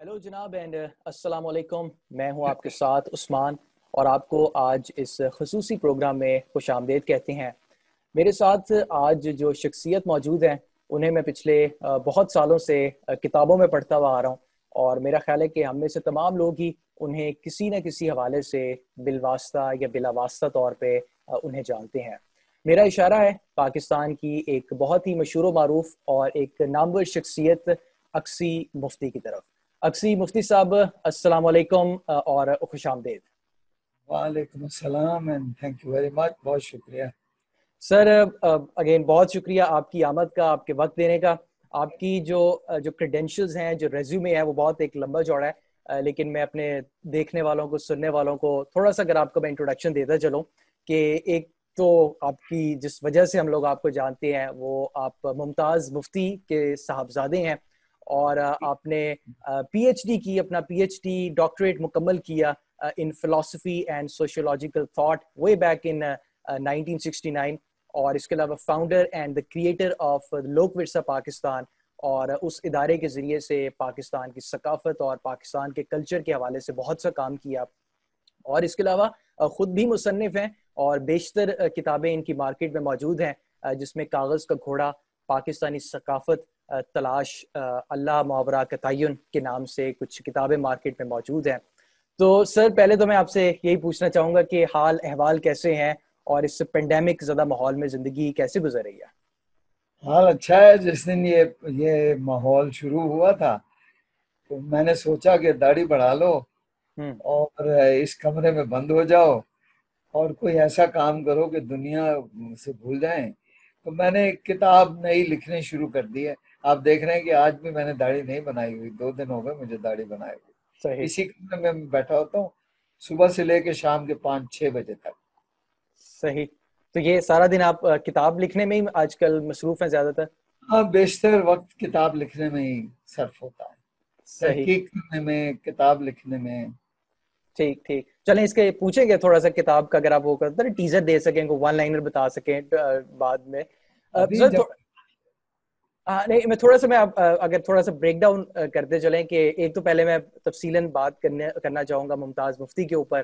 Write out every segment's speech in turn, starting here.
Hello जनाब and अस्सलाम वालेकुम मैं हूँ आपके साथ उस्मान, और आपको आज इस खसूसी प्रोग्राम में खुश आमदेद कहते हैं। मेरे साथ आज जो शख्सियत मौजूद हैं, उन्हें मैं पिछले बहुत सालों से किताबों में पढ़ता हुआ आ रहा हूँ, और मेरा ख्याल है कि हम में से तमाम लोग ही उन्हें किसी न किसी हवाले से बिलवास्ता या बिलावास्ता तौर पर उन्हें जानते हैं। मेरा इशारा है, पाकिस्तान की एक बहुत ही मशहूर मरूफ और एक नामवर शख्सियत अक्सी मुफ्ती की तरफ़। अक्सी मुफ्ती साहब अस्सलाम वालेकुम और खुश आमदेद। वालेकुम अस्सलाम and thank you very much बहुत शुक्रिया। सर अगेन बहुत शुक्रिया आपकी आमद का आपके वक्त देने का। आपकी जो जो क्रेडेंशियल्स हैं जो रेज्यूमे है वो बहुत एक लंबा चौड़ा है। लेकिन मैं अपने देखने वालों को सुनने वालों को थोड़ा सा अगर आपको मैं इंट्रोडक्शन देता चलूँ कि एक तो आपकी जिस वजह से हम लोग आपको जानते हैं वो आप मुमताज़ मुफ्ती के साहबजादे हैं। और आपने पीएचडी की अपना पीएचडी डॉक्टरेट मुकम्मल किया in philosophy and sociological thought way back in 1969 और इसके अलावा founder and the creator of Lok Virsa Pakistan और उस इदारे के ज़रिए से पाकिस्तान की सकाफत और पाकिस्तान के कल्चर के हवाले से बहुत सा काम किया। और इसके अलावा ख़ुद भी मुसनफ़ हैं और बेशतर किताबें इनकी मार्केट में मौजूद हैं जिसमें कागज़ का घोड़ा पाकिस्तानी सकाफत तलाश अल्लाह मुहावरा का तयन के नाम से कुछ किताबें मार्केट में मौजूद हैं। तो सर पहले तो मैं आपसे यही पूछना चाहूँगा कि हाल अहवाल कैसे हैं और इस पेंडेमिक ज़्यादा माहौल में ज़िंदगी कैसे गुजर रही है? हाल अच्छा है जिस दिन ये ये माहौल शुरू हुआ था तो मैंने सोचा कि दाढ़ी बढ़ा लो हम्म। और इस कमरे में बंद हो जाओ और कोई ऐसा काम करो कि दुनिया से भूल जाए। तो मैंने एक किताब नई लिखनी शुरू कर दी है। आप देख रहे हैं कि आज भी मैंने दाढ़ी नहीं बनाई हुई दो दिन हो गए मुझे दाढ़ी बनाए हुए इसी कमरे में मैं बैठा होता हूँ सुबह से लेके शाम के पाँच छह बजे तक। सही। तो ये सारा दिन आप किताब लिखने में ही आजकल मसरूफ हैं ज़्यादातर? हाँ बेशतर वक्त किताब लिखने में ही सर्फ होता है। सही। करने में किताब लिखने में। ठीक ठीक। चलें इसके पूछेंगे थोड़ा सा किताब का अगर आप वो करते टीजर दे सकें वन लाइनर बता सकें बाद में। नहीं, मैं थोड़ा सा मैं अगर थोड़ा सा ब्रेक डाउन करते चलें कि एक तो पहले मैं तफसीलन बात करने, करना चाहूँगा मुमताज़ मुफ्ती के ऊपर।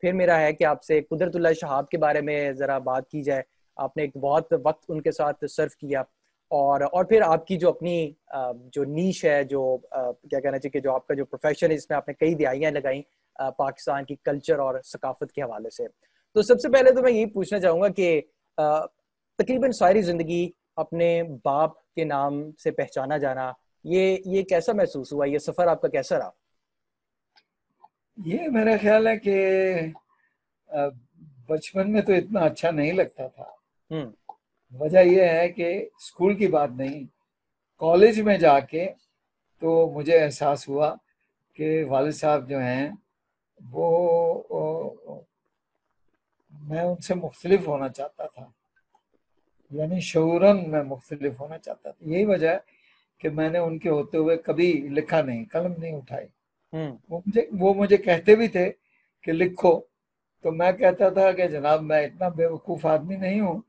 फिर मेरा है कि आपसे कुदरतुल्ला शहाब के बारे में ज़रा बात की जाए। आपने एक बहुत वक्त उनके साथ सर्व किया। और और फिर आपकी जो अपनी जो नीच है, जो क्या कहना चाहिए कि जो आपका जो प्रोफेशन है इसमें आपने कई दिहाइयाँ लगाई पाकिस्तान की कल्चर और सकाफत के हवाले से। तो सबसे पहले तो मैं यही पूछना चाहूँगा कि तकरीबन सारी ज़िंदगी अपने बाप के नाम से पहचाना जाना ये ये कैसा महसूस हुआ? ये सफ़र आपका कैसा रहा? ये मेरा ख्याल है कि बचपन में तो इतना अच्छा नहीं लगता था। हम्म। वजह यह है कि स्कूल की बात नहीं कॉलेज में जाके तो मुझे एहसास हुआ कि वालिद साहब जो हैं वो, वो मैं उनसे मुख्तलिफ़ होना चाहता था। यानी शूरन में मुख्तलिफ़ होना चाहता था। यही वजह है कि मैंने उनके होते हुए कभी लिखा नहीं कलम नहीं उठाई। हम्म। वो मुझे वो मुझे कहते भी थे कि लिखो। तो मैं कहता था कि जनाब मैं इतना बेवकूफ़ आदमी नहीं हूँ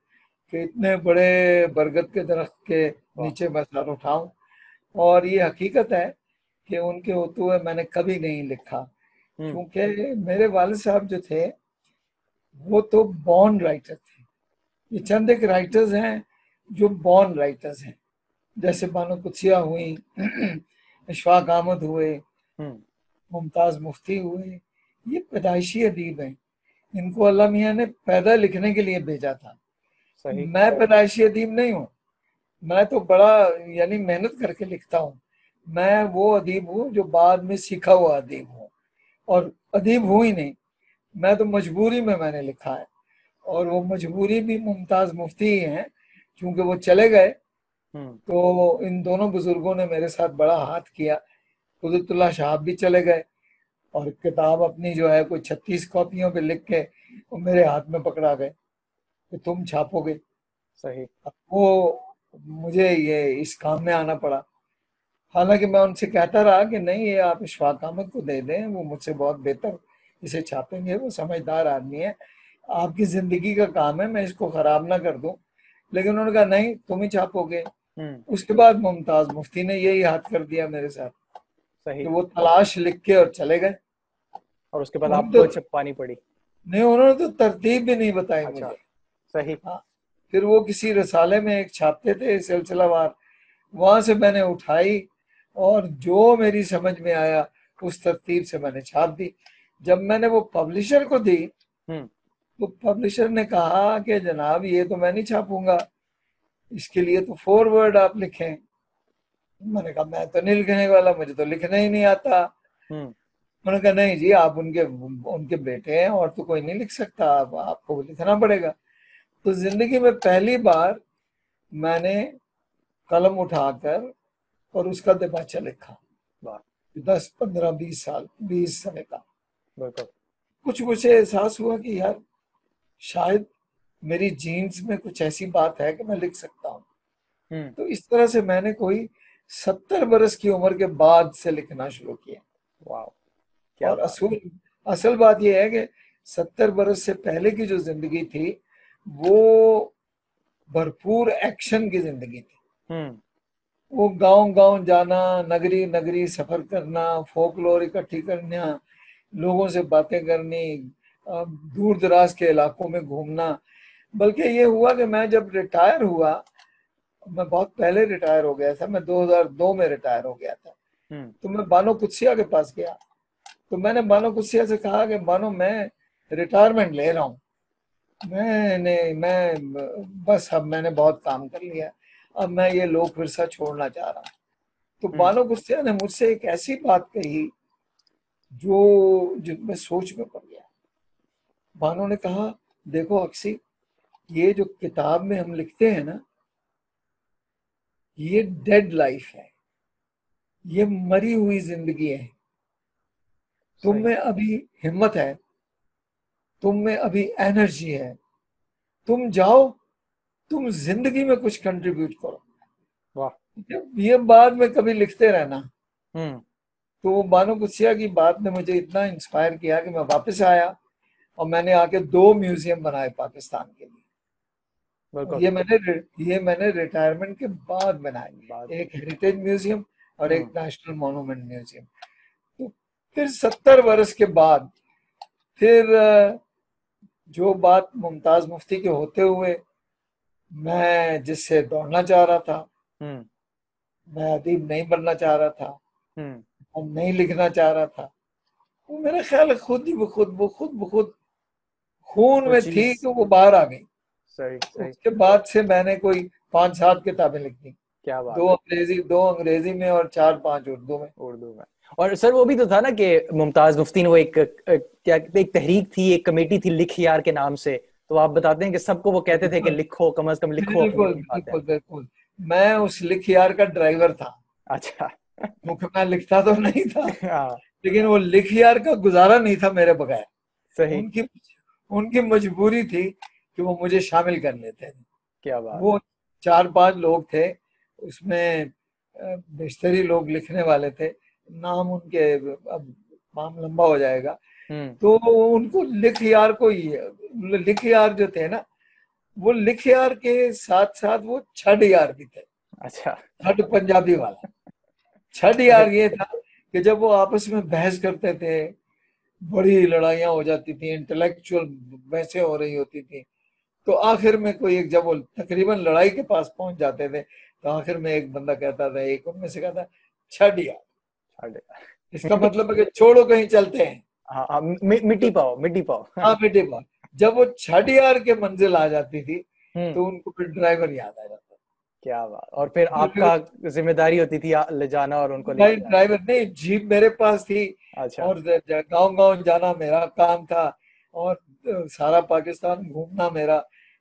कि इतने बड़े बरगद के दरख्त के नीचे मैं सर उठाऊं। और ये हकीकत है कि उनके होते हुए मैंने कभी नहीं लिखा। हम्म। क्योंकि मेरे वाले साहब जो थे वो तो बॉन्ड राइटर थे। ये चंद एक राइटर्स हैं जो बॉर्न राइटर्स हैं। जैसे बानो कुत्सिया हुई इशफाक अहमद हुए हम्म। मुमताज़ मुफ्ती हुए ये पैदाइशी अदीब हैं। इनको अल्लाह मियाँ ने पैदा लिखने के लिए भेजा था। सही। मैं पैदाइशी अदीब नहीं हूँ। मैं तो बड़ा यानी मेहनत करके लिखता हूँ। मैं वो अदीब हूँ जो बाद में सीखा हुआ अदीब हूँ। और अदीब हूँ ही नहीं। मैं तो मजबूरी में मैंने लिखा है। और वो मजबूरी भी मुमताज़ मुफ्ती ही है क्योंकि वो चले गए। हम्म। तो इन दोनों बुज़ुर्गों ने मेरे साथ बड़ा हाथ किया। कुदरतुल्ला साहब भी चले गए और किताब अपनी जो है कोई छत्तीस कॉपियों पे लिख के वो मेरे हाथ में पकड़ा गए कि तुम छापोगे। सही। वो मुझे ये इस काम में आना पड़ा। हालाँकि मैं उनसे कहता रहा कि नहीं ये आप इशफाक अहमद को दे दें वो मुझसे बहुत बेहतर इसे छापेंगे वो समझदार आदमी है। आपकी ज़िंदगी का काम है मैं इसको खराब ना कर दूँ। लेकिन उन्होंने कहा नहीं तुम ही छापोगे। हम्म। उसके बाद मुमताज़ मुफ्ती ने यही हाथ कर दिया मेरे साथ। सही। तो वो तलाश लिख के और चले गए। और उसके बाद आपको तो, पानी पड़ी। नहीं उन्होंने तो तरतीब भी नहीं बताई अच्छा, मुझे। सही। हाँ। फिर वो किसी रसाले में एक छापते थे सिलसिलावार। वहाँ से मैंने उठाई और जो मेरी समझ में आया उस तरतीब से मैंने छाप दी। जब मैंने वो पब्लिशर को दी हम्म। तो पब्लिशर ने कहा कि जनाब ये तो मैं नहीं छापूँगा। इसके लिए तो फॉरवर्ड आप लिखें। मैंने कहा मैं तो नहीं लिखने वाला मुझे तो लिखना ही नहीं आता। हम्म। उन्होंने कहा नहीं जी आप उनके उनके बेटे हैं और तो कोई नहीं लिख सकता। आप, आपको लिखना पड़ेगा। तो ज़िंदगी में पहली बार मैंने कलम उठाकर और उसका दिबाचा लिखा। दस पंद्रह बीस साल बीस समय का। कुछ मुझे एहसास हुआ कि यार शायद मेरी जीन्स में कुछ ऐसी बात है कि मैं लिख सकता हूँ हम्म। तो इस तरह से मैंने कोई सत्तर बरस की उम्र के बाद से लिखना शुरू किया वाह क्या और असूल असल बात यह है कि सत्तर बरस से पहले की जो ज़िंदगी थी वो भरपूर एक्शन की ज़िंदगी थी हम्म। वो गाँव गाँव जाना नगरी नगरी सफ़र करना फोकलोर इकट्ठी करना लोगों से बातें करनी दूर दराज के इलाकों में घूमना। बल्कि ये हुआ कि मैं जब रिटायर हुआ मैं बहुत पहले रिटायर हो गया था मैं 2002 में रिटायर हो गया था। हम्म। तो मैं बानो कुत्सिया के पास गया। तो मैंने बानो कुत्सिया से कहा कि बानो मैं रिटायरमेंट ले रहा हूँ। मैंने मैं बस अब मैंने बहुत काम कर लिया। अब मैं ये लोक विरसा छोड़ना चाह रहा हूँ। तो हम्म। बानो गुस्सिया ने मुझसे एक ऐसी बात कही जो जिनमें सोच में पड़ गया। बानो ने कहा देखो अक्सी ये जो किताब में हम लिखते हैं ना ये डेड लाइफ है। ये मरी हुई ज़िंदगी है। तुम में अभी हिम्मत है। तुम में अभी एनर्जी है। तुम जाओ तुम ज़िंदगी में कुछ कंट्रीब्यूट करो। वाह। ये बाद में कभी लिखते रहना हम्म। तो वो बानो कुसिया की बात ने मुझे इतना इंस्पायर किया कि मैं वापस आया। और मैंने आके दो म्यूज़ियम बनाए पाकिस्तान के लिए ये मैंने ये मैंने रिटायरमेंट के बाद बनाए एक हेरिटेज म्यूज़ियम और एक नेशनल। मोनूमेंट म्यूज़ियम तो फिर सत्तर वर्ष के बाद फिर जो बात मुमताज़ मुफ्ती के होते हुए मैं जिससे दौड़ना चाह रहा था हम्म। मैं अदीब नहीं बनना चाह रहा था हम्म। और नहीं लिखना चाह रहा था वो मेरा ख्याल खुद ही वो खुद वो खुद वो खुद खून में थी तो वो बाहर आ गई। सही सही। उसके बाद से मैंने कोई पाँच सात किताबें लिख दी। क्या बात दो अंग्रेज़ी दो अंग्रेज़ी में और चार पाँच उर्दू में। उर्दू में। और सर वो भी तो था ना कि मुमताज़ मुफ्ती ने वो एक क्या एक तहरीक थी एक कमेटी थी लिख यार के नाम से। तो आप बताते हैं कि सबको वो कहते थे कि लिखो कम अज कम लिखो बिल्कुल बिल्कुल बिल्कुल। मैं उस लिख यार का ड्राइवर था। अच्छा। मुख्य मैं लिखता तो नहीं था। हाँ। लेकिन वो लिख यार का गुजारा नहीं था मेरे बगैर। सही। उनकी उनकी मजबूरी थी कि वो मुझे शामिल कर लेते थे क्या बात वो चार पाँच लोग थे उसमें बेशतरी लोग लिखने वाले थे। नाम उनके अब माम लंबा हो जाएगा। हम्म। तो उनको लिख यार को लिख यार जो थे ना वो लिख यार के साथ साथ वो छठ यार भी थे। अच्छा। छठ पंजाबी वाला। छठ यार ये था कि जब वो आपस में बहस करते थे बड़ी लड़ाइयाँ हो जाती थी इंटेलेक्चुअल बहसें हो रही होती थी। तो आखिर में कोई एक जब वो तकरीबन लड़ाई के पास पहुँच जाते थे तो आखिर में एक बंदा कहता था एक उनमें से कहता छठ यार। इसका मतलब है कि छोड़ो कहीं चलते हैं। हाँ, हाँ मिट्टी पाओ मिट्टी पाओ। हाँ मिट्टी पाओ। जब वो छठियार के मंजिल आ जाती थी हम्म। तो उनको फिर ड्राइवर याद आ जाता क्या बात। और फिर आपका ज़िम्मेदारी होती थी ले जाना और उनको नहीं ड्राइवर नहीं जीप मेरे पास थी अच्छा। और गाँव गाँव जाना मेरा काम था और सारा पाकिस्तान घूमना मेरा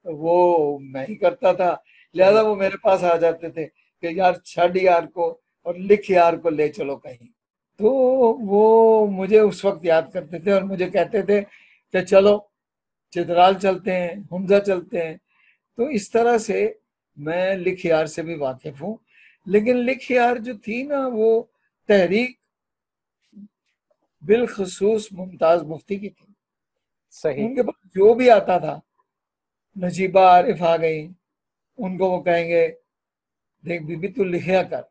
वो मैं ही करता था। लिहाजा वो मेरे पास आ जाते थे कि यार छठ यार को और लिख यार को ले चलो कहीं। तो वो मुझे उस वक्त याद करते थे और मुझे कहते थे कि चलो चित्राल चलते हैं हमजा चलते हैं। तो इस तरह से मैं लिख यार से भी वाकिफ हूँ। लेकिन लिख यार जो थी ना वो तहरीक बिलखसूस मुमताज़ मुफ्ती की थी। सही। उनके पास जो भी आता था नजीबा आरिफ आ गई उनको वो कहेंगे देख बीबी तू लिखया कर।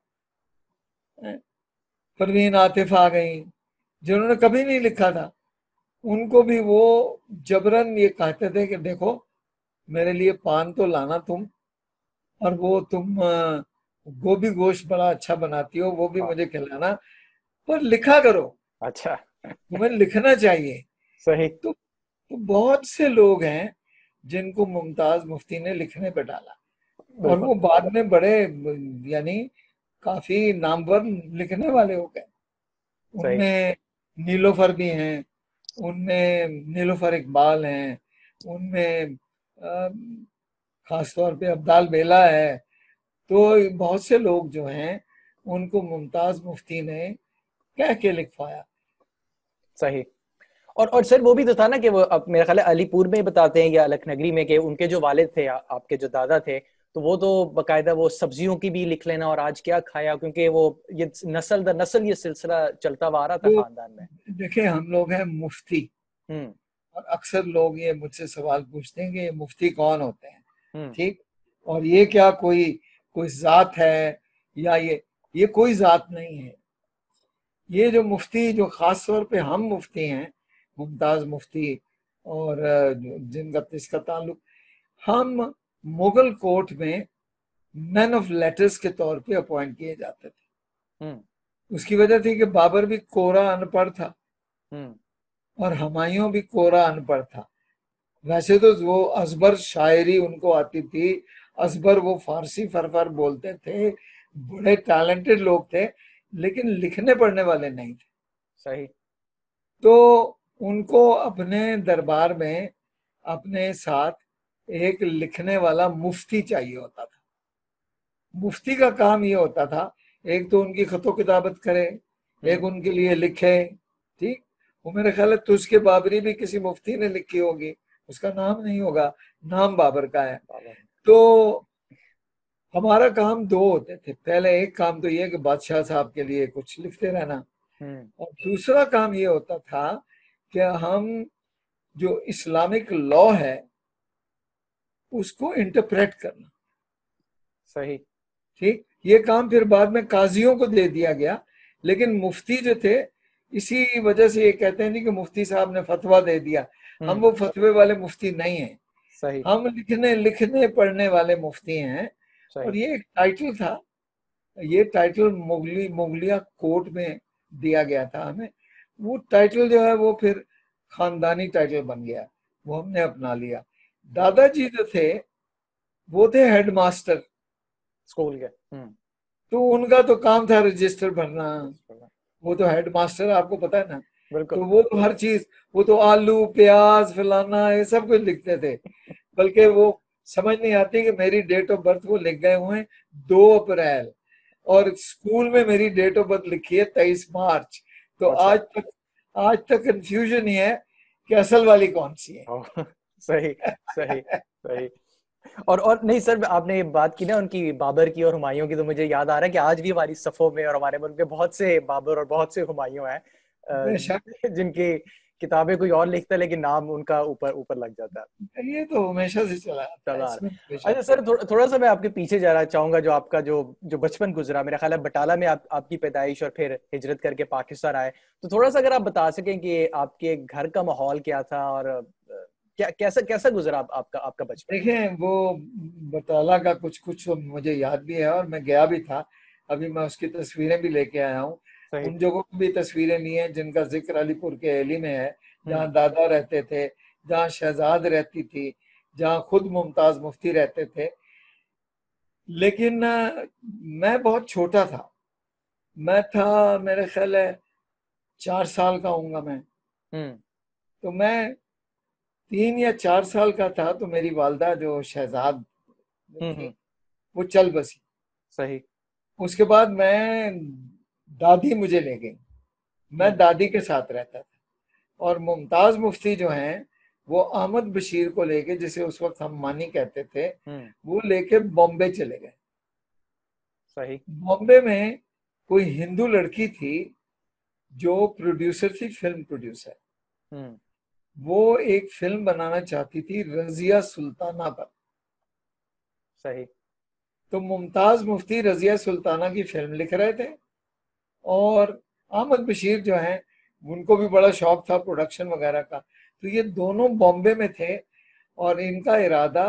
परवीन आतिफ आ गई जिन्होंने कभी नहीं लिखा था। उनको भी वो जबरन ये कहते थे कि देखो मेरे लिए पान तो लाना तुम और वो तुम गोभी गोश्त बड़ा अच्छा बनाती हो वो भी हाँ। मुझे खिलाना। पर लिखा करो। अच्छा। तुम्हें लिखना चाहिए। सही। तो, तो बहुत से लोग हैं जिनको मुमताज़ मुफ्ती ने लिखने पर डाला। और वो बाद में बड़े यानी काफ़ी नामवर लिखने वाले हो गए। उनमें नीलोफर भी हैं उनमें नीलोफर इकबाल हैं उनमें खासतौर पे अब्दाल बेला है तो बहुत से लोग जो हैं उनको मुमताज़ मुफ्ती ने कह के लिखवाया सही और और सर वो भी तो था ना कि वो अब मेरा ख्याल अलीपुर में बताते हैं या अलखनगरी में कि उनके जो वालिद थे आपके जो दादा थे तो वो तो बकायदा वो सब्जियों की भी लिख लेना और आज क्या खाया क्योंकि वो ये नस्ल दर नस्ल ये सिलसिला चलता हुआ आ रहा था तो खानदान में देखिए हम लोग हैं मुफ्ती हम्म। और अक्सर लोग ये मुझसे सवाल पूछते हैं कि मुफ्ती कौन होते हैं। ठीक? और ये क्या कोई कोई जात है या ये ये कोई जात नहीं है? ये जो मुफ्ती जो खास तौर पे हम मुफ्ती हैं मुमताज़ मुफ्ती और जिनका इसका ताल्लुक हम मुगल कोर्ट में मैन ऑफ़ लेटर्स के तौर पे अपॉइंट किए जाते थे। हम्म। उसकी वजह थी कि बाबर भी कोरा अनपढ़ था हम्म। और हमायूं भी कोरा अनपढ़ था। वैसे तो वो अजबर शायरी उनको आती थी। अजबर वो फारसी फरफर बोलते थे बड़े टैलेंटेड लोग थे लेकिन लिखने पढ़ने वाले नहीं थे। सही। तो उनको अपने दरबार में अपने साथ एक लिखने वाला मुफ्ती चाहिए होता था। मुफ्ती का काम ये होता था एक तो उनकी खतो किताबत करे एक हम्म। उनके लिए लिखे ठीक? वो मेरे ख्याल है तुझके बाबरी भी किसी मुफ्ती ने लिखी होगी। उसका नाम नहीं होगा नाम बाबर का है। तो हमारा काम दो होते थे। पहले एक काम तो ये कि बादशाह साहब के लिए कुछ लिखते रहना। हम्म। और दूसरा काम ये होता था कि हम जो इस्लामिक लॉ है उसको इंटरप्रेट करना। सही। ठीक? ये काम फिर बाद में काजियों को दे दिया गया। लेकिन मुफ्ती जो थे इसी वजह से ये कहते हैं नहीं कि मुफ्ती साहब ने फतवा दे दिया। हम हम्म। वो फतवे वाले मुफ्ती नहीं है। सही। हम लिखने लिखने पढ़ने वाले मुफ्ती हैं। और ये एक टाइटल था। ये टाइटल मुगली मुगलिया कोर्ट में दिया गया था हमें। वो टाइटल जो है वो फिर खानदानी टाइटल बन गया। वो हमने अपना लिया। दादाजी जो थे वो थे हेडमास्टर स्कूल के। हम्म। तो उनका तो काम था रजिस्टर भरना। वो तो हेडमास्टर आपको पता है ना? तो वो तो हर चीज़ वो तो आलू प्याज फलाना ये सब कुछ लिखते थे। बल्कि वो समझ नहीं आती कि मेरी डेट ऑफ़ बर्थ वो लिख गए हुए दो अप्रैल। और स्कूल में मेरी डेट ऑफ़ बर्थ लिखी है तेईस मार्च। तो अच्छा। आज तक आज तक कंफ्यूजन ही है कि असल वाली कौन सी है। सही सही सही। और और नहीं सर आपने ये बात की ना उनकी बाबर की और हुमायूं की तो मुझे याद आ रहा है कि आज भी हमारी सफों में और हमारे मुल्क में बहुत से बाबर और बहुत से हुमायूं हैं। जिनकी किताबें कोई और लिखता है लेकिन नाम उनका ऊपर ऊपर लग जाता है। ये तो हमेशा से चला चला अच्छा सर थोड़ा थोड़ा सा मैं आपके पीछे जाना चाहूँगा जो आपका जो जो बचपन गुजरा मेरा ख्याल है बटाला में आप, आपकी पैदाइश और फिर हिजरत करके पाकिस्तान आए। तो थोड़ा सा अगर आप बता सकें कि आपके घर का माहौल क्या था और क्या कैसा कैसा गुजरा आप, आपका आपका बचपन? देखिए वो बटाला का कुछ कुछ मुझे याद भी है और मैं गया भी था। अभी मैं उसकी तस्वीरें भी लेके आया हूँ। उन जगहों की भी तस्वीरें नहीं है जिनका ज़िक्र अलीपुर के एली में है जहाँ हम्म। दादा रहते थे जहाँ शहजाद रहती थी जहाँ खुद मुमताज़ मुफ्ती रहते थे। लेकिन मैं बहुत छोटा था। मैं था मेरे ख्याल है चार साल का हूँ मैं। हम्म। तो मैं तीन या चार साल का था तो मेरी वालदा जो शहजाद हम्म, वो चल बसी। सही। उसके बाद मैं दादी मुझे ले गई। मैं हम्म। दादी के साथ रहता था। और मुमताज़ मुफ्ती जो हैं वो अहमद बशीर को लेके जिसे उस वक्त हम मानी कहते थे हम्म। वो लेके बॉम्बे चले गए। सही। बॉम्बे में कोई हिंदू लड़की थी जो प्रोड्यूसर थी फ़िल्म प्रोड्यूसर। हम्म। वो एक फ़िल्म बनाना चाहती थी रजिया सुल्ताना पर। सही। तो मुमताज़ मुफ्ती रजिया सुल्ताना की फ़िल्म लिख रहे थे। और अहमद बशीर जो है उनको भी बड़ा शौक था प्रोडक्शन वगैरह का तो ये दोनों बॉम्बे में थे और इनका इरादा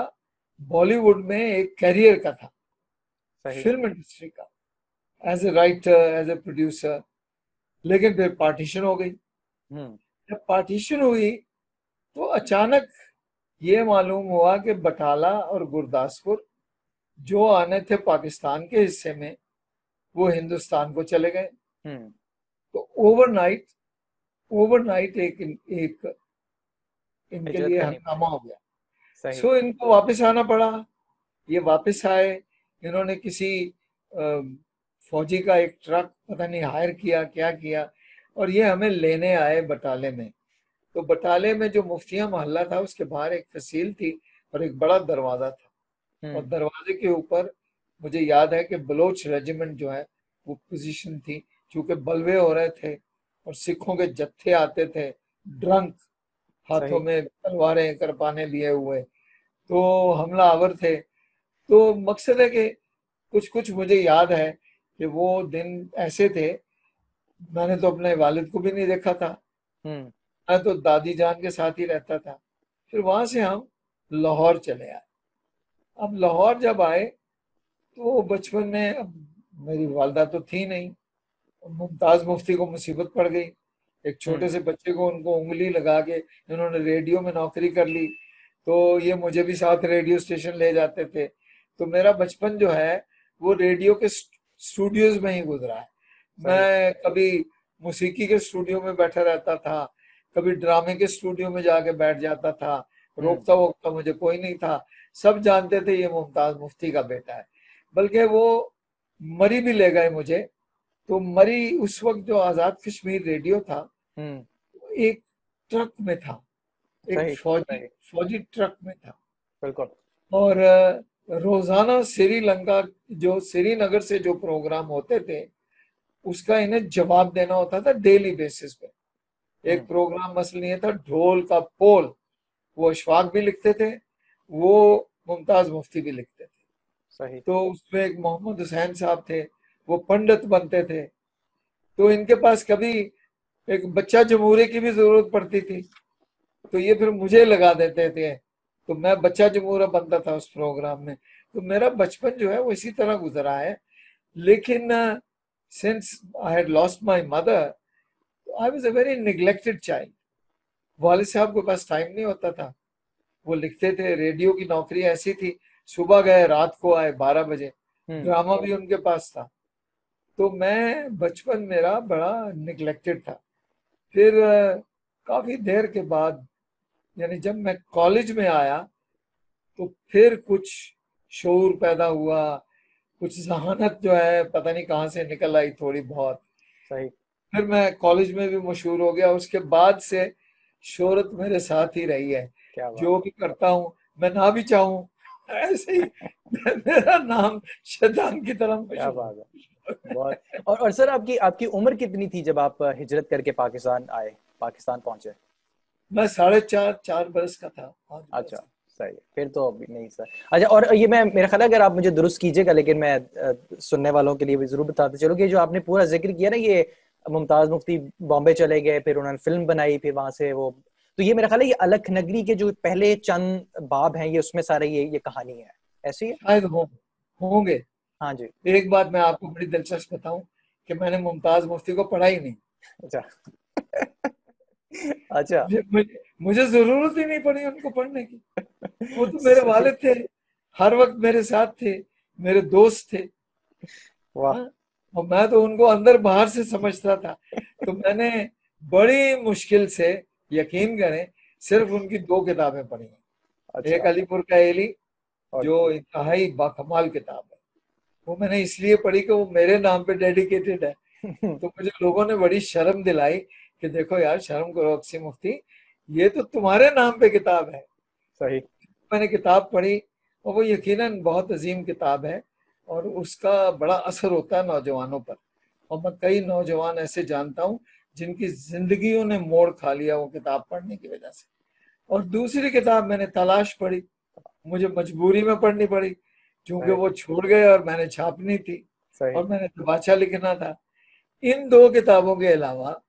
बॉलीवुड में एक करियर का था फ़िल्म इंडस्ट्री का as a writer as a producer लेकिन फिर पार्टीशन हो गई हम्म। जब पार्टीशन हुई तो अचानक ये मालूम हुआ कि बटाला और गुरदासपुर जो आने थे पाकिस्तान के हिस्से में वो हिंदुस्तान को चले गए। तो ओवरनाइट ओवरनाइट एक एक इनके लिए हंगामा हो गया। सो so, इनको वापस आना पड़ा। ये वापस आए। इन्होंने किसी फौजी का एक ट्रक पता नहीं हायर किया क्या किया और ये हमें लेने आए बटाले में। तो बटाले में जो मुफ्तिया मोहल्ला था उसके बाहर एक तहसील थी और एक बड़ा दरवाज़ा था। और हम्म। दरवाजे के ऊपर मुझे याद है कि बलोच रेजिमेंट जो है वो पोजीशन थी। क्योंकि बलवे हो रहे थे और सिखों के जत्थे आते थे ड्रंक हाथों में तलवारें करपाने लिए हुए। तो हमला आवर थे। तो मकसद है कि कुछ कुछ मुझे याद है कि वो दिन ऐसे थे मैंने तो अपने वालिद को भी नहीं देखा था। हम्म। मैं तो दादी जान के साथ ही रहता था। फिर वहाँ से हम लाहौर चले आए। अब लाहौर जब आए तो बचपन में अब मेरी वालदा तो थी नहीं। मुमताज़ मुफ्ती को मुसीबत पड़ गई। एक छोटे से बच्चे को उनको उंगली लगा के इन्होंने रेडियो में नौकरी कर ली। तो ये मुझे भी साथ रेडियो स्टेशन ले जाते थे। तो मेरा बचपन जो है वो रेडियो के स्टूडियोज में ही गुजरा है। मैं कभी मौसीकी के स्टूडियो में बैठा रहता था कभी ड्रामे के स्टूडियो में जाके बैठ जाता था। हम्म। रोकता वोकता मुझे कोई नहीं था। सब जानते थे ये मुमताज़ मुफ्ती का बेटा है। बल्कि वो मरी भी ले गए मुझे। तो मरी उस वक्त जो आज़ाद कश्मीर रेडियो था हम्म। एक ट्रक में था। एक फौजी फौजी ट्रक में था। बिल्कुल। और रोज़ाना श्रीलंका जो श्रीनगर से जो प्रोग्राम होते थे उसका इन्हें जवाब देना होता था डेली बेसिस पे। एक हम्म। प्रोग्राम मसल ये था ढोल का पोल वो अशफाक भी लिखते थे वो मुमताज़ मुफ्ती भी लिखते थे। सही। तो उसमें एक मोहम्मद हुसैन साहब थे वो पंडित बनते थे। तो इनके पास कभी एक बच्चा जमूरे की भी ज़रूरत पड़ती थी तो ये फिर मुझे लगा देते थे। तो मैं बच्चा जमूरा बनता था उस प्रोग्राम में। तो मेरा बचपन जो है वो इसी तरह गुजरा है। लेकिन since I had lost my mother I was a very neglected child वाले साहब के पास टाइम नहीं होता था। वो लिखते थे रेडियो की नौकरी ऐसी थी सुबह गए रात को आए बारह बजे। हम्म। ड्रामा भी उनके पास था। तो मैं बचपन मेरा बड़ा निग्लेक्टेड था। फिर काफ़ी देर के बाद यानी जब मैं कॉलेज में आया तो फिर कुछ शोर पैदा हुआ कुछ जहानत जो है पता नहीं कहाँ से निकल आई थोड़ी बहुत। सही। फिर मैं कॉलेज में भी मशहूर हो गया उसके बाद से शोहरत मेरे साथ ही रही है। जो भी करता हूँ मैं ना भी चाहूँ ऐसे ही मेरा नाम शैतान की तरह क्या बात है। बहुत। और और सर आपकी आपकी उम्र कितनी थी जब आप हिजरत करके पाकिस्तान आए पाकिस्तान पहुँचे? मैं साढ़े चार चार बरस का था अच्छा सही फिर तो अभी नहीं सर। अच्छा और ये मैं मेरा ख्याल अगर आप मुझे दुरुस्त कीजिएगा लेकिन मैं सुनने वालों के लिए भी ज़रूर बताते चलो कि जो आपने पूरा ज़िक्र किया ना ये मुमताज़ मुफ्ती बॉम्बे चले गए फिर उन्होंने फ़िल्म बनाई फिर वहाँ से वो तो ये मेरा ख्याल है ये अलख नगरी के जो पहले चंद बाब हैं ये उसमें सारे ये ये कहानी है। ऐसी है होंगे। हाँ जी। एक बात मैं आपको बड़ी दिलचस्प बताऊँ कि मैंने मुमताज़ मुफ्ती को पढ़ा ही नहीं। अच्छा। अच्छा। मुझे, मुझे ज़रूरत ही नहीं पड़ी उनको पढ़ने की। वो तो मेरे वालिद थे हर वक्त मेरे साथ थे मेरे दोस्त थे। वाह। हाँ, और मैं तो उनको अंदर बाहर से समझता था। तो मैंने बड़ी मुश्किल से यकीन करें सिर्फ़ उनकी दो किताबें पढ़ी अच्छा। एक अलीपुर का एली जो इंतहाई बाकमाल किताब है। वो मैंने इसलिए पढ़ी कि वो मेरे नाम पे डेडिकेटेड है। तो मुझे लोगों ने बड़ी शर्म दिलाई कि देखो यार शर्म करो अक्सी मुफ्ती ये तो तुम्हारे नाम पे किताब है। सही। मैंने किताब पढ़ी और वो यकीनन बहुत अजीम किताब है और उसका बड़ा असर होता है नौजवानों पर। और मैं कई नौजवान ऐसे जानता हूँ जिनकी जिंदगियों ने मोड़ खा लिया वो किताब पढ़ने की वजह से। और दूसरी किताब मैंने तलाश पढ़ी मुझे मजबूरी में पढ़नी पड़ी क्योंकि वो छोड़ गए और मैंने छापनी थी और मैंने तबाचा लिखना था। इन दो किताबों के अलावा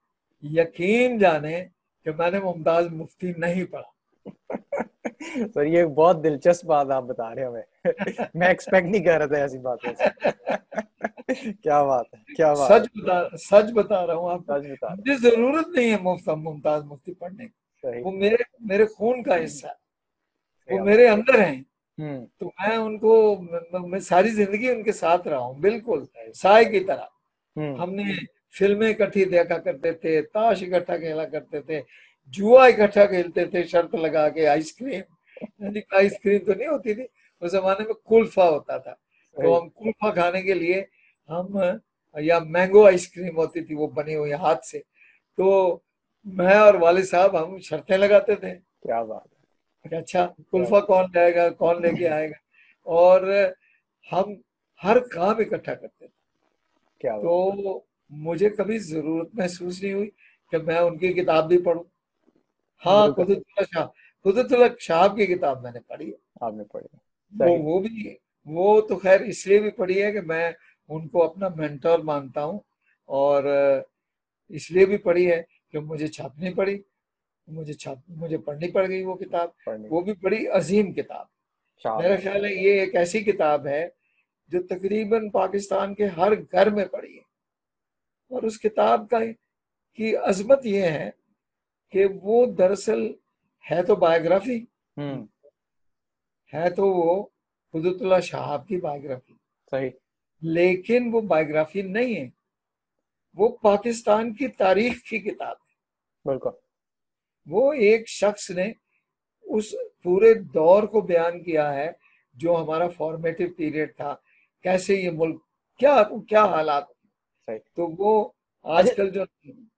यकीन जाने कि मैंने मुमताज़ मुफ्ती नहीं पढ़ा। सर ये बहुत दिलचस्प बात आप बता रहे हैं हमें। मैं एक्सपेक्ट नहीं कर रहा था ऐसी बात। क्या बात है क्या बात सच बता सच बता रहा हूँ आप सच बता मुझे ज़रूरत नहीं है मुफ़्त मुमताज़ मुफ्ती पढ़ने की। वो मेरे मेरे खून का हिस्सा है। वो मेरे अंदर है। तो मैं उनको मैं सारी ज़िंदगी उनके साथ रहा हूँ बिल्कुल साय की तरह। हम्म। हमने फ़िल्में इकट्ठी देखा करते थे ताश इकट्ठा खेला करते थे जुआ इकट्ठा खेलते थे शर्त लगा के आइसक्रीम। आइसक्रीम तो नहीं होती थी उस जमाने में कुल्फा होता था। तो हम कुल्फा खाने के लिए हम या मैंगो आइसक्रीम होती थी वो बनी हुई हाथ से। तो मैं और वाले साहब हम शर्तें लगाते थे। क्या बात अच्छा कुल्फा कौन लाएगा कौन लेके आएगा? और हम हर काम इकट्ठा करते थे क्या तो मुझे कभी ज़रूरत महसूस नहीं हुई कि मैं उनकी किताब भी पढ़ू। हाँ कुदरतुल्ला शाह कुदरतुल्ला शाह की किताब मैंने पढ़ी है। आपने पढ़ी वो वो भी वो तो खैर इसलिए भी पढ़ी है कि मैं उनको अपना मेंटर मानता हूँ और इसलिए भी पढ़ी है कि मुझे छापनी पड़ी। मुझे छाप मुझे पढ़नी पड़ गई वो किताब। वो भी बड़ी अजीम किताब। मेरा ख्याल है ये एक ऐसी किताब है जो तकरीबन पाकिस्तान के हर घर में पड़ी है। और उस किताब का की अजमत ये है कि वो दरअसल है तो बायोग्राफी। हम्म। है तो वो खुदतुल्ला शाह की बायोग्राफी। सही। लेकिन वो बायोग्राफी नहीं है। वो पाकिस्तान की तारीख की किताब है। बिल्कुल। वो एक शख्स ने उस पूरे दौर को बयान किया है जो हमारा फॉर्मेटिव पीरियड था। कैसे ये मुल्क क्या क्या हालात? तो वो आजकल जो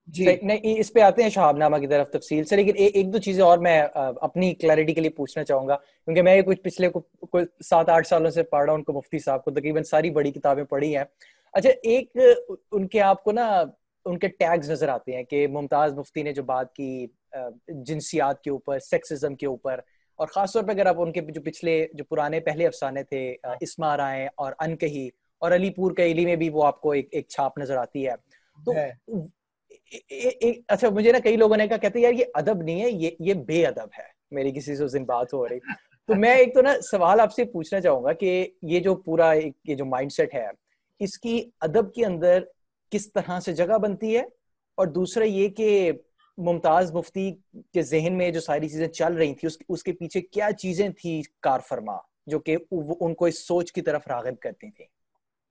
जी। नहीं इस पे आते हैं शहाबनामा की तरफ़ तफसील से लेकिन ए, एक दो चीज़ें और मैं अपनी क्लैरिटी के लिए पूछना चाहूँगा क्योंकि मैं कुछ पिछले कोई सात आठ सालों से पढ़ रहा हूँ उनको मुफ्ती साहब को तकरीबन सारी बड़ी किताबें पढ़ी हैं। अच्छा एक उनके आपको ना उनके टैग्स नज़र आते हैं कि मुमताज़ मुफ्ती ने जो बात की जिनसियात के ऊपर सेक्सिज्म के ऊपर। और खासतौर पर अगर आप उनके जो पिछले जो पुराने पहले अफसाने थे इसमा राय और अनकही और अलीपुर कैली में भी वो आपको एक एक छाप नज़र आती है। तो ए, ए, अच्छा मुझे ना कई लोगों ने कहा कहते यार ये अदब नहीं है ये ये बेअदब है। मेरी किसी से उस दिन बात हो रही। तो मैं एक तो ना सवाल आपसे पूछना चाहूँगा कि ये जो पूरा ये जो माइंडसेट है इसकी अदब के अंदर किस तरह से जगह बनती है? और दूसरा ये कि मुमताज़ मुफ्ती के जहन में जो सारी चीज़ें चल रही थी उस, उसके पीछे क्या चीज़ें थी कार फरमा जो कि उनको इस सोच की तरफ़ रागब करती थी?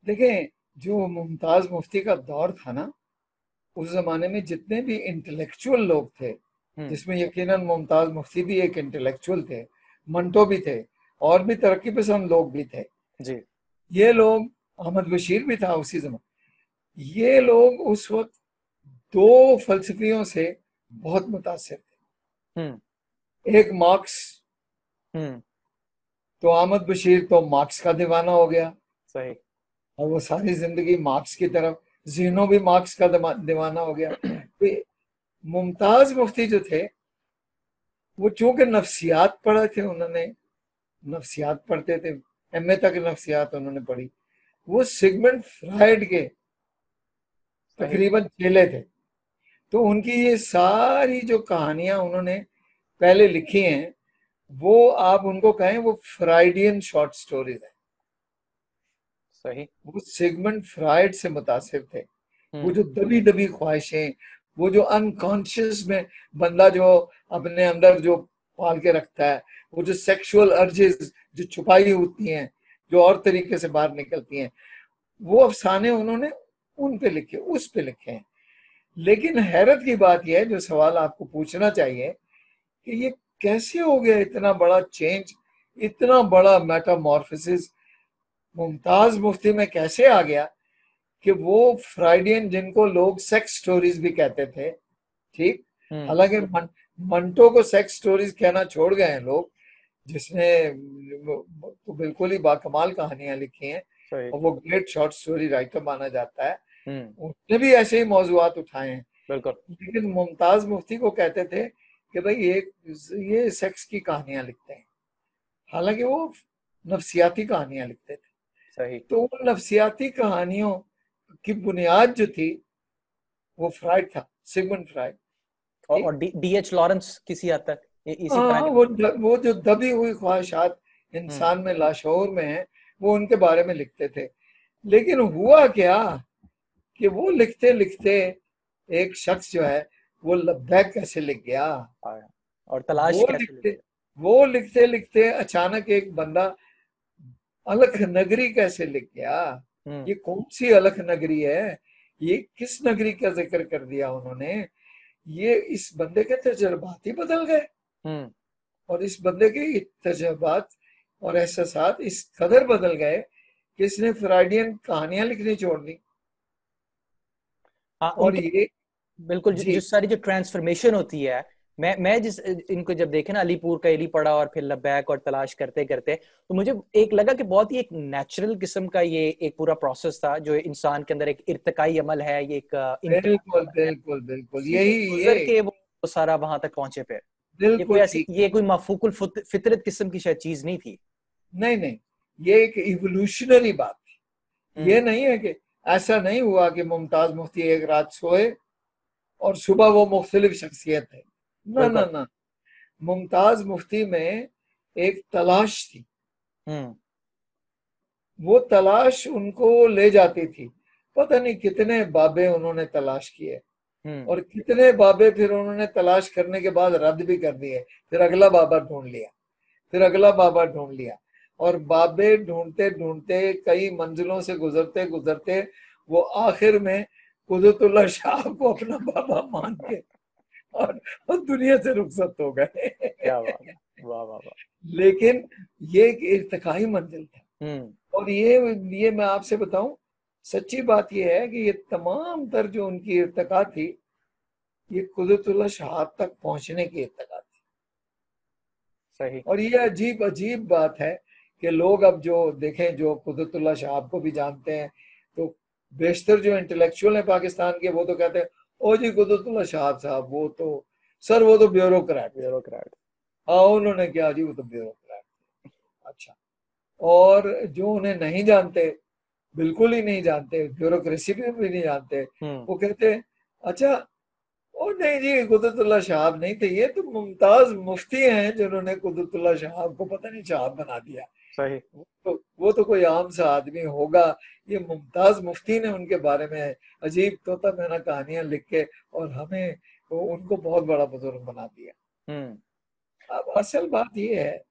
देखें जो मुमताज़ मुफ्ती का दौर था ना उस जमाने में जितने भी इंटेलेक्चुअल लोग थे हम्म। जिसमें यकीनन मुमताज़ मुफ्ती भी एक इंटेलेक्चुअल थे मंटो भी थे और भी तरक्की पसंद लोग भी थे। जी। ये लोग अहमद बशीर भी था उसी जमान ये लोग उस वक्त दो फलसफियों से बहुत मुतासर थे। हम्म। एक मार्क्स हम्म। तो अहमद बशीर तो मार्क्स का दीवाना हो गया। सही। और वो सारी ज़िंदगी मार्क्स की तरफ़ जीनो भी मार्क्स का दीवाना हो गया। तो मुमताज़ मुफ्ती जो थे वो चूँकि नफ्सियात पढ़े थे उन्होंने नफ्सियात पढ़ते थे एम ए तक नफ्सियात उन्होंने पढ़ी। वो सिगमेंट फ्राइड के तकरीबन चेले थे। तो उनकी ये सारी जो कहानियाँ उन्होंने पहले लिखी हैं वो आप उनको कहें वो फ्राइडियन शॉर्ट स्टोरीज है। सही। वो सेगमेंट फ्राइड से मुतासिर थे। वो हम्म। जो दबी दबी ख्वाहिशें वो जो अनकॉन्शियस में बंदा जो अपने अंदर जो पाल के रखता है वो जो सेक्सुअल अर्जेस जो छुपाई होती हैं जो और तरीके से बाहर निकलती हैं वो अफसाने उन्होंने उन पे लिखे उस पे लिखे हैं। लेकिन हैरत की बात यह है जो सवाल आपको पूछना चाहिए कि ये कैसे हो गया इतना बड़ा चेंज इतना बड़ा मेटामॉर्फोसिस मुमताज़ मुफ्ती में कैसे आ गया कि वो फ्राइडियन जिनको लोग सेक्स स्टोरीज भी कहते थे ठीक हम्म। हालाँकि मन, मंटो को सेक्स स्टोरीज कहना छोड़ गए हैं लोग जिसने तो बिल्कुल ही बाकमाल कहानियाँ लिखी हैं और वो ग्रेट शॉर्ट स्टोरी राइटर माना जाता है। उसने भी ऐसे ही मौजूद उठाए हैं। बिल्कुल। लेकिन मुमताज़ मुफ्ती को कहते थे कि भाई ये ये सेक्स की कहानियाँ लिखते हैं। हालाँकि वो नफसियाती कहानियाँ लिखते थे। सही। तो उन नफसियाती कहानियों की बुनियाद जो थी वो फ्राइड था सिगमंड फ्राइड। और डीएच लॉरेंस किसी हद तक इसी हाँ, वो वो जो दबी हुई ख्वाहिशात इंसान में लाशोर में है वो उनके बारे में लिखते थे। लेकिन हुआ क्या? कि वो लिखते लिखते एक शख्स जो है वो लब्बैक कैसे लिख गया। और तलाश वो लिखते वो लिखते लिखते अचानक एक बंदा अलख नगरी कैसे लिख गया। हम्म। ये कौन सी अलख नगरी है? ये किस नगरी का ज़िक्र कर दिया उन्होंने? ये इस बंदे के तजर्बात ही बदल गए। हम्म। और इस बंदे के तजर्बात और एहसास इस कदर बदल गए कि इसने फ्राइडियन कहानियाँ लिखनी छोड़ दी। हाँ, और ये बिल्कुल जिस सारी जो ट्रांसफॉर्मेशन होती है मैं मैं जिस इनको जब देखे ना अलीपुर का एली पढ़ा और फिर लबैक और तलाश करते करते तो मुझे एक लगा कि बहुत ही एक नेचुरल किस्म का ये एक पूरा प्रोसेस था जो इंसान के अंदर एक इर्तकाई अमल है ये एक बिल्कुल बिल्कुल बिल्कुल यही ये के वो सारा वहाँ तक पहुँचे पे ये कोई ऐसी ये कोई मफूकुल फितरत किस्म की शायद चीज़ नहीं थी। नहीं नहीं ये एक इवोल्यूशनरी बात थी। ये हम्म। नहीं है कि ऐसा नहीं हुआ कि मुमताज़ मुफ्ती एक रात सोए और सुबह वो मुख्तलिफ़ शख्सियत है। ना ना ना। मुमताज़ मुफ्ती में एक तलाश थी। हम्म। वो तलाश उनको ले जाती थी। पता नहीं कितने बाबे उन्होंने तलाश किए हम्म। और कितने बाबे फिर उन्होंने तलाश करने के बाद रद्द भी कर दिए। फिर अगला बाबा ढूंढ लिया। फिर अगला बाबा ढूंढ लिया। और बाबे ढूंढते ढूंढते कई मंजिलों से गुजरते गुजरते वो आखिर में कुदरतुल्ला शाह को अपना बाबा मान के और, और दुनिया से रुखसत हो गए। वाह वाह लेकिन ये एक इर्तकाई मंजिल था। हम्म। और ये ये मैं आपसे बताऊँ सच्ची बात यह है कि ये तमाम तर जो उनकी इर्तका थी ये कुदरतुल्ला शाह तक पहुँचने की इरतका थी। सही। और ये अजीब अजीब बात है कि लोग अब जो देखें जो कुदरतुल्ला शाह को भी जानते हैं तो बेशतर जो इंटेलेक्चुअल है पाकिस्तान के वो तो कहते हैं ओ जी कुदरतुल्ला शाह साहब वो तो सर वो तो ब्यूरोक्रेट ब्यूरोक्रेट हाँ उन्होंने क्या जी वो तो ब्यूरोक्रेट अच्छा। और जो उन्हें नहीं जानते बिल्कुल ही नहीं जानते ब्यूरोक्रेसी भी, भी नहीं जानते हम्म। वो कहते अच्छा ओ नहीं जी कुदरतुल्ला शहाब नहीं थे ये तो मुमताज़ मुफ्ती हैं जिन्होंने कुदरतुल्ला शहाब को पता नहीं शहाब बना दिया। सही। तो वो तो कोई आम सा आदमी होगा। ये मुमताज़ मुफ्ती ने उनके बारे में अजीब तोता मैंने कहानियाँ लिख के और हमें उनको बहुत बड़ा बुज़ुर्ग बना दिया। हम्म। अब असल बात ये है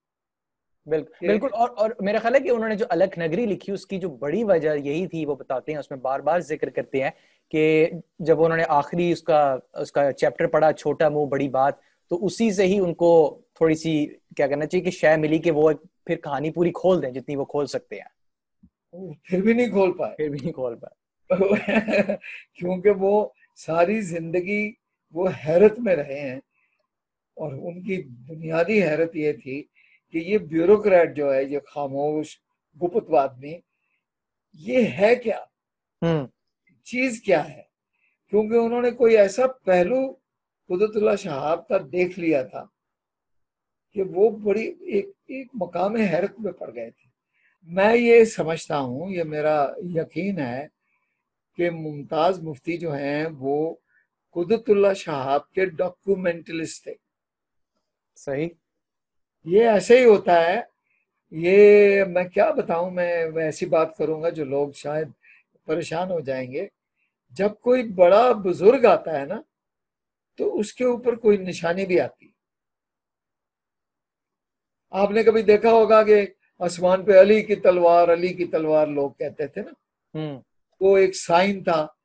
बिल्कुल बिल्कुल। और और मेरा ख्याल है कि उन्होंने जो अलग नगरी लिखी उसकी जो बड़ी वजह यही थी वो बताते हैं उसमें बार बार ज़िक्र करते हैं कि जब उन्होंने आखिरी उसका उसका चैप्टर पढ़ा छोटा मुँह बड़ी बात तो उसी से ही उनको थोड़ी सी क्या करना चाहिए कि शय मिली कि वो फिर कहानी पूरी खोल दें जितनी वो खोल सकते हैं। फिर भी नहीं खोल पाए। फिर भी नहीं खोल पाए। क्योंकि वो सारी ज़िंदगी वो हैरत में रहे हैं और उनकी बुनियादी हैरत ये थी कि ये ब्यूरोक्रेट जो है ये खामोश गुप्त आदमी ये है क्या? हम्म। चीज़ क्या है? क्योंकि उन्होंने कोई ऐसा पहलू कुदरतुल्ला शहाब का देख लिया था कि वो बड़ी एक एक मकाम हैरत में पड़ गए थे। मैं ये समझता हूँ ये मेरा यकीन है कि मुमताज़ मुफ्ती जो हैं वो कुदतुल्ला शहाब के डॉक्यूमेंटलिस्ट थे। सही। ये ऐसे ही होता है। ये मैं क्या बताऊँ मैं ऐसी बात करूँगा जो लोग शायद परेशान हो जाएँगे। जब कोई बड़ा बुज़ुर्ग आता है ना तो उसके ऊपर कोई निशानी भी आती। आपने कभी देखा होगा कि आसमान पे अली की तलवार अली की तलवार लोग कहते थे ना? हम्म। वो एक साइन था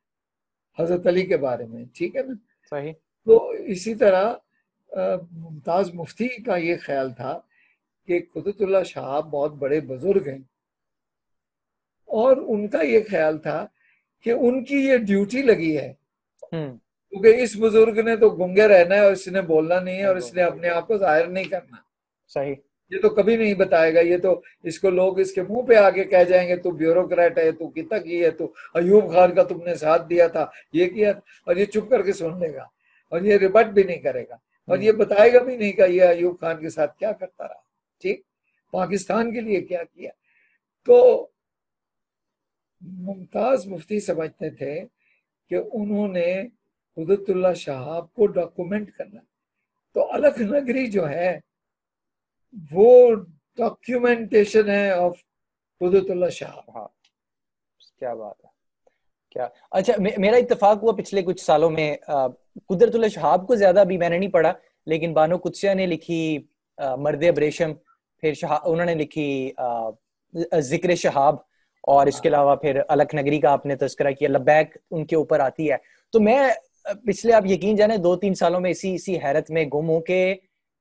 हज़रत अली के बारे में ठीक है ना? सही। तो इसी तरह मुमताज़ मुफ्ती का ये ख्याल था कि कुदरतुल्ला शाह बहुत बड़े बुज़ुर्ग हैं। और उनका ये ख्याल था कि उनकी ये ड्यूटी लगी है। हम्म। क्योंकि इस बुज़ुर्ग ने तो गुंगे रहना है और इसने बोलना नहीं है और इसने अपने आप को ज़ाहिर नहीं करना। सही। ये तो कभी नहीं बताएगा ये तो इसको लोग इसके मुँह पे आके कह जाएँगे तू ब्यूरोक्रेट है तू किता की है तू अयूब खान का तुमने साथ दिया था ये किया और ये चुप करके सुन लेगा और ये रिबट भी नहीं करेगा और ये हम्म। बताएगा भी नहीं का ये अयूब खान के साथ क्या करता रहा ठीक? पाकिस्तान के लिए क्या किया? तो मुमताज़ मुफ्ती समझते थे कि उन्होंने कुदरतुल्ला शाह को डॉक्यूमेंट करना। तो अलग नगरी जो है वो डॉक्यूमेंटेशन है ऑफ़ कुदरतुल्ला शाह हाँ क्या बात है क्या अच्छा मे, मेरा इत्तेफाक हुआ पिछले कुछ सालों में कुदरतुल्ला शहाब को ज़्यादा अभी मैंने नहीं पढ़ा लेकिन बानो कुत्सिया ने लिखी मर्द अब्रेशम फिर शाह उन्होंने लिखी ज़िक्र शहाब और इसके हाँ। अलावा फिर अलख नगरी का आपने तस्करा किया लबैक उनके ऊपर आती है तो मैं पिछले आप यकीन जाने दो तीन सालों में इसी इसी हैरत में गुम हूँ के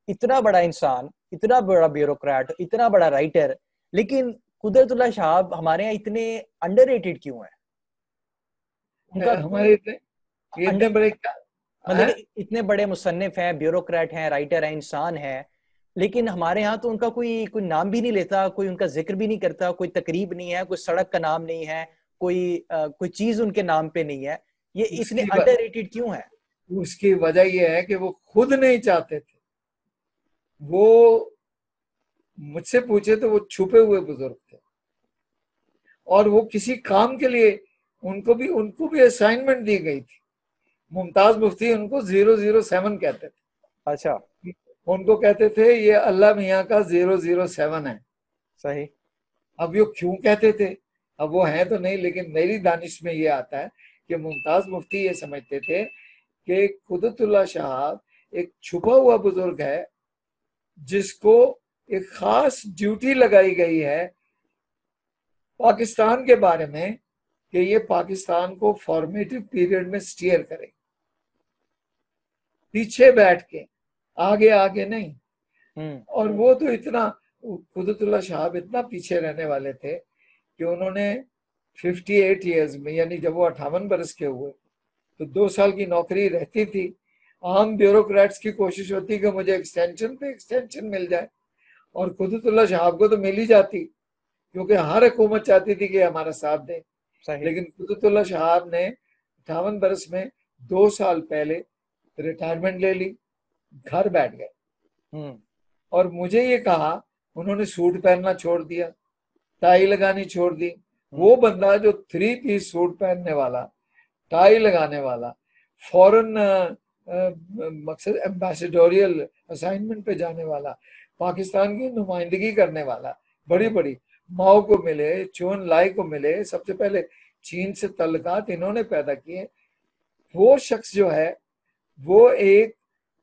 इतना बड़ा इंसान इतना बड़ा ब्यूरोक्रेट इतना बड़ा राइटर लेकिन कुदरतुल्ला शाह हमारे यहाँ इतने अंडर क्यों है? उनका हमारे इतने इतने बड़े मतलब? इतने बड़े मुसन्फ हैं ब्यूरोक्रेट हैं राइटर हैं इंसान हैं लेकिन हमारे यहाँ तो उनका कोई कोई नाम भी नहीं लेता कोई उनका ज़िक्र भी नहीं करता कोई तकरीब नहीं है कोई सड़क का नाम नहीं है कोई आ, कोई चीज़ उनके नाम पे नहीं है। ये इतने अंडर क्यों है? उसकी वजह यह है कि वो खुद नहीं चाहते थे। वो मुझसे पूछे तो वो छुपे हुए बुज़ुर्ग थे। और वो किसी काम के लिए उनको भी उनको भी असाइनमेंट दी गई थी। मुमताज़ मुफ्ती उनको ज़ीरो ज़ीरो सेवन कहते थे। अच्छा। उनको कहते थे ये अल्लाह मियाँ का ज़ीरो ज़ीरो सेवन है। सही। अब ये क्यों कहते थे? अब वो है तो नहीं लेकिन मेरी दानिश में ये आता है कि मुमताज़ मुफ्ती ये समझते थे कि कुदतुल्ला शाह एक छुपा हुआ बुज़ुर्ग है जिसको एक खास ड्यूटी लगाई गई है पाकिस्तान के बारे में कि ये पाकिस्तान को फॉर्मेटिव पीरियड में स्टीयर करे पीछे बैठ के आगे आगे नहीं हम्म। और वो तो इतना कुदरतुल्ला शाह इतना पीछे रहने वाले थे कि उन्होंने 58 इयर्स में यानी जब वो अठावन बरस के हुए तो दो साल की नौकरी रहती थी आम ब्यूरोक्रेट्स की कोशिश होती कि मुझे एक्सटेंशन पे एक्सटेंशन मिल जाए। और कुदरतुल्ला शाह को तो मिल ही जाती क्योंकि हर हुकूमत चाहती थी कि हमारा साथ दे। लेकिन कुदरतुल्ला शहाब ने अठावन बरस में दो साल पहले रिटायरमेंट ले ली घर बैठ गए। हम्म। और मुझे ये कहा उन्होंने सूट पहनना छोड़ दिया टाई लगानी छोड़ दी। हम्म। वो बंदा जो थ्री पीस सूट पहनने वाला टाई लगाने वाला फॉरेन मकसद एम्बेसडोरियल असाइनमेंट पे जाने वाला पाकिस्तान की नुमाइंदगी करने वाला बड़ी बड़ी माओ को मिले चोन लाई को मिले सबसे पहले चीन से तल्लकात इन्होंने पैदा किए। वो शख्स जो है वो एक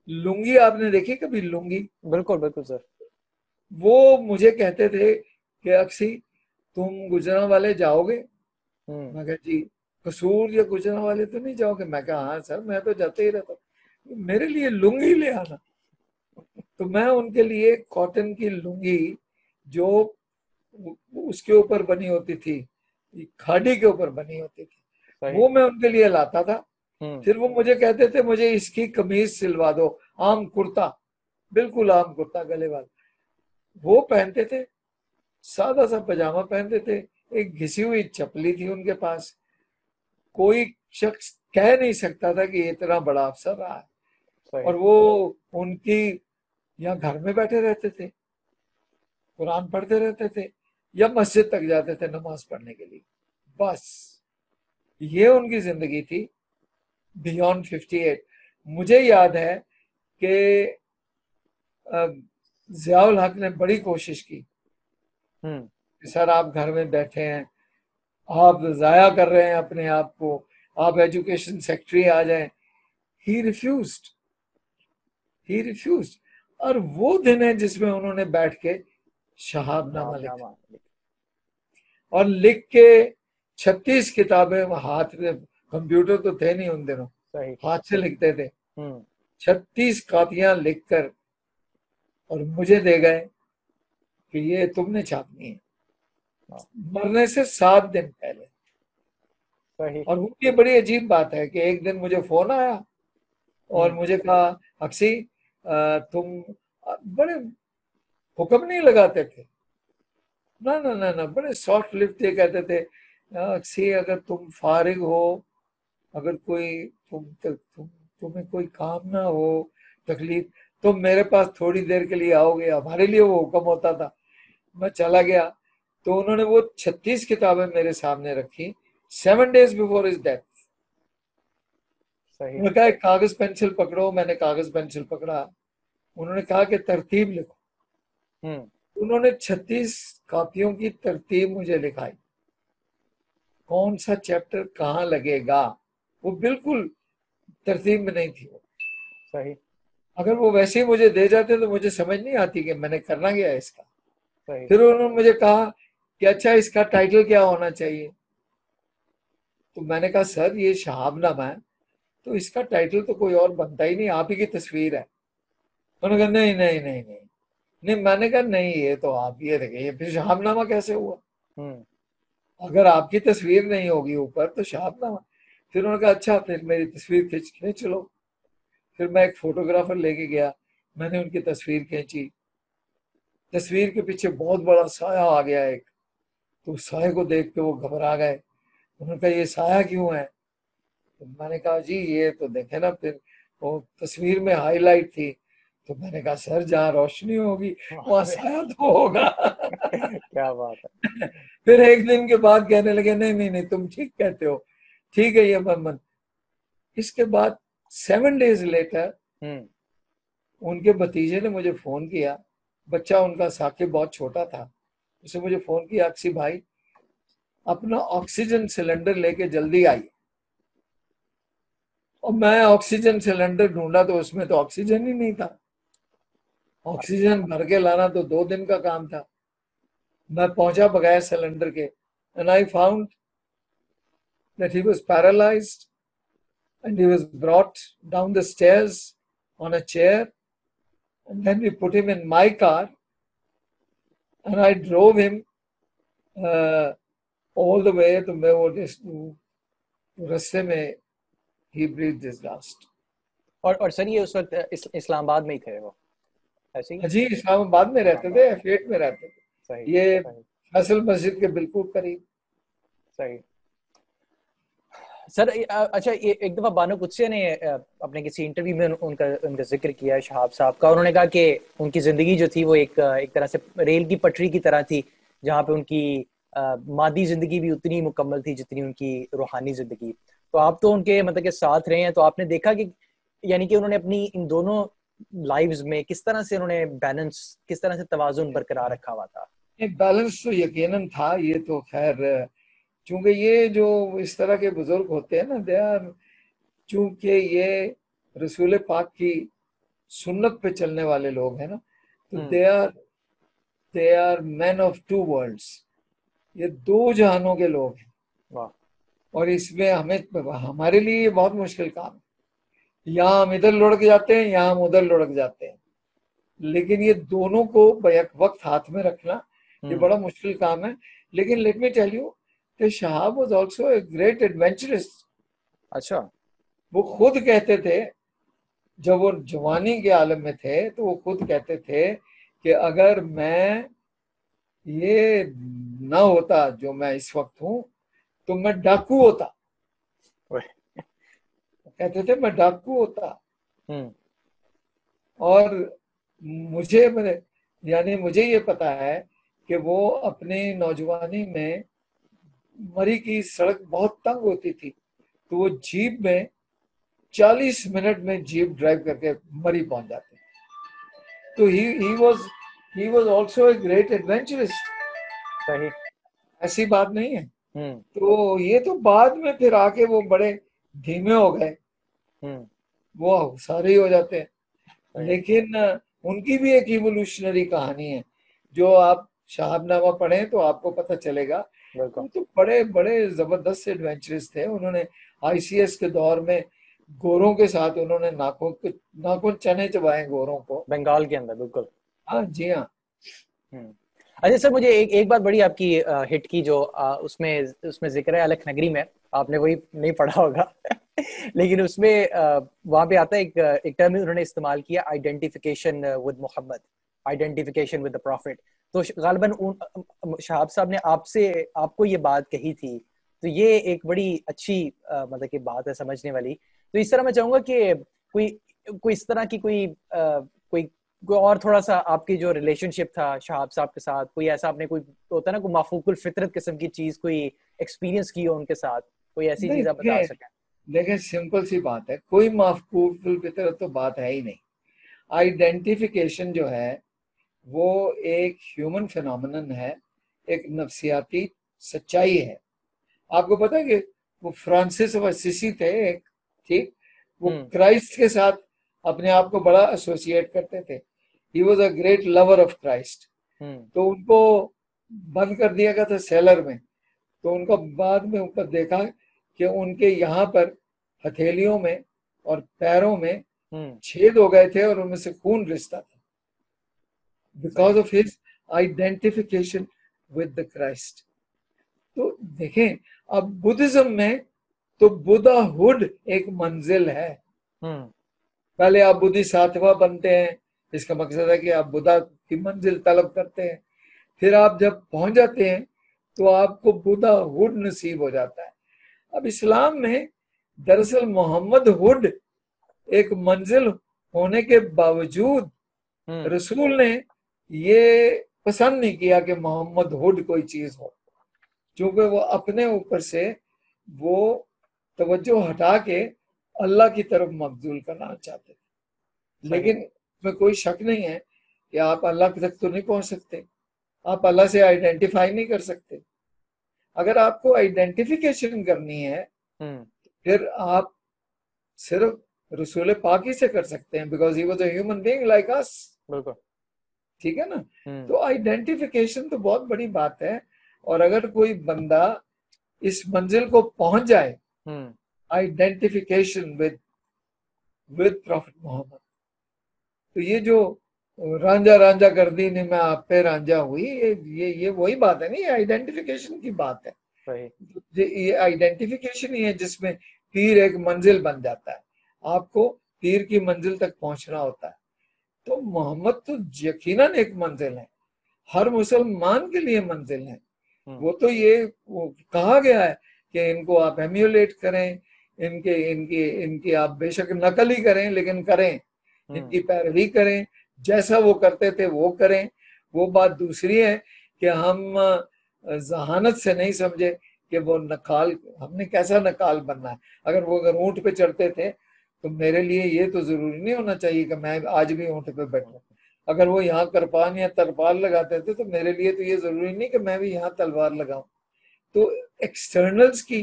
लुंगी आपने देखी कभी लुंगी? बिल्कुल बिल्कुल सर। वो मुझे कहते थे कि अक्सी तुम गुजरा वाले जाओगे? हम्म। मैं कहा जी कसूर या गुजरा वाले तो नहीं जाओगे? मैं कहा हाँ सर मैं तो जाते ही रहता मेरे लिए लुंगी ले आना। तो मैं उनके लिए कॉटन की लुंगी जो उसके ऊपर बनी होती थी खाड़ी के ऊपर बनी होती थी वो मैं उनके लिए लाता था। हम्म। फिर वो मुझे कहते थे मुझे इसकी कमीज सिलवा दो आम कुर्ता बिल्कुल आम कुर्ता गले वाला वो पहनते थे सादा सा पजामा पहनते थे एक घिसी हुई चपली थी उनके पास। कोई शख्स कह नहीं सकता था कि इतना बड़ा अफसर रहा है। और वो उनकी यहाँ घर में बैठे रहते थे कुरान पढ़ते रहते थे या मस्जिद तक जाते थे नमाज़ पढ़ने के लिए। बस ये उनकी ज़िंदगी थी बियॉन्ड फिफ्टी एट मुझे याद है कि जियाउल हक ने बड़ी कोशिश की हम्म। सर आप घर में बैठे हैं आप जाया कर रहे हैं अपने आप को आप एजुकेशन सेक्रेटरी आ जाए। ही रिफ्यूज ही रिफ्यूज और वो दिन है जिसमें उन्होंने बैठ के शहाबनामा लिखा। और लिख के छत्तीस किताबें हाथ में कंप्यूटर तो थे नहीं उन दिनों। हाथ से लिखते थे। हम्म। छत्तीस कापियाँ लिखकर और मुझे दे गए कि ये तुमने छापनी है। हाँ। मरने से सात दिन पहले। सही। और ये बड़ी अजीब बात है कि एक दिन मुझे फ़ोन आया और हम्म। मुझे कहा अक्सी तुम बड़े हुक्म नहीं लगाते थे। ना ना ना ना बड़े सॉफ्ट लिफ्ट थे कहते थे अक्सी अगर तुम फारिग हो अगर कोई तुम तक तुम तुम्हें कोई काम ना हो तकलीफ़ तो मेरे पास थोड़ी देर के लिए आओगे हमारे लिए वो हुक्म होता था। मैं चला गया तो उन्होंने वो छत्तीस किताबें मेरे सामने रखी seven days before is death उन्होंने कहा कागज़ पेंसिल पकड़ो मैंने कागज़ पेंसिल पकड़ा। उन्होंने कहा कि तरतीब लिखो। हम्म। उन्होंने छत्तीस कापियों की तरतीब मुझे लिखाई। कौन सा चैप्टर कहाँ लगेगा? वो बिल्कुल तरतीब में नहीं थी वो। सही। अगर वो वैसे ही मुझे दे जाते तो मुझे समझ नहीं आती कि मैंने करना क्या है इसका। सही। फिर उन्होंने मुझे कहा कि अच्छा इसका टाइटल क्या होना चाहिए? तो मैंने कहा सर ये शहाबनामा है तो इसका टाइटल तो कोई और बनता ही नहीं आप ही की तस्वीर है। उन्होंने कहा नहीं नहीं नहीं नहीं। नहीं मैंने कहा नहीं ये तो आप ये देखिए फिर शहाबनामा कैसे हुआ? हम्म। अगर आपकी तस्वीर नहीं होगी ऊपर तो शहाबनामा फिर उन्होंने कहा अच्छा फिर मेरी तस्वीर खींच खींच लो। फिर मैं एक फोटोग्राफर लेके गया मैंने उनकी तस्वीर खींची। तस्वीर के पीछे बहुत बड़ा साया आ गया एक। तो साय को देख के वो घबरा गए। उन्होंने कहा ये साया क्यों है? तो मैंने कहा जी ये तो देखे ना फिर वो तस्वीर में हाईलाइट थी। तो मैंने कहा सर जहाँ रोशनी होगी वहाँ साया तो होगा। क्या बात है। फिर एक दिन के बाद कहने लगे नहीं नहीं नहीं तुम ठीक कहते हो। ठीक है ये मोहम्मद इसके बाद सेवन डेज़ लेटर उनके भतीजे ने मुझे फ़ोन किया। बच्चा उनका साकिब बहुत छोटा था। उसे मुझे फ़ोन किया अक्सी भाई अपना ऑक्सीजन सिलेंडर लेके जल्दी आई और मैं ऑक्सीजन सिलेंडर ढूंढा तो उसमें तो ऑक्सीजन ही नहीं था। ऑक्सीजन भर के लाना तो दो दिन का काम था। मैं पहुँचा बगैर सिलेंडर के। And I found that he was paralysed and he was brought down the stairs on a chair and then we put him in my car and I drove him all the way तो मैं वो डिस्टू रस्ते में ही breathe this last और sir ये उस वक्त इस, इस्लामाबाद में ही थे वो? जी इस्लामाबाद में रहते थे एफिएट में रहते थे। सही ये फैसल मस्जिद के बिल्कुल करीब। सही। सर अच्छा ये एक दफ़ा बानो कुत्सिया ने अपने किसी इंटरव्यू में उनका उनका ज़िक्र किया शहाब साहब का। उन्होंने कहा कि उनकी ज़िंदगी जो थी वो एक एक तरह से रेल की पटरी की तरह थी जहाँ पे उनकी मादी ज़िंदगी भी उतनी मुकम्मल थी जितनी उनकी रूहानी ज़िंदगी। तो आप तो उनके मतलब के साथ रहे हैं तो आपने देखा कि यानी कि उन्होंने अपनी इन दोनों लाइव्स में किस तरह से उन्होंने बैलेंस किस तरह से तवाजुन बरकरार रखा हुआ था? बैलेंस तो यकीनन था ये तो खैर चूँकि ये जो इस तरह के बुज़ुर्ग होते हैं ना दे आर चूँकि ये रसूल पाक की सुन्नत पे चलने वाले लोग हैं ना तो they are they are man of two worlds ये दो जहानों के लोग हैं। और इसमें हमें हमारे लिए ये बहुत मुश्किल काम है। यहाँ हम इधर लुढ़क जाते हैं यहाँ हम उधर लुढ़क जाते हैं। लेकिन ये दोनों को बैक वक्त हाथ में रखना ये हम्म। बड़ा मुश्किल काम है। लेकिन लेट मी टेल यू कि Shahab was also a great adventurist अच्छा। वो खुद कहते थे जब वो जवानी के आलम में थे तो वो खुद कहते थे कि अगर मैं ये ना होता जो मैं इस वक्त हूँ तो मैं डाकू होता। कहते थे मैं डाकू होता हम्म। और मुझे मैंने यानी मुझे ये पता है कि वो अपने नौजवानी में मरी की सड़क बहुत तंग होती थी तो वो जीप में 40 मिनट में जीप ड्राइव करके मरी पहुँच जाते तो he he was he was also a great adventurist सही ऐसी बात नहीं है हम्म। तो ये तो बाद में फिर आके वो बड़े धीमे हो गए। वो सारे ही हो जाते हैं। लेकिन उनकी भी एक इवोल्यूशनरी कहानी है। जो आप शाहबनामा पढ़े तो आपको पता चलेगा तो बड़े बड़े ज़बरदस्त एडवेंचरस थे। उन्होंने आईसीएस के दौर में गोरों के साथ उन्होंने नाखून नाखून चने चबाए गोरों को। बंगाल के अंदर बिल्कुल। हाँ जी हाँ। हम्म। अच्छा सर मुझे एक एक बात बड़ी आपकी हिट की जो उसमें उसमें ज़िक्र है अलख नगरी में। आपने वही नहीं पढ़ा होगा। लेकिन उसमें वहाँ पे आता है एक एक टर्म उन्होंने इस्तेमाल किया identification with Mohammad identification with the prophet तो गालबन शहाब साहब ने आपसे, आपको ये बात कही थी तो ये एक बड़ी अच्छी मतलब की बात है समझने वाली। तो इस तरह मैं चाहूँगा कि कोई कोई इस तरह की कोई कोई कोई और थोड़ा सा आपकी जो रिलेशनशिप था शहाब साहब के साथ, कोई ऐसा आपने कोई होता है ना, कोई माफूकुल फितरत किस्म की चीज़, कोई एक्सपीरियंस की हो उनके साथ? कोई ऐसी चीज़ आप बता सकें? देखें सिंपल सी बात है कोई माफूल फितर तो बात है ही नहीं। आइडेंटिफिकेशन जो है वो एक ह्यूमन फिनोमिनन है एक नफसियाती सच्चाई है। आपको पता है कि वो फ्रांसिस असिसी थे एक ठीक? वो क्राइस्ट हम्म। के साथ अपने आप को बड़ा एसोसिएट करते थे। He was a great lover of Christ तो उनको बंद कर दिया गया था सेलर में। तो उनका बाद में ऊपर देखा कि उनके यहाँ पर हथेलियों में और पैरों में हम्म। छेद हो गए थे और उनमें से खून रिश्ता था। Because of his identification with the Christ तो देखें अब बुद्धिज्म में तो बुद्धा हुड एक मंजिल है। हम्म। पहले आप बुद्धि सातवा बनते हैं इसका मकसद है कि आप बुद्धा की मंजिल तलब करते हैं। फिर आप जब पहुँच जाते हैं तो आपको बुद्धा हुड नसीब हो जाता है। अब इस्लाम में दरअसल मोहम्मद हुड एक मंजिल होने के बावजूद हम्म। रसूल ने ये पसंद नहीं किया कि मोहम्मद हुड कोई चीज़ हो क्योंकि वो अपने ऊपर से वो तवज्जो हटा के अल्लाह की तरफ़ मकबूल करना चाहते थे। लेकिन में कोई शक नहीं है कि आप अल्लाह तक तो नहीं पहुँच सकते आप अल्लाह से आइडेंटिफाई नहीं कर सकते। अगर आपको आइडेंटिफिकेशन करनी है हम्म। फिर आप सिर्फ़ रसूल पाक ही से कर सकते हैं because he was human being like us बिल्कुल। ठीक है ना? हम्म। तो आइडेंटिफिकेशन तो बहुत बड़ी बात है और अगर कोई बंदा इस मंजिल को पहुँच जाए identification with with prophet Mohammad तो ये जो रांझा रांझा कर दी नहीं मैं आप पे रांझा हुई ये ये ये वही बात है ना ये आइडेंटिफिकेशन की बात है। ये आइडेंटिफिकेशन ही है जिसमें पीर एक मंजिल बन जाता है। आपको पीर की मंजिल तक पहुँचना होता है। तो मोहम्मद तो यकीनन एक मंजिल है। हर मुसलमान के लिए मंजिल है। हम्म। वो तो ये वो कहा गया है कि इनको आप एम्यूलेट करें इनके इनकी इनकी आप बेशक नकल ही करें लेकिन करें। हम्म। इनकी पैरवी करें जैसा वो करते थे वो करें वो बात दूसरी है कि हम जहानत से नहीं समझे कि वो नकाल हमने कैसा नकाल बनना है अगर वो अगर ऊँट पे चढ़ते थे तो मेरे लिए ये तो ज़रूरी नहीं होना चाहिए कि मैं आज भी ऊँट पे बैठूं अगर वो यहाँ करपान या तरपार लगाते थे तो मेरे लिए तो ये ज़रूरी नहीं कि मैं भी यहाँ तलवार लगाऊँ तो एक्सटर्नल्स की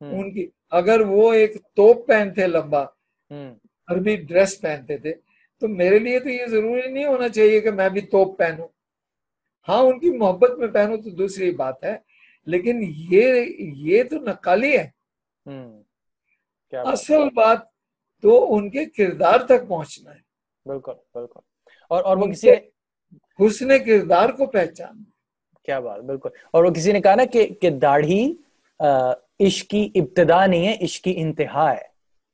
हम्म। उनकी अगर वो एक तोप पहनते लंबा हम्म। अरबी ड्रेस पहनते थे तो मेरे लिए तो ये ज़रूरी नहीं होना चाहिए कि मैं भी तोप पहनू। हाँ उनकी मोहब्बत में पहनू तो दूसरी बात है लेकिन ये ये तो नकाली है। हम्म। क्या असल बात तो उनके किरदार तक पहुँचना है। बिल्कुल बिल्कुल। और और वो किसी ने हुस्न किरदार को पहचान। क्या बात बिल्कुल। और वो किसी ने कहा ना कि कि दाढ़ी इश्क की इब्तदा नहीं है इश्क की इंतहा है।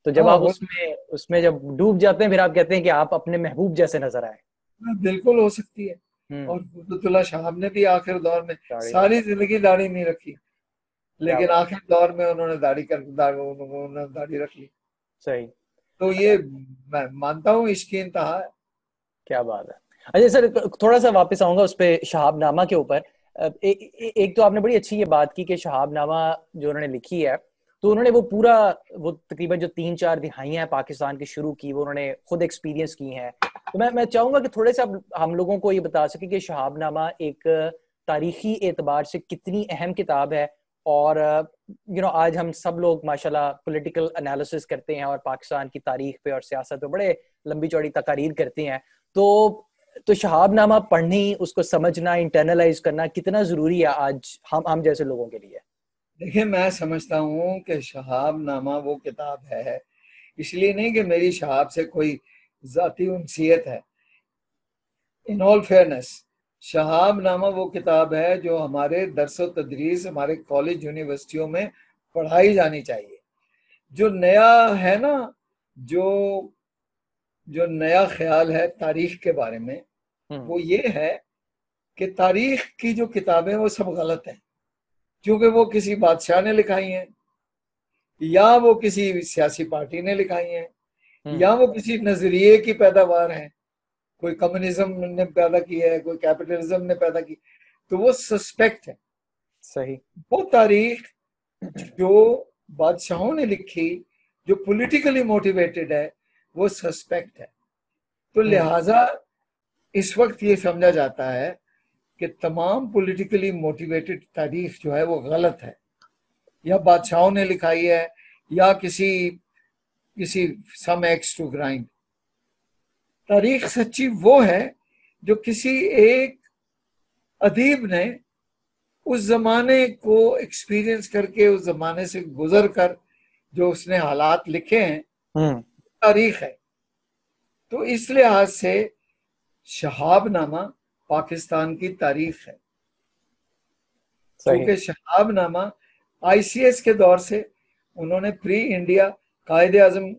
तो जब हाँ, आप उसमें उसमें जब डूब जाते हैं फिर आप कहते हैं कि आप अपने महबूब जैसे नज़र आए। हाँ, बिल्कुल हो सकती है। हम्म। और कुतुल्ला शाहब ने भी आखिर दौर में सारी ज़िंदगी दाढ़ी नहीं रखी। लेकिन आखिर दौर में उन्होंने दाढ़ी कर उन्होंने दाढ़ी रख ली। सही। तो ये मैं मानता हूँ इसकी इंतहा है। क्या बात है। अच्छा सर थोड़ा सा वापस आऊँगा उस पर शहाबनामा के ऊपर। एक तो आपने बड़ी अच्छी ये बात की कि शहाबनामा जो उन्होंने लिखी है तो उन्होंने वो पूरा, वो तकरीबन जो तीन चार दिहाइयाँ पाकिस्तान की शुरू की, वो उन्होंने खुद एक्सपीरियंस की हैं। तो मैं मैं चाहूँगा कि थोड़े से आप हम लोगों को ये बता सके कि शहाबनामा एक तारीखी एतबार से कितनी अहम किताब है और यू नो आज हम सब लोग, माशाल्लाह पॉलिटिकल एनालिसिस करते हैं और पाकिस्तान की तारीख पे और सियासत पे बड़े लंबी चौड़ी तकारीर करते हैं। तो तो शहाबनामा पढ़नी, उसको समझना इंटरनलाइज करना कितना ज़रूरी है आज हम हम जैसे लोगों के लिए? देखिए मैं समझता हूँ कि शहाब नामा वो किताब है। इसलिए नहीं कि मेरी शहाब से कोई जाती उनसीयत है। इन ऑल फेयरनेस शहाबनामा वो किताब है जो हमारे दरसो तदरीस हमारे कॉलेज यूनिवर्सिटियों में पढ़ाई जानी चाहिए। जो नया है ना जो जो नया ख्याल है तारीख के बारे में हम्म। वो ये है कि तारीख की जो किताबें वो सब गलत हैं। क्योंकि वो किसी बादशाह ने लिखाई हैं या वो किसी सियासी पार्टी ने लिखाई हैं हम्म। या वो किसी नज़रिए की पैदावार है कोई कम्युनिज्म ने पैदा की है कोई कैपिटलिज्म ने पैदा की तो वो सस्पेक्ट है सही वो तारीख जो बादशाहों ने लिखी जो पॉलिटिकली मोटिवेटेड है वो सस्पेक्ट है तो हम्म। लिहाजा इस वक्त ये समझा जाता है कि तमाम पॉलिटिकली मोटिवेटेड तारीख जो है वो गलत है। या बादशाहों ने लिखाई है या किसी किसी सम एक्स टू ग्राइंड तारीख सच्ची वो है जो किसी एक अदीब ने उस जमाने को एक्सपीरियंस करके उस जमाने से गुजर कर जो उसने हालात लिखे हैं हम्म। तारीख है। तो इस लिहाज से शहाबनामा पाकिस्तान की तारीख है क्योंकि शहाबनामा आईसीएस के दौर से उन्होंने प्री इंडिया कायदे आज़म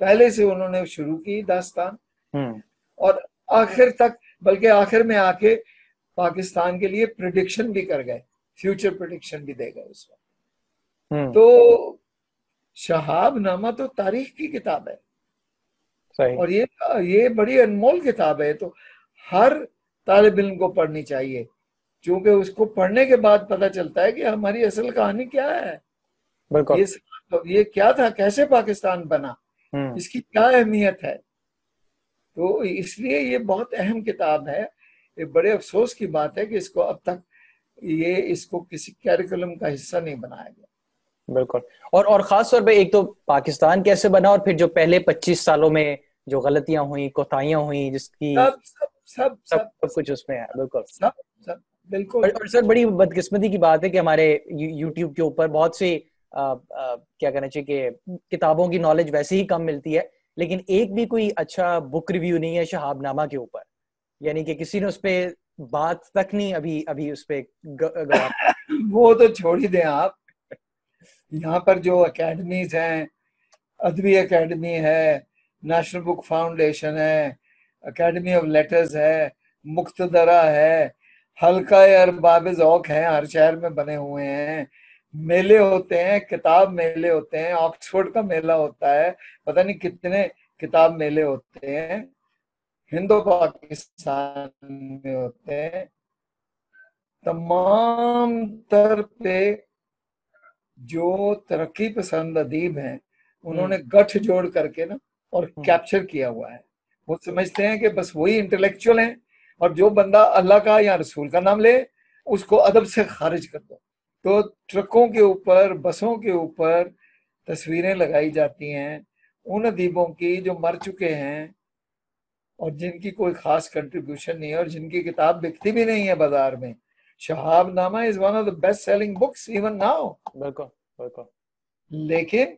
पहले से उन्होंने शुरू की दास्तान हम्म। और आखिर तक बल्कि आखिर में आके पाकिस्तान के लिए प्रिडिक्शन भी कर गए फ्यूचर प्रिडिक्शन भी दे गए उस वक्त हम्म। तो शहाब नामा तो तारीख की किताब है सही। और ये ये बड़ी अनमोल किताब है तो हर तालब इल्म को पढ़नी चाहिए। क्योंकि उसको पढ़ने के बाद पता चलता है कि हमारी असल कहानी क्या है। ये ये क्या था कैसे पाकिस्तान बना हम्म। इसकी क्या अहमियत है? तो इसलिए ये बहुत अहम किताब है। ये बड़े अफसोस की बात है कि इसको अब तक ये इसको किसी कैरिकुलम का हिस्सा नहीं बनाया गया। बिल्कुल। और और खास तौर पे एक तो पाकिस्तान कैसे बना और फिर जो पहले 25 सालों में जो गलतियाँ हुई कोताहियाँ हुई जिसकी सब सब सब सब, सब, कुछ उसमें है बिल्कुल। सब सब बिल्कुल। और सर बड़ी बदकिस्मती की बात है कि हमारे यूट्यूब के ऊपर बहुत से क्या कहना चाहिए कि किताबों की नॉलेज वैसे ही कम मिलती है लेकिन एक भी कोई अच्छा बुक रिव्यू नहीं है शहाबनामा के ऊपर। यानी कि किसी ने उस पर बात तक नहीं अभी अभी उस पर वो तो छोड़ ही दें आप। यहाँ पर जो एकेडमीज हैं अदबी अकेडमी है नेशनल बुक फाउंडेशन है एकेडमी ऑफ़ लेटर्स है मुख्तदरा है हल्का अरबाब जौक है हर शहर में बने हुए हैं। मेले होते हैं किताब मेले होते हैं ऑक्सफोर्ड का मेला होता है। पता नहीं कितने किताब मेले होते हैं। हिंदो पाकिस्तान में होते हैं। तमाम तर पे जो तरक्की पसंद अदीब हैं उन्होंने हम्म। गठ जोड़ करके ना और कैप्चर हम्म। किया हुआ है। वो समझते हैं कि बस वही इंटेलेक्चुअल हैं और जो बंदा अल्लाह का या रसूल का नाम ले उसको अदब से खारिज कर दो। तो ट्रकों के ऊपर बसों के ऊपर तस्वीरें लगाई जाती हैं उन अदीबों की जो मर चुके हैं और जिनकी कोई खास कंट्रीब्यूशन नहीं है और जिनकी किताब बिकती भी नहीं है बाज़ार में। Shahab Nama is one of the best selling books even now बिल्कुल बिल्कुल। लेकिन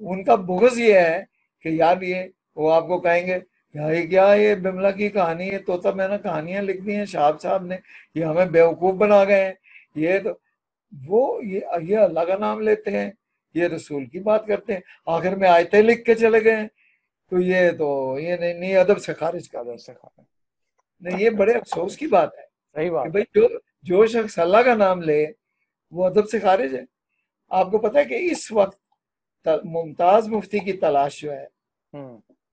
उनका बुगज ये है कि यार ये वो आपको कहेंगे ये क्या ये बिमला की कहानी है? तो तब मैंने कहानियाँ लिख दी हैं शाहब साहब ने। ये हमें बेवकूफ़ बना गए हैं। ये तो वो ये ये अल्लाह का नाम लेते हैं। ये रसूल की बात करते हैं। आखिर में आयतें लिख के चले गए तो ये तो ये नहीं नहीं अदब से खारिज का अदब से खारिज नहीं ये बड़े अफसोस की बात है सही बात भाई जो जो शख्स अल्लाह का नाम ले वो अदब से खारिज है। आपको पता है कि इस वक्त मुमताज़ मुफ्ती की तलाश जो है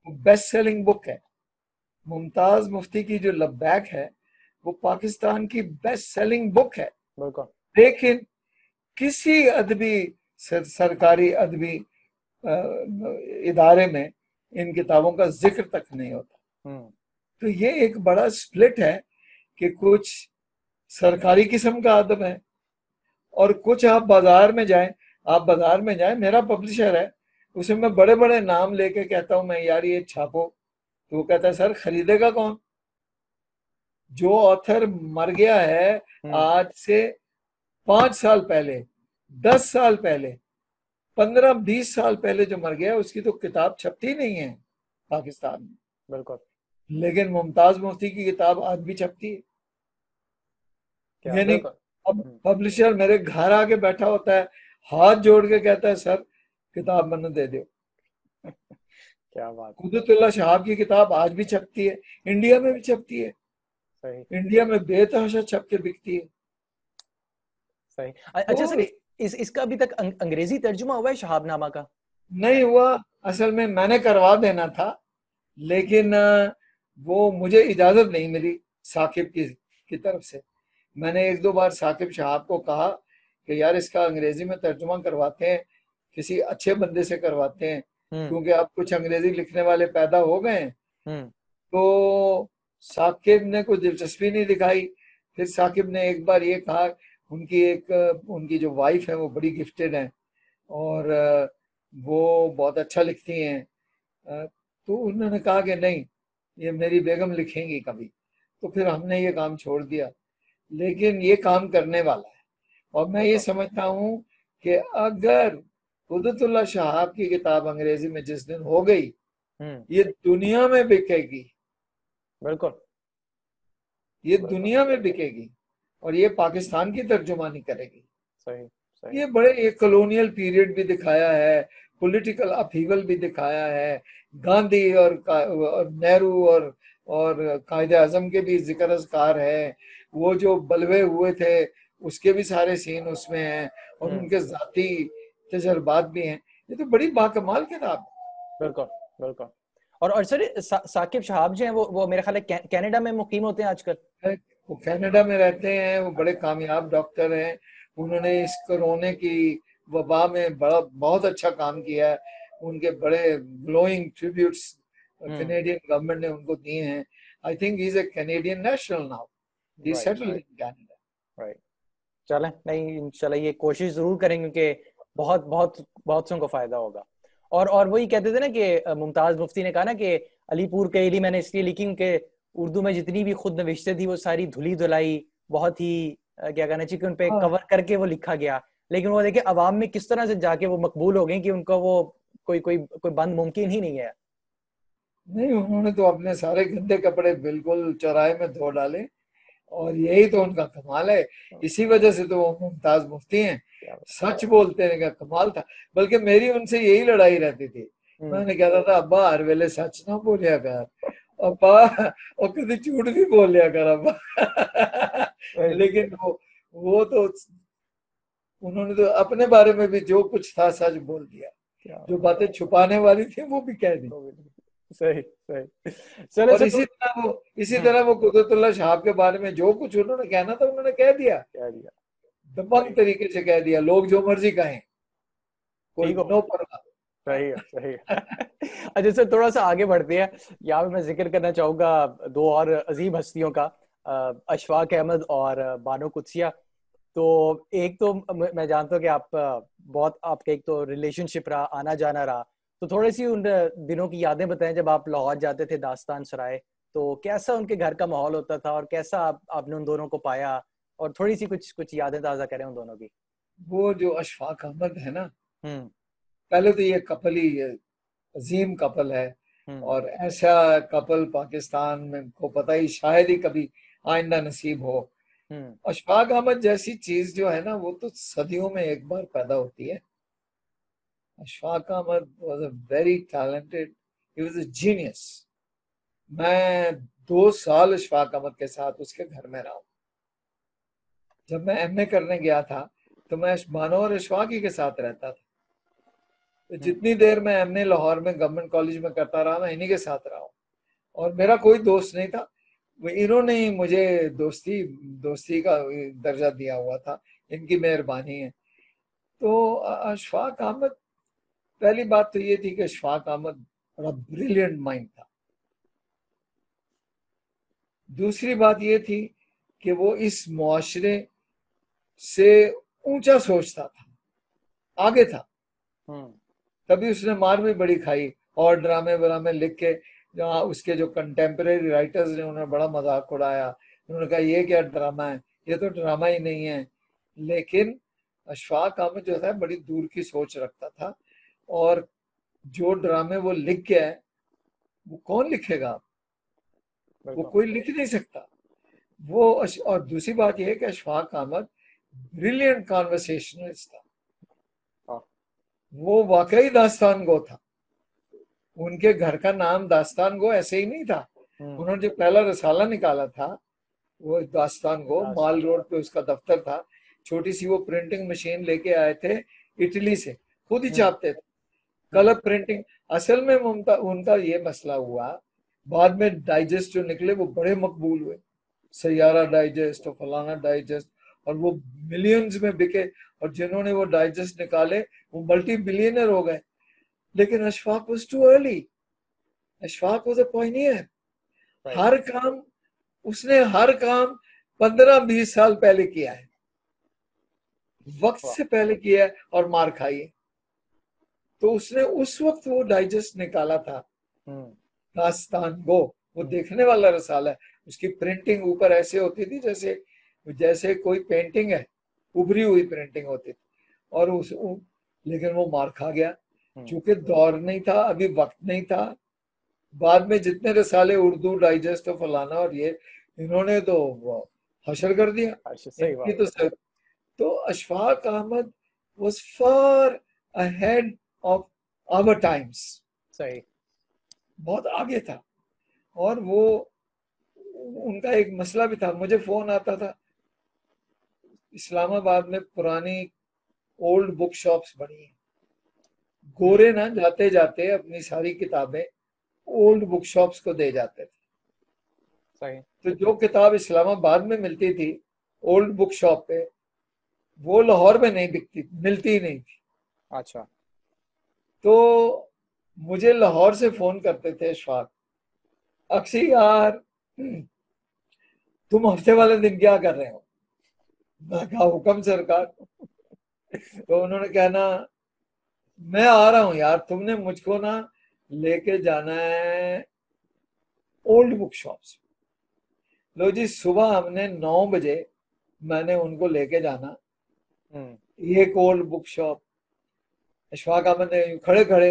बेस्ट सेलिंग बुक है। मुमताज़ मुफ्ती की जो लब्बैक है वो पाकिस्तान की बेस्ट सेलिंग बुक है। लेकिन किसी अदबी सर, सरकारी अदबी इदारे में इन किताबों का ज़िक्र तक नहीं होता। हम्म। तो ये एक बड़ा स्प्लिट है कि कुछ सरकारी किस्म का अदब है और कुछ आप बाज़ार में जाएँ आप बाज़ार में जाएँ मेरा पब्लिशर है उसे मैं बड़े बड़े नाम लेके कहता हूँ मैं यार ये छापो। तो वो कहता है सर खरीदेगा कौन? जो ऑथर मर गया है हम्म। आज से पाँच साल पहले दस साल पहले पंद्रह बीस साल पहले जो मर गया उसकी तो किताब छपती नहीं है पाकिस्तान में। बिल्कुल। लेकिन मुमताज़ मुफ्ती की किताब आज भी छपती है। यानी अब पब्लिशर हम्म। मेरे घर आके बैठा होता है हाथ जोड़ के कहता है सर किताब मन दे दो क्या बात कुदरतुल्ला शहाब की किताब आज भी छपती है इंडिया में भी छपती है। सही। इंडिया में बेतहाशा छप के बिकती है। सही। अच्छा सर इस इसका अभी तक अं, अंग्रेज़ी तर्जुमा हुआ है शहाबनामा का? नहीं हुआ असल में मैंने करवा देना था लेकिन वो मुझे इजाज़त नहीं मिली साकिब की की तरफ़ से। मैंने एक दो बार साकिब शहाब को कहा कि यार इसका अंग्रेज़ी में तर्जुमा करवाते हैं किसी अच्छे बंदे से करवाते हैं हम्म। क्योंकि अब कुछ अंग्रेज़ी लिखने वाले पैदा हो गए हम्म। तो साकिब ने कोई दिलचस्पी नहीं दिखाई। फिर साकिब ने एक बार ये कहा उनकी एक उनकी जो वाइफ है वो बड़ी गिफ्टेड है और वो बहुत अच्छा लिखती हैं। तो उन्होंने कहा कि नहीं ये मेरी बेगम लिखेंगी कभी। तो फिर हमने ये काम छोड़ दिया। लेकिन ये काम करने वाला है। और मैं ये समझता हूँ कि अगर कुदरतुल्ला शहाब की किताब अंग्रेज़ी में जिस दिन हो गई हम्म। ये दुनिया में बिकेगी बिल्कुल ये दुनिया में बिकेगी और ये पाकिस्तान की तर्जुमानी करेगी सही, सही। ये बड़े एक कॉलोनियल पीरियड भी दिखाया है पॉलिटिकल अपीवल भी दिखाया है गांधी और, और नेहरू और और कायद आज़म के भी ज़िक्र अजकार है वो जो बलवे हुए थे उसके भी सारे सीन उसमें हैं और हम्म। उनके जाती तजर्बात भी हैं। ये तो बड़ी बाकमाल किताब है। बिल्कुल बिल्कुल। और और सर सा, साकिब शहाब जो है वो वो मेरे ख्याल है कनाडा में मुकीम होते हैं आजकल। वो कनाडा में रहते हैं वो बड़े कामयाब डॉक्टर हैं। उन्होंने इस कोरोना की वबा में बड़ा बहुत अच्छा काम किया है। उनके बड़े ग्लोइंग ट्रिब्यूट्स कनेडियन गवर्नमेंट ने उनको दिए हैं। I think is a Canadian national now he settled in Canada right चलें नहीं इंशाल्लाह ये कोशिश ज़रूर करेंगे क्योंकि बहुत बहुत बहुत से को फ़ायदा होगा। और और वही कहते थे ना कि मुमताज़ मुफ्ती ने कहा ना कि अलीपुर के लिए मैंने इसलिए लिखी कि उर्दू में जितनी भी खुद नविश्ते थी वो सारी धुली धुलाई बहुत ही क्या कहना चाहिए कि उन हाँ. कवर करके वो लिखा गया। लेकिन वो देखिए अवाम में किस तरह से जाके वो मकबूल हो गए कि उनका वो कोई कोई कोई बंद मुमकिन ही नहीं है? नहीं उन्होंने तो अपने सारे गंदे कपड़े बिल्कुल चौराहे में धो डाले। और यही तो उनका कमाल है। इसी वजह से तो वो मुमताज़ मुफ्ती हैं। सच बोलते हैं का कमाल था। बल्कि मेरी उनसे यही लड़ाई रहती थी। हम्म। मैंने कहता था अब्बा हर वेले सच ना बोलिया कर। अब्बा और कभी झूठ भी बोल लिया कर अब्बा। लेकिन वो वो तो उन्होंने तो अपने बारे में भी जो कुछ था सच बोल दिया। जो बातें छुपाने वाली थी वो भी कह दी। सही सही। चलो और इसी तरह वो इसी। तरह वो कुदरतुल्ला शाह के बारे में जो कुछ उन्होंने कहना था उन्होंने कह दिया। कह दिया। दबंग तरीके से कह दिया लोग जो मर्ज़ी कहें कोई नो परवाह। सही है सही है। अच्छा सर थोड़ा सा आगे बढ़ते हैं। यहाँ पे मैं ज़िक्र करना चाहूँगा दो और अजीम हस्तियों का अशफाक अहमद और बानो कुत्सिया। तो एक तो मैं जानता हूँ कि आप बहुत आपका एक तो रिलेशनशिप रहा आना जाना रहा। तो थोड़ी सी उन दिनों की यादें बताएँ जब आप लाहौर जाते थे दास्तान सराय तो कैसा उनके घर का माहौल होता था और कैसा आप, आपने उन दोनों को पाया और थोड़ी सी कुछ कुछ यादें ताज़ा करें उन दोनों की वो जो अशफाक अहमद है ना हम्म। पहले तो ये कपल ही अजीम कपल है हम्म। और ऐसा कपल पाकिस्तान में को पता ही शायद ही कभी आइंदा नसीब हो हम्म। अशफाक अहमद जैसी चीज़ जो है ना वो तो सदियों में एक बार पैदा होती है Ashfaq Ahmad was a very talented he was a genius मैं दो साल अशफाक अहमद के साथ उसके घर में रहा जब मैं एमए करने गया था तो मैं मानो और अशफाक के साथ रहता था। तो जितनी देर मैं एमए लाहौर में गवर्नमेंट कॉलेज में करता रहा मैं इन्हीं के साथ रहा हूँ। और मेरा कोई दोस्त नहीं था। इन्होंने ही मुझे दोस्ती दोस्ती का दर्जा दिया हुआ था। इनकी मेहरबानी है। तो अशफाक अहमद पहली बात तो ये थी कि अशफाक अहमद बड़ा ब्रिलियंट माइंड था। दूसरी बात ये थी कि वो इस मुआशरे से ऊँचा सोचता था आगे था। हम्म। तभी उसने मार भी बड़ी खाई और ड्रामे व्रामे लिख के जहाँ उसके जो कंटेम्प्रेरी राइटर्स ने उन्होंने बड़ा मज़ाक उड़ाया उन्होंने कहा ये क्या ड्रामा है? ये तो ड्रामा ही नहीं है। लेकिन अशफाक अहमद जो है बड़ी दूर की सोच रखता था। और जो ड्रामे वो लिख गया है वो कौन लिखेगा? वो कोई लिख नहीं सकता। वो और दूसरी बात यह है कि अशफाक अहमद ब्रिलियंट कॉन्वर्सेशनलिस्ट था। हाँ। वो वाकई दास्तान गो था। उनके घर का नाम दास्तान गो ऐसे ही नहीं था। हम्म। उन्होंने जो पहला रसाला निकाला था वो दास्तान गो माल रोड पे उसका दफ्तर था। छोटी सी वो प्रिंटिंग मशीन लेके आए थे इटली से। खुद ही हम्म। छापते थे। कलर प्रिंटिंग असल में उनका उनका ये मसला हुआ बाद में डाइजेस्ट जो निकले वो बड़े मकबूल हुए। सयारा डाइजेस्ट और फलाना डाइजेस्ट और वो मिलियंस में बिके और जिन्होंने वो डाइजेस्ट निकाले वो मल्टी बिलियनर हो गए। लेकिन Ashfaq was too early Ashfaq was a pioneer हर काम उसने हर काम पंद्रह बीस साल पहले किया है। वक्त से पहले किया है और मार खाई है। तो उसने उस वक्त वो डाइजेस्ट निकाला था हम्म। दास्तान गो वो हम्म। देखने वाला रसाला है उसकी प्रिंटिंग ऊपर ऐसे होती थी जैसे जैसे कोई पेंटिंग है उभरी हुई प्रिंटिंग होती थी और उस लेकिन वो मार खा गया हम्म। क्योंकि दौर नहीं था अभी वक्त नहीं था बाद में जितने रसाले उर्दू डाइजेस्ट और फलाना और ये इन्होंने तो हशर कर दिया सही तो तो Ashfaq Ahmad was far ahead of our times. सही। बहुत आगे था। और वो उनका एक मसला भी था। मुझे फ़ोन आता था। इस्लामाबाद में पुरानी ओल्ड बुक शॉप्स बनी है। गोरे ना जाते जाते अपनी सारी किताबें ओल्ड बुक शॉप्स को दे जाते थे। सही। तो जो किताब इस्लामाबाद में मिलती थी ओल्ड बुक शॉप पे वो लाहौर में नहीं बिकती मिलती ही नहीं थी। अच्छा। तो मुझे लाहौर से फ़ोन करते थे अशफाक अक्सी यार तुम हफ़्ते वाले दिन क्या कर रहे हो? मैं कहा हुक्म सरकार। तो उन्होंने कहना मैं आ रहा हूँ यार तुमने मुझको ना लेके जाना है ओल्ड बुक शॉप्स लो जी सुबह हमने नौ बजे मैंने उनको लेके जाना। हम्म। एक old book shop Ashfaq Ahmad ने खड़े खड़े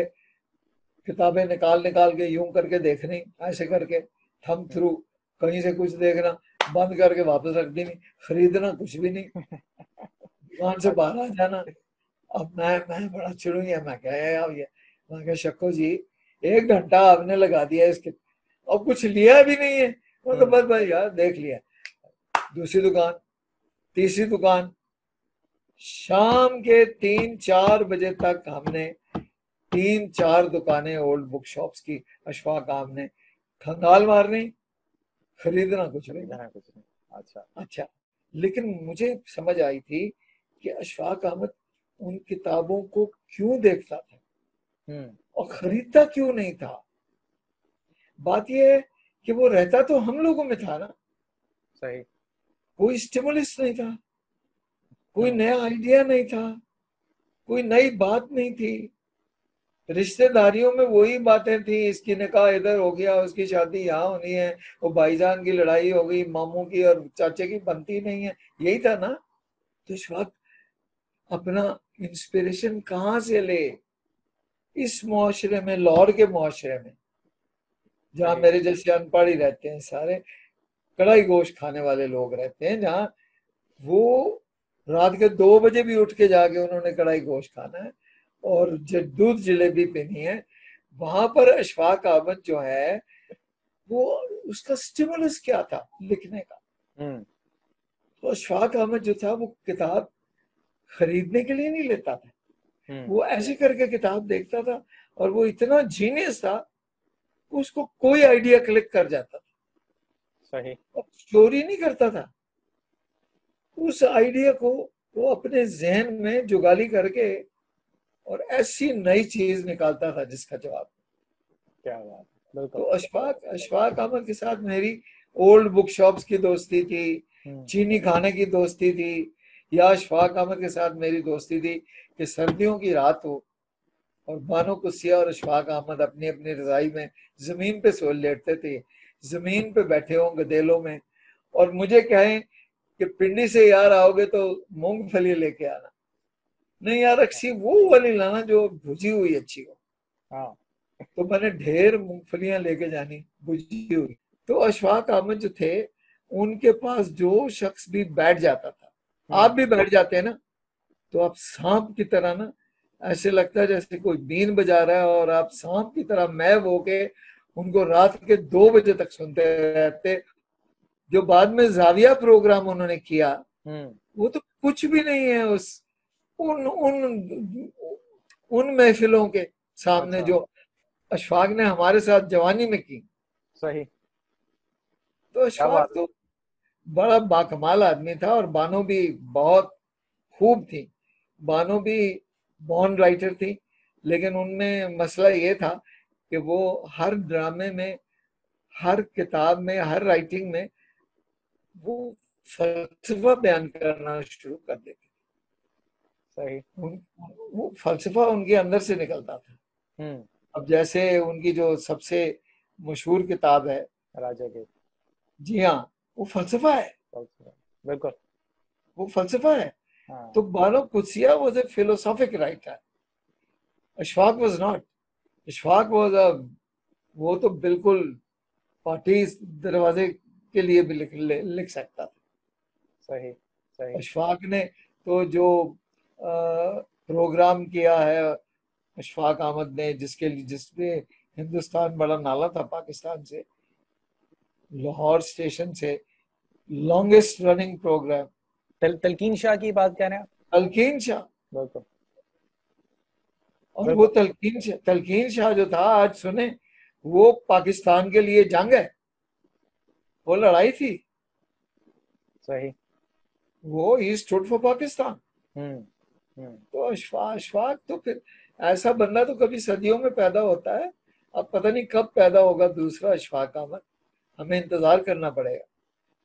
किताबें निकाल निकाल के यूँ करके देखनी, ऐसे करके थम थ्रू कहीं से कुछ देखना, बंद करके वापस रख देनी, खरीदना कुछ भी नहीं। दुकान से बाहर आ जाना। अब मैं मैं बड़ा चिड़ूँगी मैं क्या यार ये मैं क्या शक्को जी, एक घंटा आपने लगा दिया इसके, अब कुछ लिया भी नहीं है। मैं तो बस भाई यार, देख लिया। दूसरी दुकान, तीसरी दुकान शाम के तीन चार बजे तक हमने तीन चार दुकानें ओल्ड बुक शॉप्स की अशफाक आम ने खंगाल मारनी खरीदना कुछ नहीं। कुछ नहीं। अच्छा। अच्छा लेकिन मुझे समझ आई थी कि अशफाक अहमद उन किताबों को क्यों देखता था हम्म। और खरीदता क्यों नहीं था? बात यह है कि वो रहता तो हम लोगों में था ना। सही। कोई स्टिमुलस नहीं था। कोई हम्म। नया आइडिया नहीं था कोई नई बात नहीं थी। रिश्तेदारियों में वही बातें थी इसकी निकाह इधर हो गया उसकी शादी यहाँ होनी है वो भाईजान की लड़ाई हो गई मामू की और चाचे की बनती नहीं है। यही था ना? तो इस वक्त अपना इंस्पिरेशन कहाँ से ले? इस मुआशरे में लाहौर के मुआरे में जहाँ मेरे जैसे अनपढ़ ही रहते हैं सारे कड़ाई गोश्त खाने वाले लोग रहते हैं जहाँ वो रात के दो बजे भी उठ के जाके उन्होंने कड़ाई गोश्त खाना है और दूध जलेबी पीनी है वहाँ पर अशफाक अहमद जो है वो उसका स्टिमुलस क्या था लिखने का? हम्म। तो अशफाक अहमद जो था वो किताब खरीदने के लिए नहीं लेता था। हम्म। वो ऐसे करके किताब देखता था और वो इतना जीनियस था उसको कोई आइडिया क्लिक कर जाता था। सही। चोरी नहीं करता था। उस आइडिया को वो अपने जहन में जुगाली करके और ऐसी नई चीज़ निकालता था जिसका जवाब क्या बात तो अशफाक अशफाक अहमद के साथ मेरी ओल्ड बुक शॉप्स की दोस्ती थी हम्म। चीनी खाने की दोस्ती थी या अशफाक अहमद के साथ मेरी दोस्ती थी कि सर्दियों की रात हो और बानो कुसिया और अशफाक अहमद अपनी अपनी रजाई में ज़मीन पे सो लेटते थे ज़मीन पे बैठे हों गदेलों में और मुझे कहें कि पिंडी से यार आओगे तो मूंगफली लेके आना। नहीं यार अक्सी वो वाली लाना जो भुजी हुई अच्छी हो। हाँ। तो मैंने ढेर मूंगफलियाँ लेके जानी भुजी हुई। तो अशफाक अहमद जो थे उनके पास जो शख्स भी बैठ जाता था हम्म। आप भी बैठ जाते हैं ना? तो आप सांप की तरह ना ऐसे लगता है जैसे कोई बीन बजा रहा है और आप सांप की तरह मैब होके उनको रात के दो बजे तक सुनते रहते जो बाद में जाविया प्रोग्राम उन्होंने किया हम्म। वो तो कुछ भी नहीं है उस उन उन उन महफिलों के सामने अच्छा। जो अशफाक ने हमारे साथ जवानी में की सही तो अशफाक तो बड़ा बाकमाल आदमी था और बानो भी बहुत खूब थी बानो भी बॉन्ड राइटर थी लेकिन उनमें मसला ये था कि वो हर ड्रामे में हर किताब में हर राइटिंग में वो फलसफा बयान करना शुरू कर देते सही। वो फलसफा उनके अंदर से निकलता था। हम्म। अब जैसे उनकी जो सबसे मशहूर किताब है राजा के। जी हाँ वो फलसफा है। बिल्कुल। वो फलसफा है। हाँ. तो Bano Qudsia was a philosophic writer Ashfaq was not Ashfaq was a वो तो बिल्कुल पार्टी दरवाजे के लिए भी लिख लिख सकता था। सही सही। अशफाक ने तो जो प्रोग्राम किया है अशफाक अहमद ने जिसके लिए जिसमें हिंदुस्तान बड़ा नाला था पाकिस्तान से लाहौर स्टेशन से लॉन्गेस्ट रनिंग प्रोग्राम तल, तलकीन शाह की बात कह रहे हैं तलकीन शाह। बिल्कुल। और वो तलकीन शाह तलकीन शाह जो था आज सुने वो पाकिस्तान के लिए जंग है। वो लड़ाई थी। सही। वो ही स्टूड फॉर पाकिस्तान तो अशफाक अशफाक तो फिर ऐसा बंदा तो कभी सदियों में पैदा होता है। अब पता नहीं कब पैदा होगा दूसरा अशफाक अहमद हमें इंतज़ार करना पड़ेगा।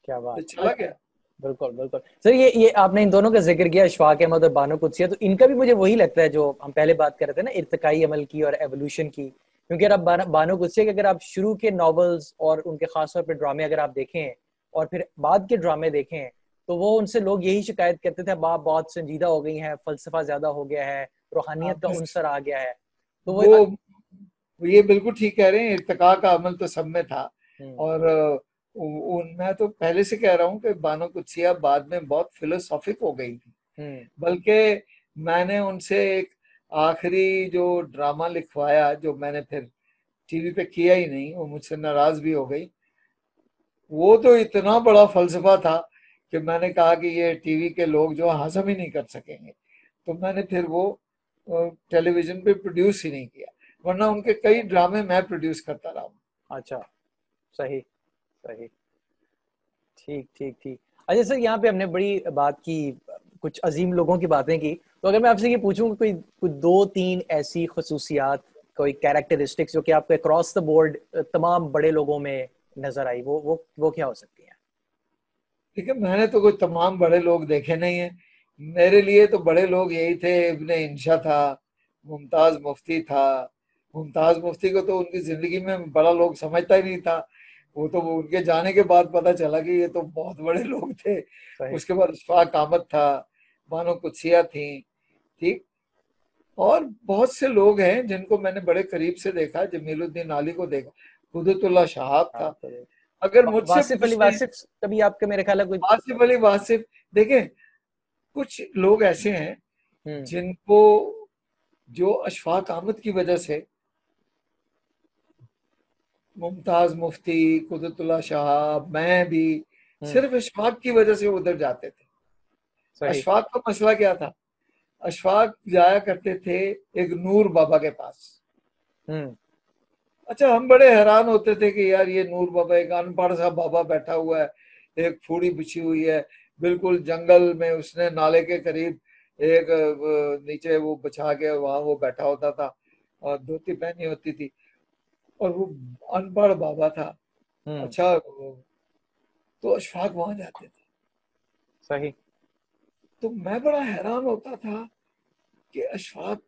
क्या बात। तो चला गया। बिल्कुल बिल्कुल। सर ये ये आपने इन दोनों का ज़िक्र किया अशफाक अहमद और बानो कुदसिया तो इनका भी मुझे वही लगता है जो हम पहले बात कर रहे थे ना इरतकाई अमल की और एवोल्यूशन की। क्योंकि अगर आप बानो कुदसिया के अगर आप शुरू के नॉवेल्स और उनके खासतौर पर ड्रामे अगर आप देखें और फिर बाद के ड्रामे देखें तो वो उनसे लोग यही शिकायत करते थे बाप बहुत संजीदा हो गई है फलसफा ज़्यादा हो गया है रूहानियत का उनसर आ गया है तो वो, वो ये बिल्कुल ठीक कह रहे हैं इर्तका का अमल तो सब में था हम्म। और उन मैं तो पहले से कह रहा हूँ कि बानो कुत्सिया बाद में बहुत फिलोसॉफिक हो गई थी हम्म। बल्कि मैंने उनसे एक आखिरी जो ड्रामा लिखवाया, जो मैंने फिर टीवी पे किया ही नहीं, वो मुझसे नाराज़ भी हो गई। वो तो इतना बड़ा फलसफा था कि मैंने कहा कि ये टीवी के लोग जो हजम ही नहीं कर सकेंगे। तो मैंने फिर वो टेलीविज़न पे प्रोड्यूस ही नहीं किया। वरना उनके कई ड्रामे मैं प्रोड्यूस करता रहा हूँ। अच्छा सही सही। ठीक ठीक ठीक। अच्छा सर, यहाँ पे हमने बड़ी बात की, कुछ अजीम लोगों की बातें की। तो अगर मैं आपसे ये पूछूँ कोई कोई दो तीन ऐसी खसूसियात कोई कैरेक्टरिस्टिक्स जो कि आपको अक्रॉस द बोर्ड तमाम बड़े लोगों में नज़र आई वो वो वो क्या हो सकती है? ठीक है मैंने तो कोई तमाम बड़े लोग देखे नहीं है। मेरे लिए तो बड़े लोग यही थे इब्ने इंशा था मुमताज़ मुफ्ती था। मुमताज़ मुफ्ती को तो उनकी ज़िंदगी में बड़ा लोग समझता ही नहीं था। वो तो उनके जाने के बाद पता चला कि ये तो बहुत बड़े लोग थे। उसके बाद अशफाक आमद था। बानो कुछिया थी ठीक और बहुत से लोग हैं जिनको मैंने बड़े करीब से देखा जमीलुद्दीन आली को देखा कुदरतुल्ला शहाब था हाँ, अगर मुझसे वासिफ अली वासिफ कभी आपके मेरे ख्याल कोई वासिफ अली वासिफ देखें कुछ लोग ऐसे हैं हम्म। जिनको जो अशफाक अहमद की वजह से मुमताज़ मुफ्ती कुदरतुल्ला शाह मैं भी हम्म। सिर्फ़ अशफाक की वजह से उधर जाते थे अशफाक का मसला क्या था? अशफाक जाया करते थे एक नूर बाबा के पास। हम्म। अच्छा हम बड़े हैरान होते थे कि यार ये नूर बाबा एक अनपढ़ सा बाबा बैठा हुआ है एक फूड़ी बिछी हुई है बिल्कुल जंगल में उसने नाले के करीब एक नीचे वो बिछा के वहाँ वो बैठा होता था और धोती पहनी होती थी और वो अनपढ़ बाबा था। हम्म। अच्छा तो अशफाक वहाँ जाते थे। सही। तो मैं बड़ा हैरान होता था कि अशफाक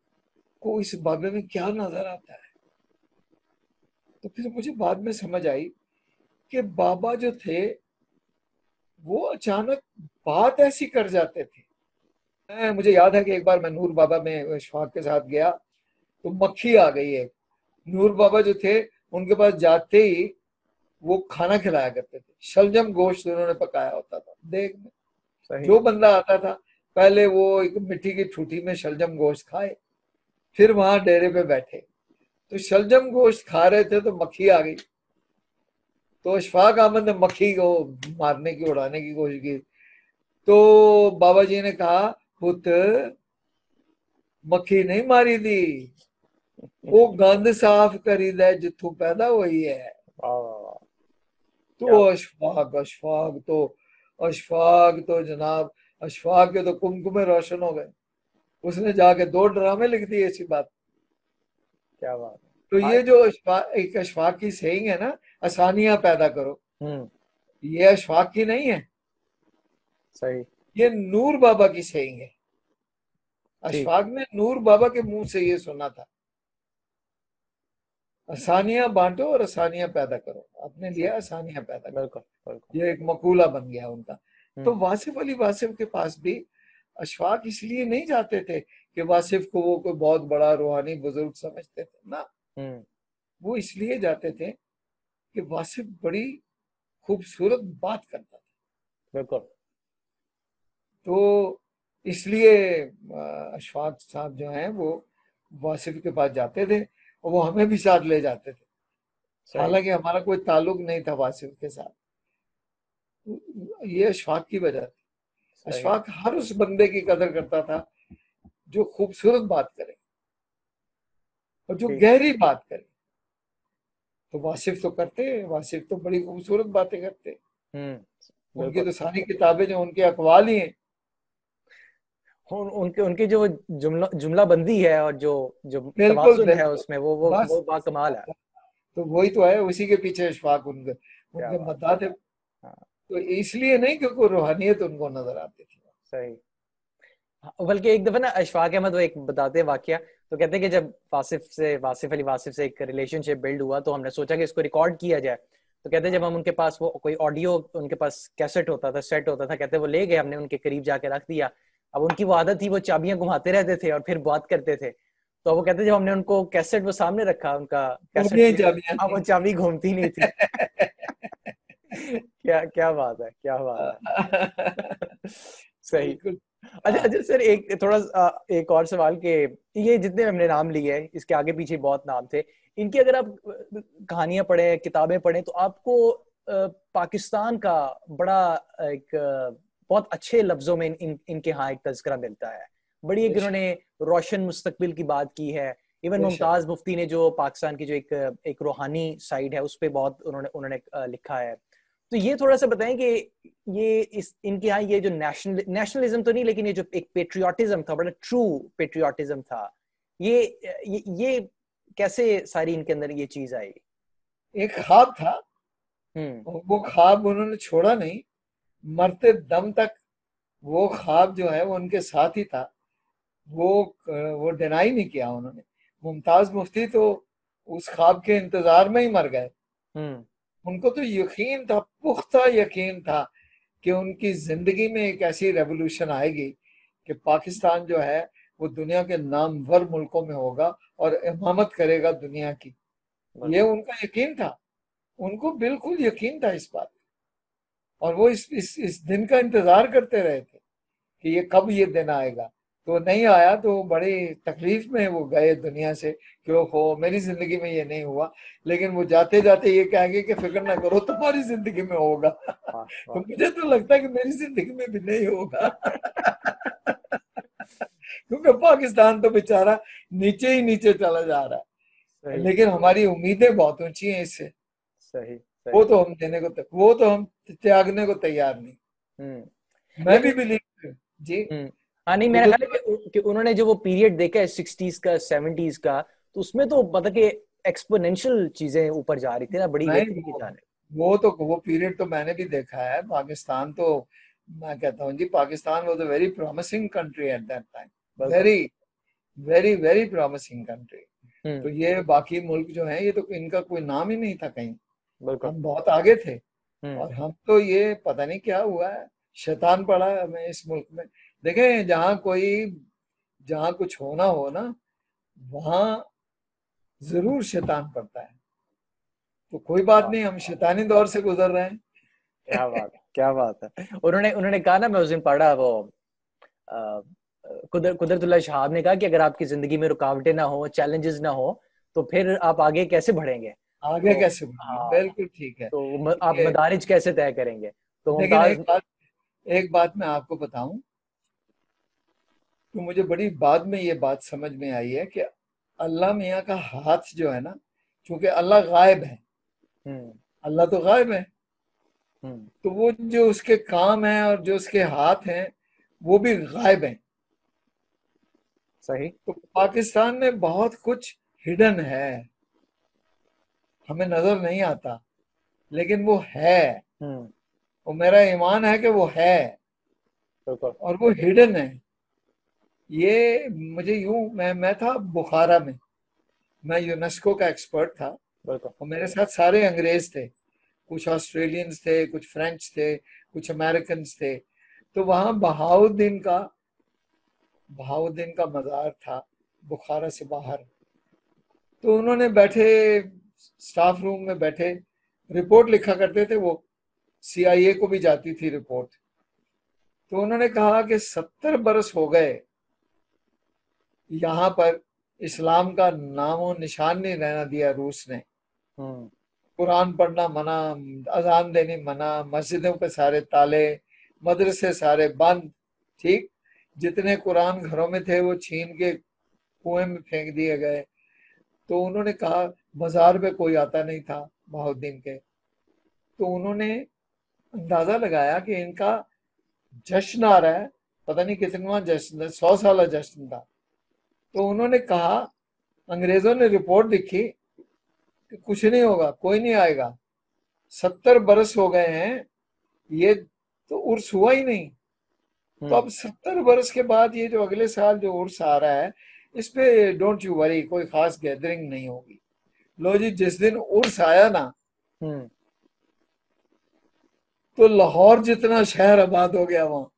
को इस बाबे में क्या नज़र आता है। तो फिर मुझे बाद में समझ आई कि बाबा जो थे, वो अचानक बात ऐसी कर जाते थे। मुझे याद है कि एक बार मैं नूर बाबा में शौक के साथ गया तो मक्खी आ गई है नूर बाबा जो थे, उनके पास जाते ही वो खाना खिलाया करते थे। शलजम गोश्त उन्होंने पकाया होता था। देख में जो बंदा आता था पहले वो एक मिट्टी की ठूठी में शलजम गोश्त खाए फिर वहाँ डेरे पे बैठे। तो शलजम गोश्त खा रहे थे तो मक्खी आ गई। तो अशफाक अहमद ने मक्खी को मारने की उड़ाने की कोशिश की। तो बाबा जी ने कहा पुत्र मक्खी नहीं मारी थी वो गंद साफ़ करी दे जिथों पैदा हुई है। तो अशफाक अशफाक तो अशफाक तो जनाब अशफाक के तो कुमकुमे रोशन हो गए। उसने जाके दो ड्रामे लिख दिए ऐसी बात। क्या बात तो ये जो अशफाक एक अशफाक की सेइंग है ना आसानियाँ पैदा करो। हम्म। ये अशफाक की नहीं है। सही। ये नूर बाबा की सेइंग है। अशफाक ने नूर बाबा के मुँह से ये सुना था। आसानियाँ बांटो और आसानियाँ पैदा करो। अपने लिए आसानियाँ पैदा करो। ये एक मकूला बन गया उनका। हम्म। तो वासिफ अली वासिफ के पास भी अशफाक इसलिए नहीं जाते थे कि वासिफ को वो कोई बहुत बड़ा रूहानी बुज़ुर्ग समझते थे। ना। हम्म। वो इसलिए जाते थे कि वासिफ बड़ी खूबसूरत बात करता था। बिल्कुल। तो इसलिए अशफाक साहब जो हैं वो वासिफ के पास जाते थे। और वो हमें भी साथ ले जाते थे। हालाँकि हमारा कोई ताल्लुक नहीं था वासिफ के साथ। ये अशफाक की वजह थी। अशफाक हर उस बंदे की कदर करता था जो खूबसूरत बात करे और जो गहरी बात करे। तो वासिफ तो करते वासिफ तो बड़ी खूबसूरत बातें करते। हम्म, उनकी तो सारी किताबें जो उनके अखबाल ही हैं उनके उनकी जो जुमला जुमला बंदी है और जो जो तवाजुन है उसमें वो वो वो बाकमाल है। तो वही तो है उसी के पीछे इशफाक उनके उनके मद्दा थे हाँ। तो इसलिए नहीं क्योंकि रूहानियत उनको नज़र आती थी। सही। हाँ, बल्कि एक दफ़ा ना अशफाक अहमद वो एक बताते हैं वाक्य तो कहते हैं कि जब वासिफ से वासिफ अली वासिफ से एक रिलेशनशिप बिल्ड हुआ तो हमने सोचा कि इसको रिकॉर्ड किया जाए। तो कहते हैं जब हम उनके पास वो कोई ऑडियो उनके पास कैसेट होता था सेट होता था कहते वो ले गए हमने उनके करीब जाके रख दिया। अब उनकी वो आदत थी वो चाबियाँ घुमाते रहते थे और फिर बात करते थे। तो वो कहते जब हमने उनको कैसेट वो सामने रखा उनका कैसेट वो चाबी घूमती नहीं थी। क्या क्या बात है क्या बात है। सही। अच्छा अच्छा सर एक थोड़ा एक और सवाल के ये जितने हमने नाम लिए हैं इसके आगे पीछे बहुत नाम थे। इनकी अगर आप कहानियाँ पढ़े किताबें पढ़े तो आपको पाकिस्तान का बड़ा एक बहुत अच्छे लफ्जों में इन, इन, इनके यहाँ एक तस्करा मिलता है। बड़ी एक इन्होंने रोशन मुस्तकबिल की बात की है। इवन मुमताज़ मुफ्ती ने जो पाकिस्तान की जो एक एक रूहानी साइड है उस पर बहुत उन्होंने उन्होंने लिखा है। तो ये थोड़ा सा बताएँ कि ये इस इनके यहाँ ये जो नेशनल नेशनलिज्म तो नहीं लेकिन ये जो एक पेट्रियाटिज्म था बड़ा ट्रू पेट्रियाटिज्म था ये, ये ये कैसे सारी इनके अंदर ये चीज़ आई? एक ख्वाब था। हम्म। वो ख्वाब उन्होंने छोड़ा नहीं मरते दम तक वो ख्वाब जो है वो उनके साथ ही था। वो वो डिनाई नहीं किया उन्होंने। मुमताज़ मुफ्ती तो उस ख्वाब के इंतज़ार में ही मर गए। हम्म। उनको तो यकीन था पुख्ता यकीन था कि उनकी ज़िंदगी में एक ऐसी रेवोल्यूशन आएगी कि पाकिस्तान जो है वो दुनिया के नामवर मुल्कों में होगा और इमामत करेगा दुनिया की। ये उनका यकीन था। उनको बिल्कुल यकीन था इस बात और वो इस इस इस दिन का इंतज़ार करते रहे थे कि ये कब ये दिन आएगा। तो नहीं आया तो बड़ी तकलीफ़ में वो गए दुनिया से कि हो मेरी ज़िंदगी में ये नहीं हुआ। लेकिन वो जाते जाते ये कहेंगे कि फ़िक्र ना करो तुम्हारी ज़िंदगी में होगा। तो मुझे तो लगता है कि मेरी ज़िंदगी में भी नहीं होगा। क्योंकि पाकिस्तान तो बेचारा नीचे ही नीचे चला जा रहा है। लेकिन हमारी उम्मीदें बहुत ऊँची हैं इससे। सही। वो तो हम देने को तक वो तो हम त्यागने को तैयार नहीं। हम्म। मैं भी बिलीव जी। हम्म। हाँ नहीं मेरा ख्याल है कि उन्होंने जो वो पीरियड देखा है सिक्सटीज का सेवेंटीज का तो उसमें तो पता कि एक्सपोनेंशियल चीज़ें ऊपर जा रही थी ना बड़ी वो, वो तो वो पीरियड तो मैंने भी देखा है। पाकिस्तान तो मैं कहता हूँ जी Pakistan was a very promising country at that time very very very promising country तो ये बाकी मुल्क जो है ये तो इनका कोई नाम ही नहीं था कहीं। हम बहुत आगे थे। और हम तो ये पता नहीं क्या हुआ है शैतान पड़ा है हमें इस मुल्क में। देखें जहाँ कोई जहाँ कुछ होना हो ना वहाँ ज़रूर शैतान पड़ता है। तो कोई बात नहीं हम शैतानी दौर से गुजर रहे हैं। क्या बात क्या बात है। उन्होंने उन्होंने कहा ना मैं उस दिन पढ़ा वो कुदर कुदरतुल्ला शहाब ने कहा कि अगर आपकी ज़िंदगी में रुकावटें ना हो चैलेंजेस ना हो तो फिर आप आगे कैसे बढ़ेंगे? आगे तो, कैसे हाँ, बिल्कुल ठीक है। तो आप मदारिज कैसे तय करेंगे? तो लेकिन एक बात एक बात मैं आपको बताऊँ तो मुझे बड़ी बाद में ये बात समझ में आई है कि अल्लाह मियाँ का हाथ जो है ना क्योंकि अल्लाह गायब है। हम्म। अल्लाह तो गायब है। हम्म। तो वो जो उसके काम है और जो उसके हाथ हैं वो भी गायब हैं। सही। तो पाकिस्तान में बहुत कुछ हिडन है। हमें नज़र नहीं आता लेकिन वो है। हम्म। वो मेरा ईमान है कि वो है। और वो हिडन है। ये मुझे यूँ मैं मैं था बुखारा में। मैं यूनेस्को का एक्सपर्ट था। और मेरे साथ सारे अंग्रेज़ थे। कुछ ऑस्ट्रेलियंस थे कुछ फ्रेंच थे कुछ अमेरिकन थे। तो वहाँ बहाउद्दीन का बहाउद्दीन का मज़ार था बुखारा से बाहर। तो उन्होंने बैठे स्टाफ रूम में बैठे रिपोर्ट लिखा करते थे वो सीआईए को भी जाती थी रिपोर्ट तो उन्होंने कहा कि सत्तर बरस हो गए यहाँ पर इस्लाम का नामो निशान नहीं रहना दिया रूस ने। हम्म। कुरान पढ़ना मना अजान देनी मना मस्जिदों पे सारे ताले मदरसे सारे बंद ठीक? जितने कुरान घरों में थे वो छीन के कुएँ में फेंक दिए गए। तो उन्होंने कहा बाज़ार पे कोई आता नहीं था बहुत दिन के। तो उन्होंने अंदाज़ा लगाया कि इनका जश्न आ रहा है। पता नहीं कितना जश्न सौ साल जश्न था। तो उन्होंने कहा अंग्रेज़ों ने रिपोर्ट दिखी कि कुछ नहीं होगा कोई नहीं आएगा। सत्तर बरस हो गए हैं ये तो उर्स हुआ ही नहीं। तो हम्म। अब सत्तर बरस के बाद ये जो अगले साल जो उर्स आ रहा है इस पे डोंट यू वरी कोई खास गैदरिंग नहीं होगी लो जी जिस दिन उर्स आया ना हम्म। तो लाहौर जितना शहर आबाद हो गया वहाँ।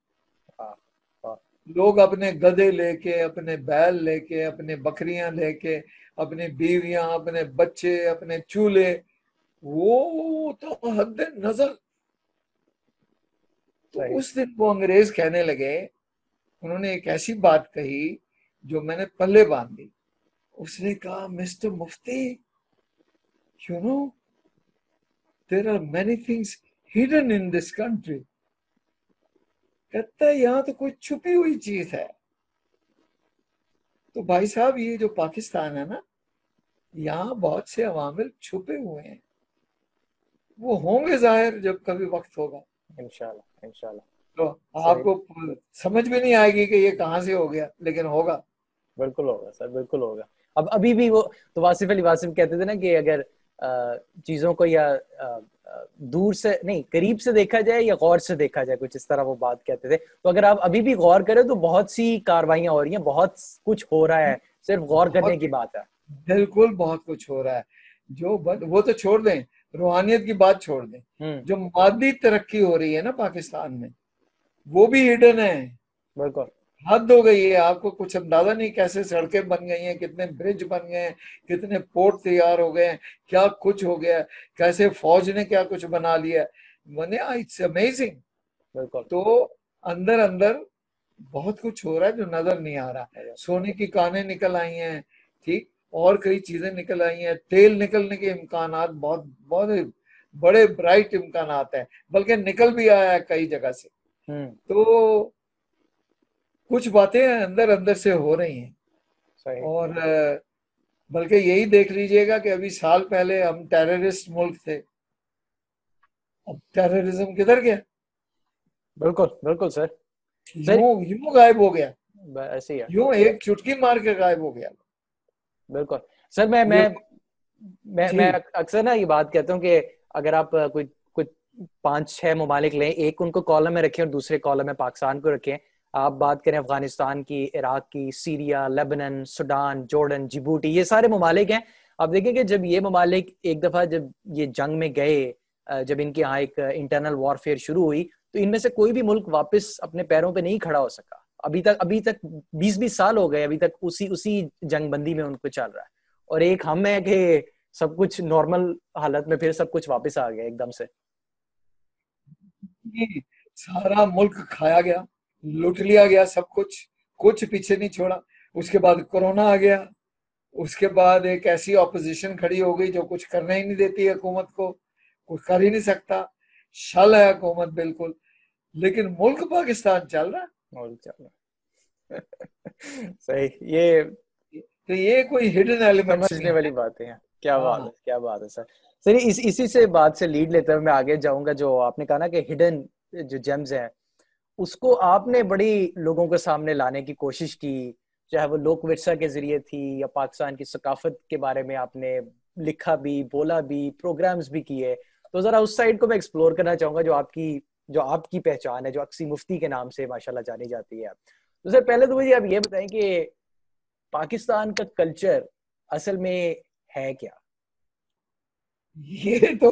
लोग अपने गधे लेके अपने बैल लेके अपने बकरियाँ लेके अपनी बीवियाँ अपने बच्चे अपने चूल्हे वो तो हद नज़र तो उस दिन वो अंग्रेज़ कहने लगे उन्होंने एक ऐसी बात कही जो मैंने पल्ले बाँध दी उसने कहा mister Mufti you know there are many things hidden in this country कहता है यहाँ तो कोई छुपी हुई चीज़ है। तो भाई साहब ये जो पाकिस्तान है ना यहाँ बहुत से अवामिल छुपे हुए हैं। वो होंगे ज़ाहिर जब कभी वक्त होगा। इंशाल्लाह इंशाल्लाह। तो आपको समझ में नहीं आएगी कि ये कहाँ से हो गया लेकिन होगा। बिल्कुल होगा सर बिल्कुल होगा। अब अभी भी वो तो वासिफ अली वासिफ कहते थे ना कि अगर चीज़ों को या दूर से नहीं करीब से देखा जाए या गौर से देखा जाए कुछ इस तरह वो बात कहते थे। तो अगर आप अभी भी गौर करें तो बहुत सी कार्रवाइयाँ हो रही हैं बहुत कुछ हो रहा है सिर्फ़ गौर करने की बात है। बिल्कुल बहुत कुछ हो रहा है। जो वो तो छोड़ दें रूहानियत की बात छोड़ दें। हम्म। जो मादी तरक्की हो रही है ना पाकिस्तान में वो भी हिडन है। बिल्कुल। हद हो गई है। आपको कुछ अंदाज़ा नहीं कैसे सड़कें बन गई हैं कितने ब्रिज बन गए हैं कितने पोर्ट तैयार हो गए हैं क्या कुछ हो गया कैसे फौज ने क्या कुछ बना लिया मैंने इट्स अमेजिंग तो अंदर अंदर बहुत कुछ हो रहा है जो नज़र नहीं आ रहा। सोने की काने निकल आई हैं ठीक? और कई चीज़ें निकल आई हैं। तेल निकलने के इम्कान बहुत बहुत बड़े ब्राइट इम्कान है बल्कि निकल भी आया है कई जगह से। हम्म। तो कुछ बातें अंदर अंदर से हो रही हैं। और बल्कि यही देख लीजिएगा कि अभी साल पहले हम टेररिस्ट मुल्क थे। अब टेररिज्म किधर गया? बिल्कुल बिल्कुल सर। यूँ यूँ गायब हो गया। ऐसे ही यूँ एक चुटकी मार के गायब हो गया। बिल्कुल। सर मैं मैं मैं मैं अक्सर ना ये बात कहता हूँ कि अगर आप कोई कुछ पाँच छह ममालिक लें एक उनको कॉलम में रखें और दूसरे कॉलम में पाकिस्तान को रखें आप बात करें अफ़गानिस्तान की, इराक की, Syria, Lebanon, Sudan, Jordan, Djibouti, ये सारे ममालिक हैं। आप देखें कि जब ये ममालिक एक दफ़ा जब ये जंग में गए जब इनके यहाँ एक इंटरनल वॉरफेयर शुरू हुई तो इनमें से कोई भी मुल्क वापस अपने पैरों पे नहीं खड़ा हो सका। अभी तक अभी तक 20-20 साल हो गए, अभी तक उसी उसी जंगबंदी में उनको चल रहा है। और एक हम है कि सब कुछ नॉर्मल हालत में फिर सब कुछ वापस आ गया एकदम से। सारा मुल्क खाया गया। लूट लिया गया सब कुछ कुछ पीछे नहीं छोड़ा। उसके बाद कोरोना आ गया। उसके बाद एक ऐसी ऑपोजिशन खड़ी हो गई जो कुछ करने ही नहीं देती हुकूमत को कुछ कर ही नहीं सकता। शल है हुकूमत बिल्कुल। लेकिन मुल्क पाकिस्तान चल रहा है। मुल्क चल रहा सही ये तो ये कोई हिडन एलिमेंट समझने वाली बात है। क्या बात है। क्या बात है सर। सर इस इसी से बात से लीड लेते हुए मैं आगे जाऊँगा जो आपने कहा ना कि हिडन जो जेम्स हैं उसको आपने बड़ी लोगों के सामने लाने की कोशिश की, चाहे वो लोक विरसा के ज़रिए थी या पाकिस्तान की सकाफत के बारे में आपने लिखा भी, बोला भी प्रोग्राम्स भी किए तो जरा उस साइड को मैं एक्सप्लोर करना चाहूँगा जो आपकी जो आपकी पहचान है, जो अक्सी मुफ्ती के नाम से माशाल्लाह जानी जाती है। तो सर, पहले तो मुझे आप ये बताएँ कि पाकिस्तान का कल्चर असल में है क्या? ये तो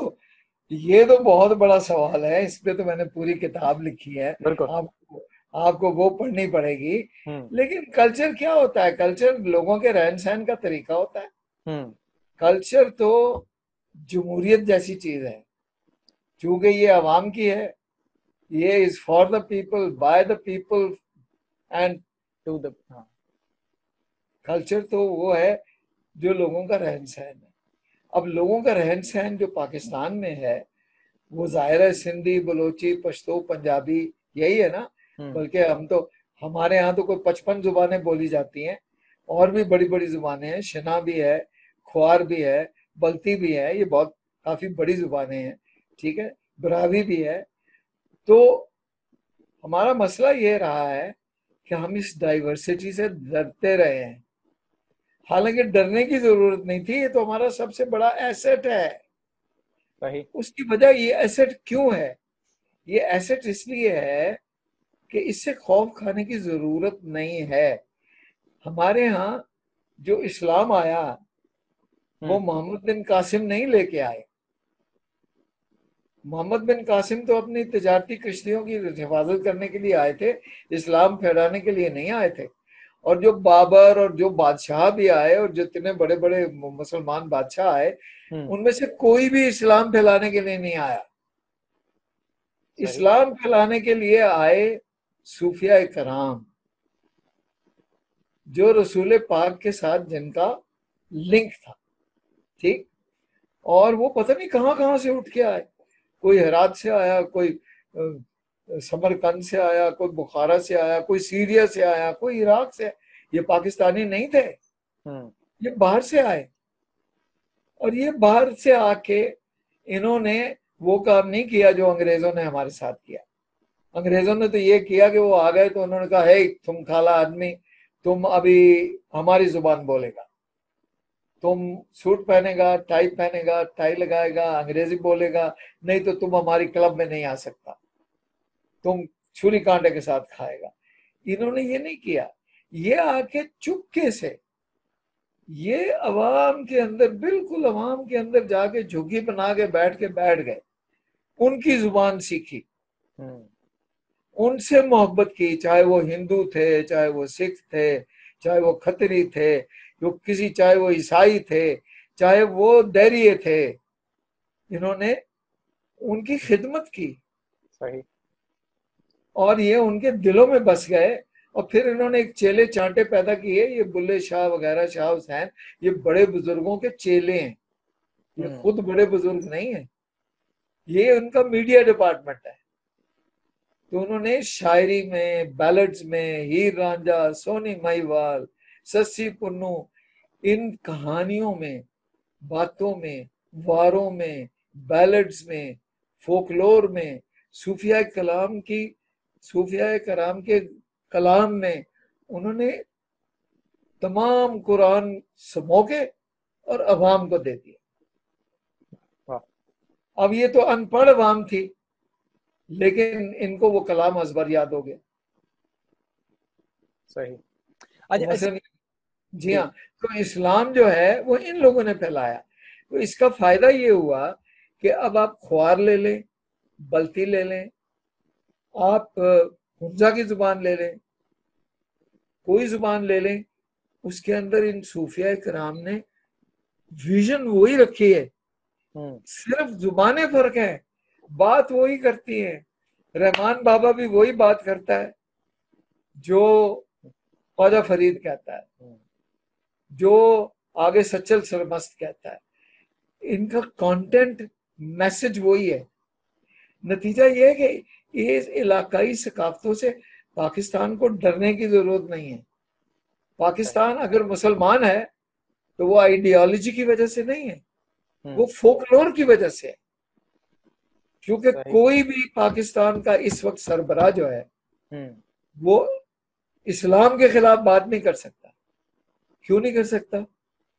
ये तो बहुत बड़ा सवाल है इस पे तो मैंने पूरी किताब लिखी है। आपको आपको वो पढ़नी पड़ेगी। हम्म। लेकिन कल्चर क्या होता है? कल्चर लोगों के रहन सहन का तरीका होता है। कल्चर हम्म। तो जमहूरियत जैसी चीज़ है। चूँकि ये अवाम की है ये is for the people by the people and to the culture तो वो है जो लोगों का रहन सहन है। अब लोगों का रहन सहन जो पाकिस्तान में है वो ज़ाहिर है सिंधी बलोची पश्तो पंजाबी यही है ना? हम्म। बल्कि हम तो हमारे यहाँ तो कोई पचपन जुबानें बोली जाती हैं और भी बड़ी बड़ी जुबानें हैं शना भी है खुआर भी है बल्ती भी है ये बहुत काफ़ी बड़ी जुबानें हैं ठीक है? ब्रावी भी है। तो हमारा मसला ये रहा है कि हम इस डाइवर्सिटी से डरते रहे हैं। हालाँकि डरने की ज़रूरत नहीं थी ये तो हमारा सबसे बड़ा एसेट है। सही। उसकी वजह ये एसेट क्यों है? ये एसेट इसलिए है कि इससे खौफ खाने की ज़रूरत नहीं है। हमारे यहाँ जो इस्लाम आया वो हम्म। मोहम्मद बिन कासिम नहीं लेके आए। मोहम्मद बिन कासिम तो अपनी तजारती कश्तियों की हिफाजत करने के लिए आए थे इस्लाम फैलाने के लिए नहीं आए थे। और जो बाबर और जो बादशाह भी आए और जितने बड़े बड़े मुसलमान बादशाह आए हम्म। उनमें से कोई भी इस्लाम फैलाने के लिए नहीं आया। इस्लाम फैलाने के लिए आए सूफिया कराम जो रसूल पाक के साथ जिनका लिंक था ठीक? और वो पता नहीं कहाँ कहाँ से उठ के आए। कोई हरात से आया कोई समरकंद से आया कोई बुखारा से आया कोई सीरिया से आया कोई इराक से ये पाकिस्तानी नहीं थे। हम्म। ये बाहर से आए। और ये बाहर से आके इन्होंने वो काम नहीं किया जो अंग्रेज़ों ने हमारे साथ किया। अंग्रेज़ों ने तो ये किया कि वो आ गए तो उन्होंने कहा है तुम खाला आदमी तुम अभी हमारी ज़ुबान बोलेगा। तुम सूट पहनेगा टाई पहनेगा टाई लगाएगा अंग्रेज़ी बोलेगा नहीं तो तुम हमारी क्लब में नहीं आ सकता। तुम छुरी कांटे के साथ खाएगा। इन्होंने ये नहीं किया। ये आके चुपके से ये अवाम के अंदर बिल्कुल अवाम के अंदर जाके झुग्गी बना के बैठ के बैठ गए। उनकी ज़ुबान सीखी। हम्म। उनसे मोहब्बत की। चाहे वो हिंदू थे चाहे वो सिख थे चाहे वो खतरी थे जो किसी चाहे वो ईसाई थे चाहे वो दैरिये थे। इन्होंने उनकी खिदमत की। सही। और ये उनके दिलों में बस गए और फिर इन्होंने एक चेले चांटे पैदा किए ये बुल्ले शाह वगैरह शाह हुसैन ये बड़े बुज़ुर्गों के चेले हैं। ये हम्म। खुद बड़े बुज़ुर्ग नहीं है। ये उनका मीडिया डिपार्टमेंट है। तो उन्होंने शायरी में बैलेट्स में हीर रांझा सोनी माईवाल सस्सी पुन्नू इन कहानियों में बातों में वारों में बैलेट्स में फोकलोर में सूफिया कलाम की सूफिया कराम के कलाम में उन्होंने तमाम कुरान समोके और अवाम को दे दिया अब ये तो अनपढ़ अवाम थी लेकिन इनको वो कलाम अजबर याद हो गया सही। अच्छा जी हाँ तो इस्लाम जो है वो इन लोगों ने फैलाया। तो इसका फ़ायदा ये हुआ कि अब आप खुआर ले लें बल्ती ले लें आप हुजा की ज़ुबान ले लें कोई ज़ुबान ले लें उसके अंदर इन सूफिया कराम ने विजन वही रखी है हम्म। सिर्फ़ जुबानें फ़र्क है बात वही करती है रहमान बाबा भी वही बात करता है जो ख्वाजा फरीद कहता है हम्म। जो आगे सचल सरमस्त कहता है इनका कंटेंट मैसेज वही है नतीजा ये है कि ये इलाकाई सकाफतों से पाकिस्तान को डरने की ज़रूरत नहीं है। पाकिस्तान अगर मुसलमान है तो वो आइडियोलॉजी की वजह से नहीं है। हम्म। वो फोकलोर की वजह से है। क्योंकि कोई भी पाकिस्तान का इस वक्त सरबरा जो है हम्म। वो इस्लाम के खिलाफ बात नहीं कर सकता। क्यों नहीं कर सकता?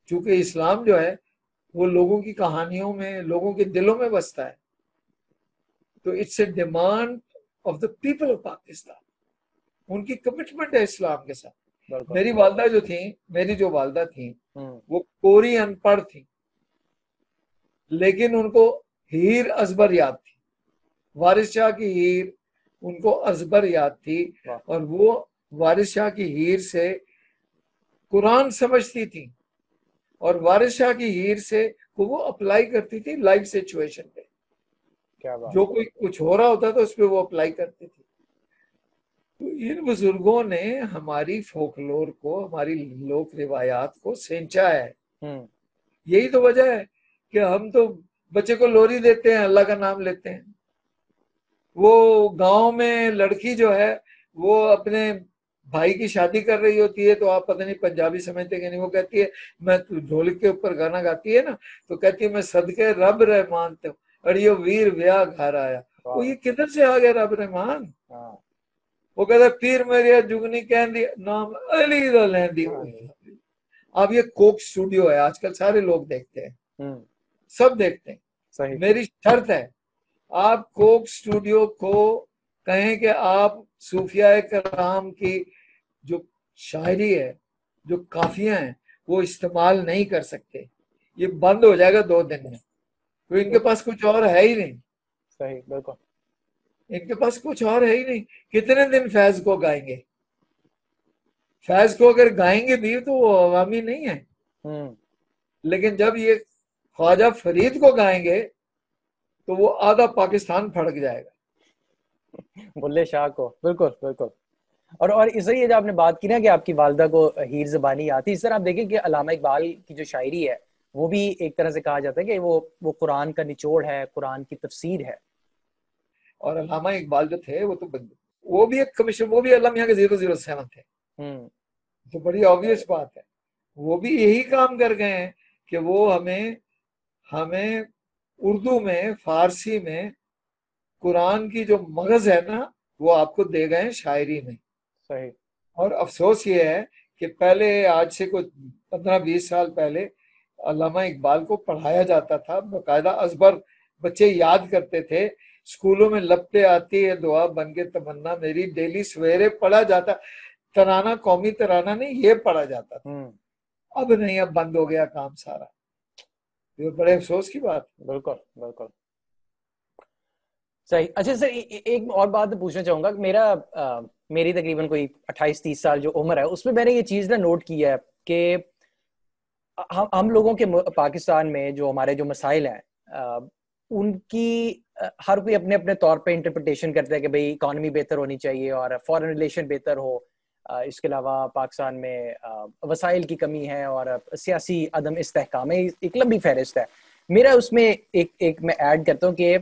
क्योंकि इस्लाम जो है वो लोगों की कहानियों में लोगों के दिलों में बसता है। तो it's a demand of the people of Pakistan उनकी कमिटमेंट है इस्लाम के साथ। मेरी वालदा जो थी मेरी जो वालदा थी हम्म। वो कोरी अनपढ़ थी। लेकिन उनको हीर अजबर याद थी। वारिस शाह की हीर उनको अजबर याद थी और वो वारिस शाह की हीर से कुरान समझती थी। और वारिस शाह की हीर से वो अप्लाई करती थी लाइफ सिचुएशन पे। क्या बात जो कोई कुछ हो रहा होता था उस पर वो अप्लाई करती थी। तो इन बुज़ुर्गों ने हमारी फोकलोर को हमारी लोक रिवायात को सेंचा है। हम्म। यही तो वजह है कि हम तो बच्चे को लोरी देते हैं अल्लाह का नाम लेते हैं। वो गाँव में लड़की जो है वो अपने भाई की शादी कर रही होती है तो आप पता नहीं पंजाबी समझते कि नहीं। वो कहती है मैं ढोलक के ऊपर गाना गाती है ना तो कहती है मैं सदके रब रहमान तो और ये वीर ब्याह घर आया। वो ये किधर से आ गया रब रहमान? हाँ। वो कहता पीर मेरी जुगनी कह दी नाम अली लेंदी अब ये कोक स्टूडियो है आजकल सारे लोग देखते हैं। हम्म। सब देखते हैं। सही। मेरी शर्त है आप कोक स्टूडियो को कहें कि आप सूफिया कराम की जो शायरी है जो काफिया है वो इस्तेमाल नहीं कर सकते। ये बंद हो जाएगा दो दिन में। तो इनके पास कुछ और है ही नहीं। सही बिल्कुल। इनके पास कुछ और है ही नहीं। कितने दिन फैज को गाएँगे? फैज को अगर गाएँगे भी तो वो अवामी नहीं है। हम्म। लेकिन जब ये ख्वाजा फरीद को गाएँगे तो वो आधा पाकिस्तान फड़क जाएगा। बुल्ले शाह को। बिल्कुल बिल्कुल। और और इसे ये जो आपने बात की ना कि आपकी वालदा को हीर जबानी आती इस तरह आप देखें कि अलामा इकबाल की जो शायरी है वो भी एक तरह से कहा जाता है कि वो वो कुरान का निचोड़ है कुरान की तफसीर है। और अलामा इकबाल जो थे वो तो वो भी एक कमीशन वो भी अल्लाह के ज़ीरो ज़ीरो सेवन थे। हम्म। तो बड़ी ऑब्वियस बात है। वो भी यही काम कर गए हैं कि वो हमें हमें उर्दू में फारसी में कुरान की जो मगज है ना वो आपको दे गए शायरी में। सही। और अफसोस ये है कि पहले आज से कुछ पंद्रह बीस साल पहले अलामा इकबाल को पढ़ाया जाता था। बाकायदा अजबर बच्चे याद करते थे। स्कूलों में लपटे आती है दुआ बन के तमन्ना मेरी। डेली सवेरे पढ़ा जाता तराना कौमी तराना नहीं ये पढ़ा जाता था। हम्म। अब नहीं अब बंद हो गया काम सारा। ये बड़े अफसोस की बात। बिल्कुल बिल्कुल। सही। अच्छा सर एक और बात पूछना चाहूँगा। मेरा आ, मेरी तकरीबन कोई 28-30 साल जो उम्र है उसमें मैंने ये चीज़ ना नोट की है कि हम हम लोगों के पाकिस्तान में जो हमारे जो मसाइल हैं उनकी हर कोई अपने अपने तौर पे इंटरप्रिटेशन करता है कि भाई इकोनॉमी बेहतर होनी चाहिए और फॉरेन रिलेशन बेहतर हो। इसके अलावा पाकिस्तान में वसाइल की कमी है और सियासी अदम इस्तेकाम है, एक लंबी फहरिस्त है। मेरा उसमें एक एक मैं ऐड करता हूँ कि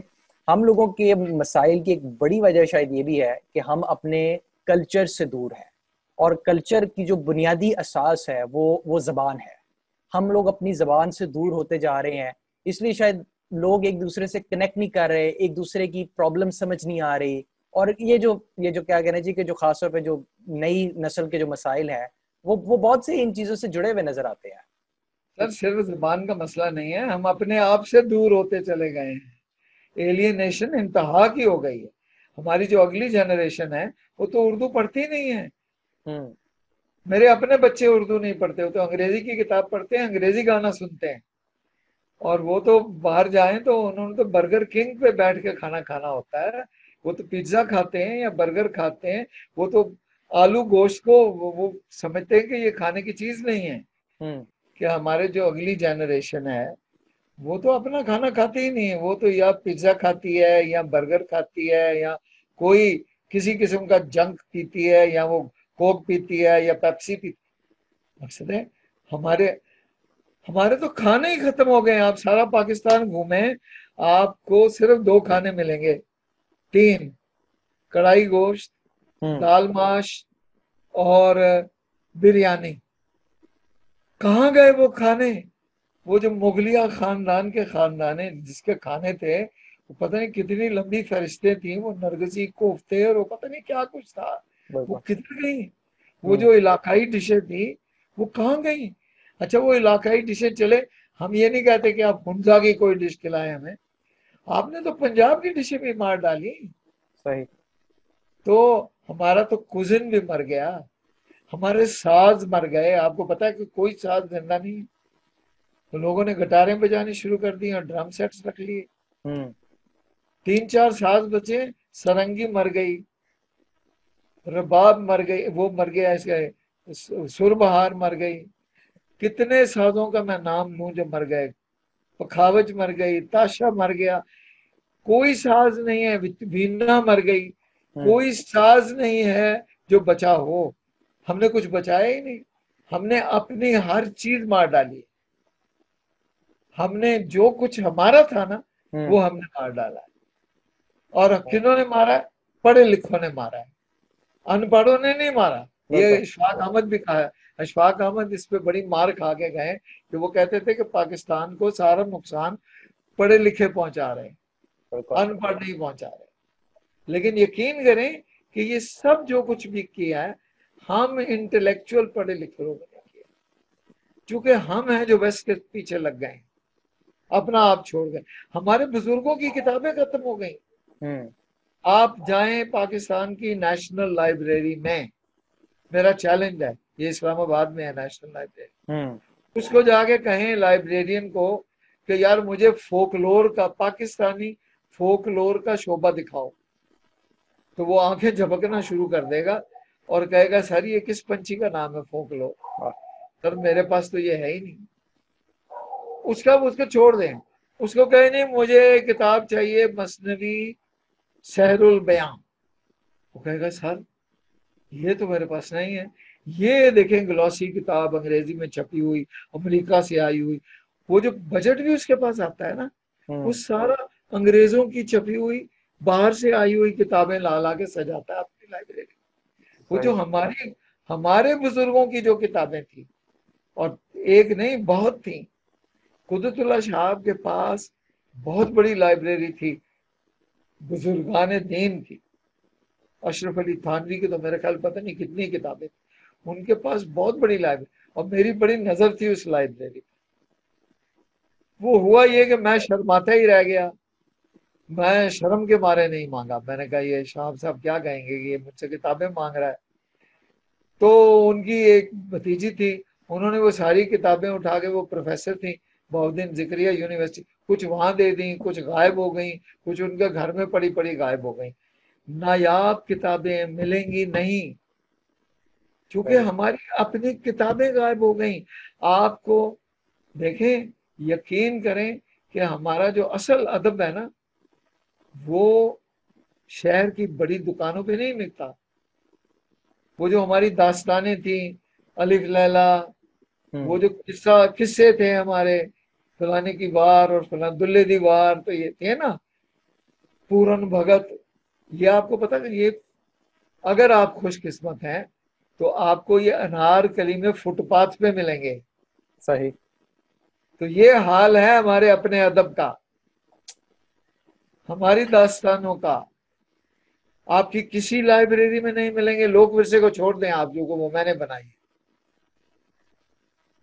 हम लोगों के मसाइल की एक बड़ी वजह शायद ये भी है कि हम अपने कल्चर से दूर हैं और कल्चर की जो बुनियादी असास है, वो वो ज़बान है। हम लोग अपनी ज़बान से दूर होते जा रहे हैं। इसलिए शायद लोग एक दूसरे से कनेक्ट नहीं कर रहे एक दूसरे की प्रॉब्लम समझ नहीं आ रही। और ये जो ये जो क्या कहना जी कि जो खासतौर पे जो नई नस्ल के जो मसाइल हैं वो वो बहुत से इन चीज़ों से जुड़े हुए नज़र आते हैं। सर सिर्फ़ ज़ुबान का मसला नहीं है हम अपने आप से दूर होते चले गए हैं। एलियनेशन इंतहा की हो गई है। हमारी जो अगली जनरेशन है वो तो उर्दू पढ़ती नहीं है। हम्म। मेरे अपने बच्चे उर्दू नहीं पढ़ते वो तो अंग्रेज़ी की किताब पढ़ते हैं अंग्रेज़ी गाना सुनते हैं। और वो तो बाहर जाए तो उन्होंने तो बर्गर किंग पे बैठ के खाना खाना होता है। वो तो पिज्जा खाते हैं या बर्गर खाते हैं वो तो आलू गोश्त को वो, वो समझते हैं कि ये खाने की चीज़ नहीं है। हम्म। कि हमारे जो अगली जनरेशन है वो तो अपना खाना खाती ही नहीं है। वो तो या पिज्जा खाती है या बर्गर खाती है या कोई किसी किस्म का जंक पीती है या वो कोक पीती है या पेप्सी पीती मकसद है हमारे हमारे तो खाने ही खत्म हो गए आप सारा पाकिस्तान घूमे आपको सिर्फ़ दो खाने मिलेंगे। तीन कढ़ाई गोश्त हम्म। दाल माश और बिरयानी। कहा गए वो खाने? वो जो मुगलिया खानदान के खानदाने जिसके खाने थे वो पता नहीं कितनी लंबी फरिश्ते थी वो नरगसी कोफ्ते और वो पता नहीं क्या कुछ था। वो किधर गई? वो जो इलाकाई डिशे थी वो कहाँ गई? अच्छा वो इलाकाई डिशे चले। हम ये नहीं कहते कि आप हुंजा की कोई डिश खिलाए हमें। आपने तो पंजाब की डिशे भी मार डाली। सही। तो हमारा तो कुजिन भी मर गया। हमारे साज मर गए। आपको पता है कि कोई साज ज़िंदा नहीं। तो लोगों ने गटारे बजानी शुरू कर दी और ड्रम सेट्स रख लिए। हम्म। तीन चार साज बचे सरंगी मर गई। रबाब मर गई वो मर गया इसका सुरबहार मर गई। कितने साजों का मैं नाम लू जो मर गए? पखावज मर गई ताशा मर गया। कोई साज नहीं है बीना मर गई। हम्म। कोई साज नहीं है जो बचा हो। हमने कुछ बचाया ही नहीं। हमने अपनी हर चीज़ मार डाली। हमने जो कुछ हमारा था ना हम्म। वो हमने मार डाला। है और किन्होंने मारा? है पढ़े लिखों ने मारा है। अनपढ़ों ने नहीं मारा। ये इशफाक अहमद भी कहा है अशफाक अहमद इस पे बड़ी मार खा के गए कि वो कहते थे कि पाकिस्तान को सारा नुकसान पढ़े लिखे पहुँचा रहे अनपढ़ नहीं पहुँचा रहे। लेकिन यकीन करें कि ये सब जो कुछ भी किया है हम इंटेलेक्चुअल पढ़े लिखे लोगों ने किया क्योंकि हम हैं जो वेस्ट के पीछे लग गए अपना आप छोड़ गए। हमारे बुज़ुर्गों की किताबें खत्म हो गई। हम्म। आप जाएँ पाकिस्तान की नेशनल लाइब्रेरी में। मेरा चैलेंज है ये इस्लामाबाद में है नेशनल लाइब्रेरी हम्म। उसको जाके कहें लाइब्रेरियन को कि यार मुझे फोकलोर का पाकिस्तानी फोकलोर का शोभा दिखाओ। तो वो आँखें झपकना शुरू कर देगा और कहेगा सर ये किस पंछी का नाम है फोकलोर सर मेरे पास तो ये है ही नहीं। उसका उसको छोड़ दें। उसको कहे नहीं मुझे किताब चाहिए मसनवी सहरुल बयान। वो कहेगा सर ये तो मेरे पास नहीं है। ये देखें ग्लॉसी किताब अंग्रेज़ी में छपी हुई अमेरिका से आई हुई। वो जो बजट भी उसके पास आता है ना हम्म। वो सारा अंग्रेज़ों की छपी हुई बाहर से आई हुई किताबें ला ला के सजाता है अपनी लाइब्रेरी वो जो हमारी हमारे बुज़ुर्गों की जो किताबें थी और एक नहीं बहुत थी। कुदरतुल्ला साहब के पास बहुत बड़ी लाइब्रेरी थी। बुजुर्गान दीन की। अशरफ अली थानवी की तो मेरे ख्याल पता नहीं कितनी किताबें थी। उनके पास बहुत बड़ी लाइब्रेरी और मेरी बड़ी नज़र थी उस लाइब्रेरी वो हुआ ये कि मैं शर्माता ही रह गया। मैं शर्म के मारे नहीं मांगा। मैंने कहा, ये शाह साहब क्या कहेंगे ये मुझसे किताबें मांग रहा है? तो उनकी एक भतीजी थी। उन्होंने वो सारी किताबें उठा के वो प्रोफेसर थी बहुद्दीन जिक्रिया यूनिवर्सिटी कुछ वहाँ दे दी कुछ गायब हो गई कुछ उनके घर में पड़ी पड़ी गायब हो गई। नायाब किताबें मिलेंगी नहीं। क्योंकि हमारी अपनी किताबें गायब हो गई। आपको देखें यकीन करें कि हमारा जो असल अदब है ना वो शहर की बड़ी दुकानों पे नहीं मिलता। वो जो हमारी दास्तानें थी अलिफ लैला हम्म। वो जो किस्सा किस्से थे हमारे फलाने की वार और फलान दुल्ले दी वार तो ये थे ना पूरन भगत ये आपको पता है ये अगर आप खुशकिस्मत हैं तो आपको ये अनार कली में फुटपाथ पे मिलेंगे। सही। तो ये हाल है हमारे अपने अदब का। हमारी दास्तानों का। आपकी किसी लाइब्रेरी में नहीं मिलेंगे लोक विरसे को छोड़ दें आप जो को वो मैंने बनाई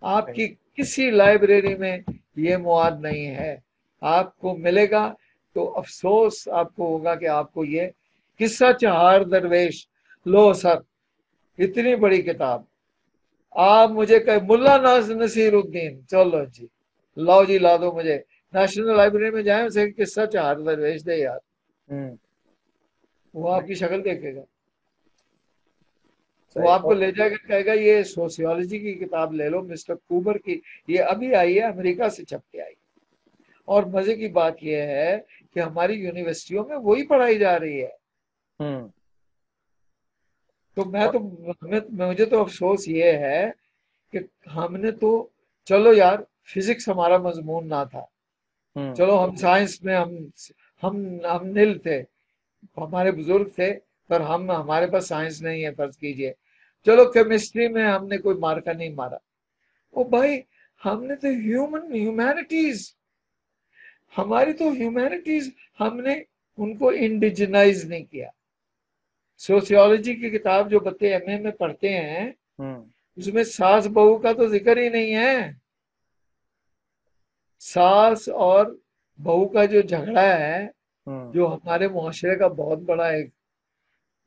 आपकी किसी लाइब्रेरी में ये मुआद नहीं है। आपको मिलेगा तो अफसोस आपको होगा कि आपको ये किस्सा चार दरवेश लो सर इतनी बड़ी किताब। आप मुझे कहे मुल्ला नाज नसीर उद्दीन चलो जी। लाओ जी ला दो मुझे। नेशनल लाइब्रेरी में जाए उसे किस्सा चार दरवेश दे यार। हम्म। वो आपकी शक्ल देखेगा। वो आपको ले जाकर कहेगा ये सोशियोलॉजी की किताब ले लो मिस्टर कूबर की। ये अभी आई है अमेरिका से छप के आई और मज़े की बात यह है कि हमारी यूनिवर्सिटियों में वही पढ़ाई जा रही है। हम्म। तो मैं तो मुझे तो अफसोस ये है कि हमने तो चलो यार फिजिक्स हमारा मजमून ना था। हम्म। चलो हम साइंस में हम हम हम नील थे। हमारे बुज़ुर्ग थे पर हम हमारे पास साइंस नहीं है फ़र्ज़ कीजिए। चलो केमिस्ट्री में हमने कोई मार्का नहीं मारा ओ भाई हमने तो ह्यूमन ह्यूमैनिटीज हमारी तो ह्यूमैनिटीज हमने उनको इंडिजनाइज नहीं किया सोशियोलॉजी की किताब जो बच्चे एमए में पढ़ते हैं हम्म। उसमें सास बहू का तो ज़िक्र ही नहीं है सास और बहू का जो झगड़ा है हम्म। जो हमारे मुआशरे का बहुत बड़ा एक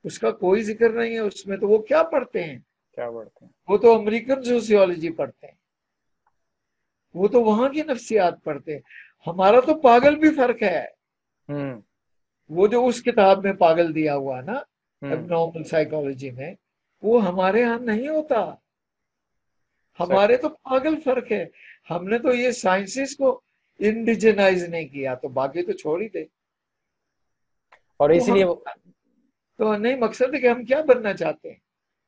उसका कोई ज़िक्र नहीं है उसमें तो वो क्या पढ़ते हैं? क्या पढ़ते हैं? वो तो अमेरिकन सोशियोलॉजी पढ़ते हैं। वो तो वहाँ की नफ्सियात पढ़ते हैं। हमारा तो पागल भी फ़र्क है। हम्म। वो जो उस किताब में पागल दिया हुआ ना एबनॉर्मल हम्म। साइकोलॉजी में वो हमारे यहाँ नहीं होता। हमारे तो पागल फ़र्क है। हमने तो ये साइंसिस को इंडिजनाइज नहीं किया तो बाकी तो छोड़ ही दे। और इसीलिए तो, नहीं मकसद है कि हम क्या बनना चाहते हैं?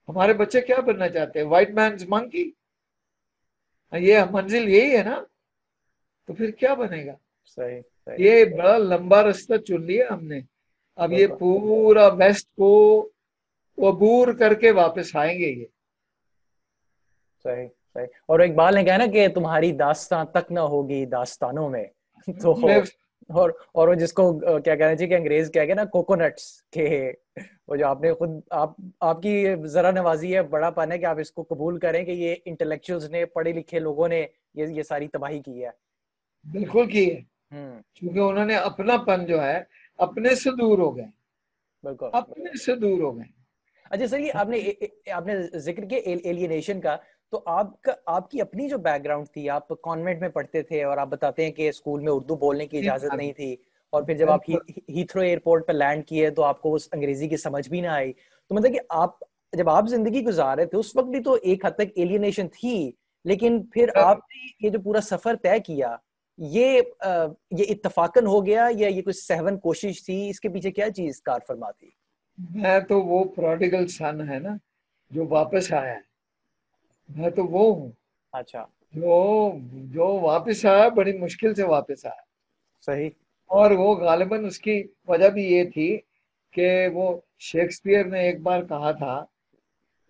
हमारे बच्चे क्या बनना चाहते हैं? व्हाइट मैन मंकी ये मंजिल यही है ना? तो फिर क्या बनेगा? सही, सही। ये सही, बड़ा लंबा रास्ता चुन लिया हमने। अब ये पूरा वेस्ट को अबूर करके वापस आएँगे ये। सही सही। और एक बाल ने कहा ना कि तुम्हारी दास्तान तक ना होगी दास्तानों में। तो और और वो जिसको क्या कहना चाहिए कि अंग्रेज़ क्या कहना कोकोनट्स के वो जो आपने खुद आप आपकी जरा नवाजी है बड़ा पान है कि आप इसको कबूल करें कि ये इंटेलेक्चुअल्स ने पढ़े लिखे लोगों ने ये ये सारी तबाही की है। बिल्कुल की है। हम्म। क्योंकि उन्होंने अपनापन जो है अपने से दूर हो गए। बिल्कुल। अपने से दूर हो गए। अच्छा सर ये आपने आपने ज़िक्र किया एलियनेशन का तो आपका आपकी अपनी जो बैकग्राउंड थी आप कॉन्वेंट में पढ़ते थे और आप बताते हैं कि स्कूल में उर्दू बोलने की इजाज़त नहीं थी और फिर जब आप हीथ्रो एयरपोर्ट पर लैंड किए तो आपको उस अंग्रेज़ी की समझ भी ना आई। तो मतलब कि आप जब आप ज़िंदगी गुजार रहे थे उस वक्त भी तो एक हद तक एलियनेशन थी लेकिन फिर आपने ये जो पूरा सफ़र तय किया ये ये इत्तफाकन हो गया या ये कुछ सहवन कोशिश थी? इसके पीछे क्या चीज़ कार फरमा थी? मैं तो वो प्रोडिगल सन है ना जो वापस आया है। मैं तो वो हूँ। अच्छा। जो जो वापस आया बड़ी मुश्किल से वापस आया। सही। और वो गालिबन उसकी वजह भी ये थी कि वो शेक्सपियर ने एक बार कहा था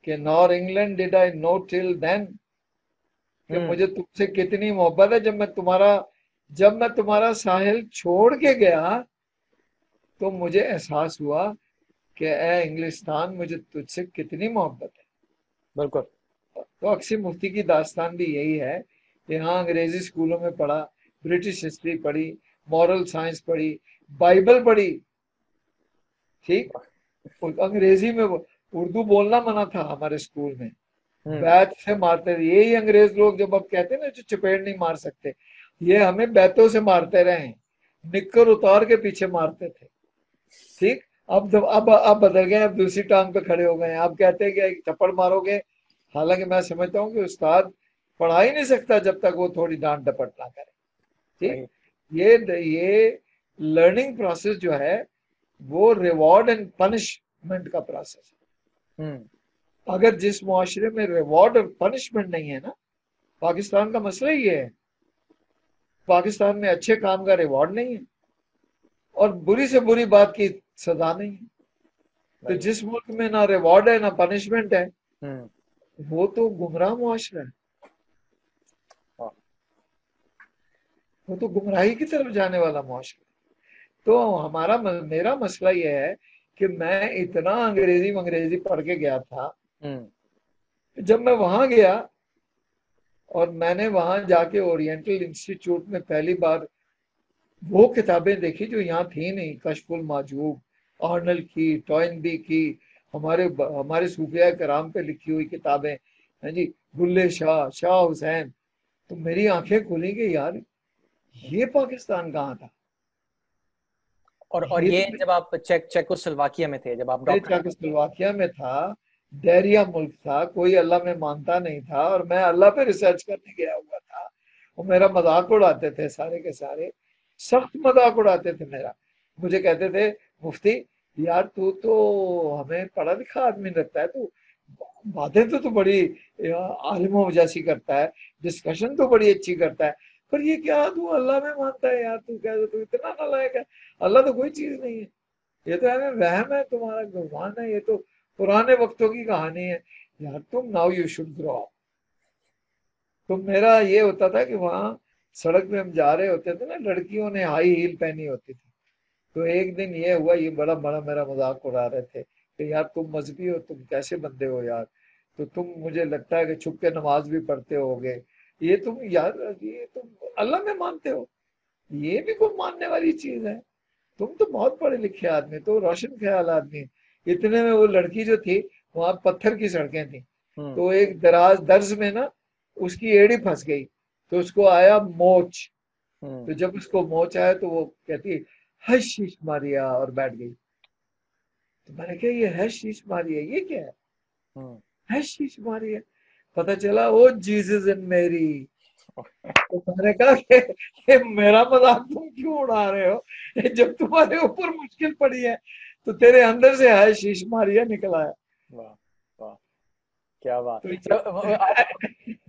कि nor England did I know till then कि हम्म। मुझे तुमसे कितनी मोहब्बत है जब मैं तुम्हारा जब मैं तुम्हारा साहिल छोड़ के गया तो मुझे एहसास हुआ कि ए इंग्लिस्तान मुझे तुझसे कितनी मोहब्बत है। बिल्कुल। तो अक्सर मुफ्ती की दास्तान भी यही है कि हाँ अंग्रेज़ी स्कूलों में पढ़ा ब्रिटिश हिस्ट्री पढ़ी मॉरल साइंस पढ़ी बाइबल पढ़ी। ठीक? अंग्रेज़ी में उर्दू बोलना मना था हमारे स्कूल में। हम्म। बैत से मारते थे। यही अंग्रेज़ लोग जब अब कहते ना जो चपेट नहीं मार सकते ये हमें बैतों से मारते रहे निक्कर उतार के पीछे मारते थे। ठीक? अब जब अब अब बदल गए अब दूसरी टांग पे खड़े हो गए आप कहते हैं कि थप्पड़ मारोगे हालाँकि मैं समझता हूँ कि उस्ताद पढ़ा ही नहीं सकता जब तक वो थोड़ी डांट डपट ना करे। ठीक? ये ये लर्निंग प्रोसेस जो है वो रिवॉर्ड एंड पनिशमेंट का प्रोसेस है। हम्म। अगर जिस मुआशरे में रिवॉर्ड और पनिशमेंट नहीं है ना पाकिस्तान का मसला ये है। पाकिस्तान में अच्छे काम का रिवॉर्ड नहीं है और बुरी से बुरी बात की सजा नहीं है। तो जिस मुल्क में ना रिवॉर्ड है ना पनिशमेंट है हम्म। वो तो गुमराह मुआशरा है हाँ। वो तो गुमराही की तरफ़ जाने वाला मुआशरा तो हमारा मेरा मसला ये है कि मैं इतना अंग्रेज़ी अंग्रेज़ी पढ़ के गया था हम्म। जब मैं वहाँ गया और मैंने वहाँ जाके ओरिएंटल इंस्टीट्यूट में पहली बार वो किताबें देखी जो यहाँ थी नहीं कशफुल माजूब ऑर्नल की टॉइनबी की हमारे हमारे सूफिया कराम पे लिखी हुई किताबें हैं जी? गुल्ले शाह शाह हुसैन। तो मेरी आँखें खुली कि यार ये पाकिस्तान कहाँ था? और और ये, ये जब आप चेक चेकोस्लोवाकिया में थे जब आप चेकोस्लोवाकिया में था डेरिया मुल्क था कोई अल्लाह में मानता नहीं था और मैं अल्लाह पे रिसर्च करने गया हुआ था और मेरा मज़ाक उड़ाते थे सारे के सारे सख्त मज़ाक उड़ाते थे मेरा। मुझे कहते थे मुफ्ती यार तू तो हमें पढ़ा लिखा आदमी लगता है, तू बातें तो तू बड़ी आलिमों जैसी करता है डिस्कशन तो बड़ी अच्छी करता है, पर ये क्या तू अल्लाह में मानता है यार, तू क्या तू इतना ना लायक है, अल्लाह तो कोई चीज़ नहीं है, ये तो हमें वहम है, तुम्हारा गुमान है, ये तो पुराने वक्तों की कहानी है, यार तुम नाउ यू शुड ग्रो तो मेरा ये होता था कि वहाँ सड़क पे हम जा रहे होते थे ना, लड़कियों ने हाई हील पहनी होती थी। तो एक दिन ये हुआ ये बड़ा बड़ा मेरा मज़ाक उड़ा रहे थे कि यार तुम मजहबी हो तुम कैसे बंदे हो यार? तो तुम मुझे लगता है कि छुप के नमाज़ भी पढ़ते होगे। ये तुम यार ये तुम अल्लाह में मानते हो। ये भी कोई मानने वाली चीज़ है। तुम तो बहुत पढ़े लिखे आदमी तो रोशन ख्याल आदमी। इतने में वो लड़की जो थी वहाँ पत्थर की सड़कें थी। हम्म। तो एक दराज दर्ज में ना उसकी एड़ी फंस गई। तो उसको आया मोच। हम्म। तो जब उसको मोच आया तो वो कहती है शीश मारिया और बैठ गई। तो मैंने कहा ये है शीश मारिया ये क्या है? हम्म। है शीश मारिया। पता चला वो जीसस इन मेरी। तो मैंने कहा कि ये मेरा मज़ाक तुम क्यों उड़ा रहे हो? जब तुम्हारे ऊपर मुश्किल पड़ी है तो तेरे अंदर से है शीश मारिया निकला है। वाह वाह क्या बात। तो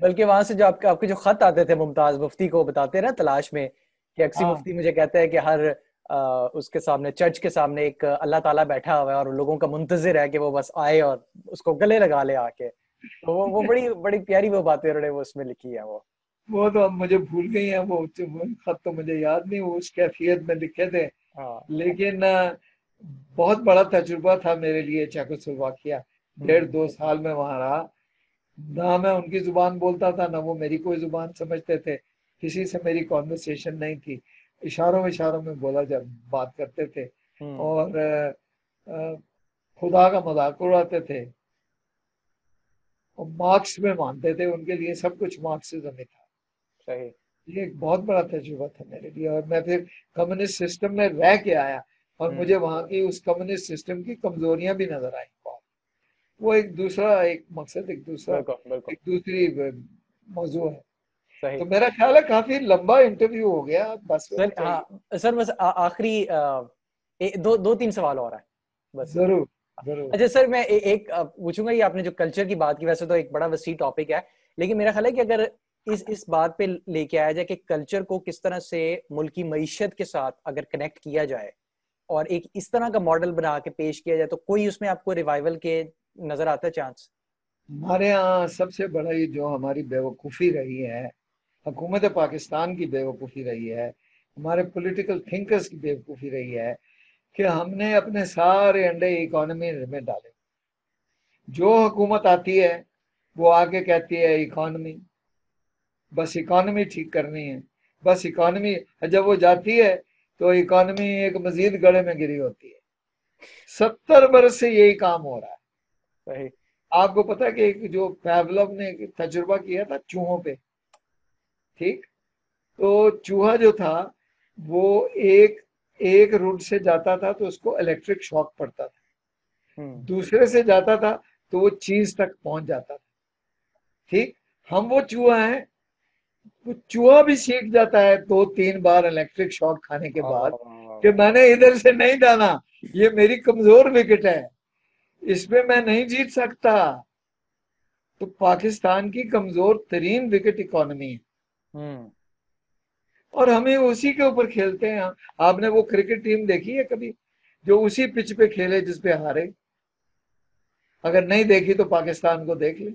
बल्कि वहाँ से जो आपके आपके जो खत आते थे मुमताज़ मुफ्ती को बताते ना तलाश में कि अक्सी हाँ। मुफ्ती मुझे कहते हैं कि हर उसके सामने चर्च के सामने एक अल्लाह ताला बैठा हुआ है और लोगों का मुंतजर है कि वो बस आए और उसको गले लगा ले आके। तो वो वो बड़ी बड़ी प्यारी वो बातें उन्होंने वो उसमें लिखी है वो। वो तो अब मुझे भूल गई है वो खत तो मुझे याद नहीं वो उस कैफियत में लिखे थे। हाँ। लेकिन बहुत बड़ा तजुर्बा था मेरे लिए चेकोस्लोवाकिया। हम्म। डेढ़ दो साल में वहाँ रहा। ना मैं उनकी ज़ुबान बोलता था ना वो मेरी कोई ज़ुबान समझते थे। किसी से मेरी कॉन्वर्सेशन नहीं थी। इशारों इशारों में बोला जब बात करते थे हम्म। और खुदा का मज़ाक उड़ाते थे। और मार्क्स में मानते थे उनके लिए सब कुछ मार्क्सिज्म ही था। सही। ये एक बहुत बड़ा तजुर्बा था मेरे लिए। और मैं फिर कम्युनिस्ट सिस्टम में रह के आया और हम्म। मुझे वहाँ की उस कम्युनिस्ट सिस्टम की कमजोरियाँ भी नज़र आई वो एक दूसरा एक मकसद एक दूसरा एक दूसरी मौजू है। तो मेरा ख्याल है काफ़ी लंबा इंटरव्यू हो गया बस सर हाँ सर बस आखिरी दो दो तीन सवाल और है बस। ज़रूर ज़रूर। अच्छा सर मैं ए, एक पूछूँगा ये आपने जो कल्चर की बात की वैसे तो एक बड़ा वसी टॉपिक है लेकिन मेरा ख्याल है कि अगर इस इस बात पे लेके आया जाए कि कल्चर को किस तरह से मुल्क की मीशत के साथ अगर कनेक्ट किया जाए और एक इस तरह का मॉडल बना के पेश किया जाए तो कोई उसमें आपको रिवाइवल के नज़र आता है चांस हमारे यहाँ सबसे बड़ा ये जो हमारी बेवकूफ़ी रही है हुकूमत पाकिस्तान की बेवकूफ़ी रही है हमारे पॉलिटिकल थिंकर्स की बेवकूफ़ी रही है कि हमने अपने सारे अंडे इकोनॉमी में डाले। जो हुकूमत आती है वो आगे कहती है इकोनॉमी बस इकोनॉमी ठीक करनी है। बस इकोनॉमी जब वो जाती है तो इकोनॉमी एक मजीद गड़े में गिरी होती है। सत्तर बरस से यही काम हो रहा है। सही। आपको पता है कि जो पैवलव ने तजुर्बा किया था चूहों पे? ठीक? तो चूहा जो था वो एक एक रूट से जाता था तो उसको इलेक्ट्रिक शॉक पड़ता था। हम्म। दूसरे से जाता था तो वो चीज़ तक पहुँच जाता था। ठीक? हम वो चूहा है। वो चूहा भी सीख जाता है दो तीन बार इलेक्ट्रिक शॉक खाने के बाद कि मैंने इधर से नहीं जाना। ये मेरी कमज़ोर विकेट है। इसमें मैं नहीं जीत सकता। तो पाकिस्तान की कमज़ोर तरीन विकेट इकोनॉमी है। और हमें उसी के ऊपर खेलते हैं आपने वो क्रिकेट टीम देखी है कभी? जो उसी पिच पे खेले जिसपे हारे। अगर नहीं देखी तो पाकिस्तान को देख ले।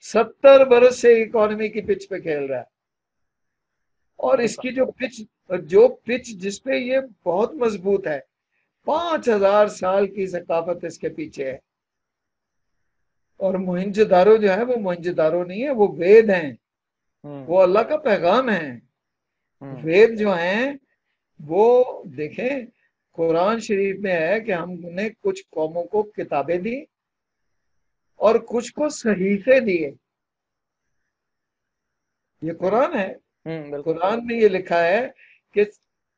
सत्तर बरस से इकोनॉमी की पिच पे खेल रहा है। और इसकी जो पिच जो पिच जिसपे ये बहुत मज़बूत है, पाँच हज़ार साल की सकाफत इसके पीछे है। और मोहिंजदारो जो है, वो मोहिंजदारो नहीं है, वो वेद हैं। हम्म। वो अल्लाह का पैगाम है। हम्म। वेद जो हैं वो देखें कुरान शरीफ में है कि हमने कुछ कौमों को किताबें दी और कुछ को सहीफे दिए। ये कुरान है। हम्म, कुरान में ये लिखा है कि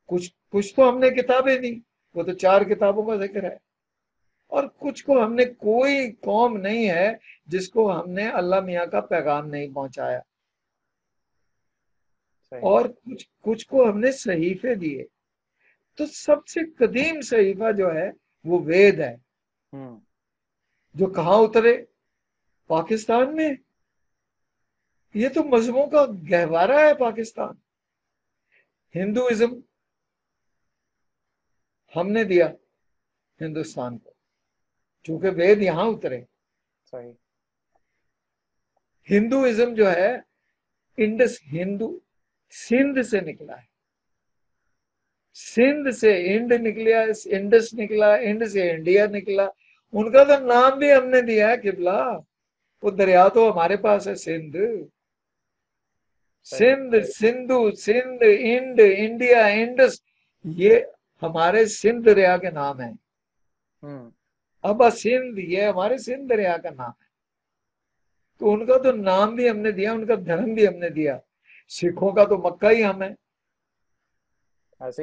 कुछ कुछ तो हमने किताबें दी वो तो चार किताबों का ज़िक्र है। और कुछ को हमने कोई कौम नहीं है जिसको हमने अल्लाह मियाँ का पैगाम नहीं पहुँचाया। और कुछ कुछ को हमने सहीफे दिए। तो सबसे कदीम सहीफा जो है वो वेद है। हम्म। जो कहा उतरे? पाकिस्तान में। ये तो मजहबों का गहवारा है पाकिस्तान। हिंदुइज्म हमने दिया हिंदुस्तान को चूँकि वेद यहाँ उतरे। सही। हिंदुइज्म जो है इंडस हिंदू सिंध से निकला है। सिंध से इंड निकला इंडस निकला इंड से इंडिया निकला। उनका तो नाम भी हमने दिया है किबला। वो दरिया तो हमारे पास है सिंध। सिंध सिंधु सिंध इंड इंडिया इंडस ये हमारे सिंध दरिया के नाम है। हम्म। अब सिंध ये हमारे सिंध दरिया का नाम है। तो उनका तो नाम भी हमने दिया उनका धर्म भी हमने दिया। सिखों का तो मक्का ही हम है।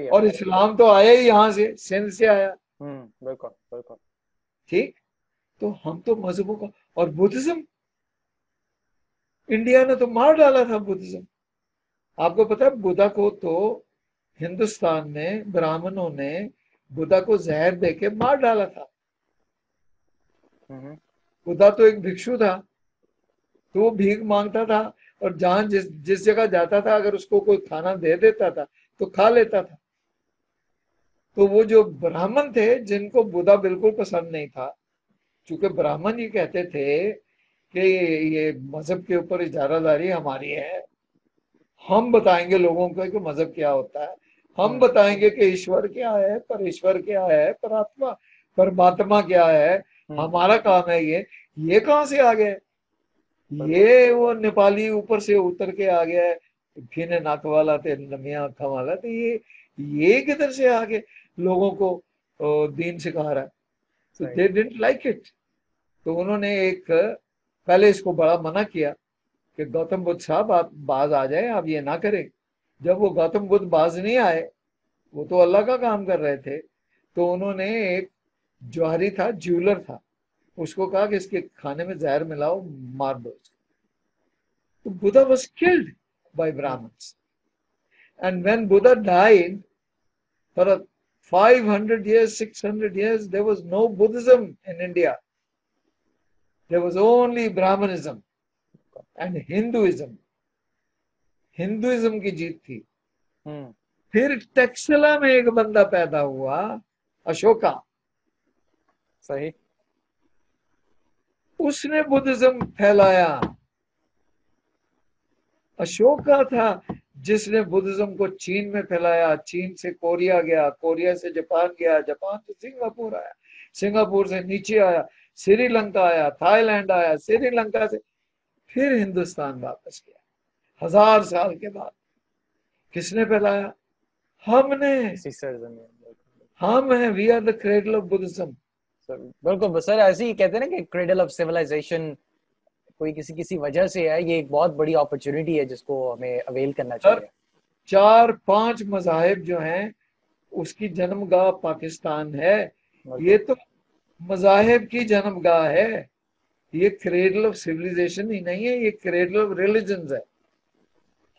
और इस्लाम तो आया ही यहाँ से सिंध से आया। हम्म, बिल्कुल बिल्कुल। ठीक? तो हम तो मजहबों का और बुद्धिज्म? इंडिया ने तो मार डाला था बुद्धिज्म। आपको पता है बुद्धा को तो हिंदुस्तान में ब्राह्मणों ने बुद्धा को जहर देके मार डाला था। हम्म। बुद्धा तो एक भिक्षु था तो वो भीख माँगता था और जहाँ जिस जिस जगह जाता था अगर उसको कोई खाना दे देता था तो खा लेता था। तो वो जो ब्राह्मण थे जिनको बुद्धा बिल्कुल पसंद नहीं था क्योंकि ब्राह्मण ये कहते थे कि ये मज़हब के ऊपर इजारादारी हमारी है। हम बताएँगे लोगों को कि मज़हब क्या होता है। हम हम्म। बताएँगे कि ईश्वर क्या है पर ईश्वर क्या है परात्मा परमात्मा क्या है। हम्म। हमारा काम है ये। ये कहाँ से आ गए? ये वो नेपाली ऊपर से उतर के आ गया है फिर नाक वाला थे नमिया आखा वाला तो ये ये किधर से आ गए लोगों को दीन सिखा रहा है? तो दे डिडंट लाइक इट तो उन्होंने एक पहले इसको बड़ा मना किया कि गौतम बुद्ध साहब आप बाज आ जाए आप ये ना करें। जब वो गौतम बुद्ध बाज नहीं आए वो तो अल्लाह का काम कर रहे थे। तो उन्होंने एक जौहरी था ज्वेलर था। उसको कहा कि इसके खाने में जहर मिलाओ मार दो तो Buddha was killed by Brahmins and when Buddha died for 500 years 600 years there was no buddhism in india. There was only brahmanism and Hinduism Hinduism की जीत थी। हम्म। फिर टेक्सला में एक बंदा पैदा हुआ अशोका सही। उसने बुद्धिज्म फैलाया। अशोका था जिसने बुद्धिज्म को चीन में फैलाया। चीन से कोरिया गया कोरिया से जापान गया। जापान से सिंगापुर आया। सिंगापुर से नीचे आया श्रीलंका आया थाईलैंड आया श्रीलंका से फिर हिंदुस्तान वापस गया। हज़ार साल के बाद किसने फैलाया? हमने। हम हैं we are the cradle of Buddhism बिल्कुल सर ऐसे ही कहते हैं ना कि क्रेडल ऑफ़ सिविलाइजेशन कोई किसी किसी वजह से है ये एक बहुत बड़ी अपॉर्चुनिटी है जिसको हमें अवेल करना चाहिए। चार पाँच मजाहिब जो हैं उसकी जन्मगाह पाकिस्तान है। ये तो मजाहिब की जन्मगाह है। ये क्रेडल ऑफ़ सिविलाइजेशन ही नहीं है ये क्रेडल ऑफ़ रिलीजन है।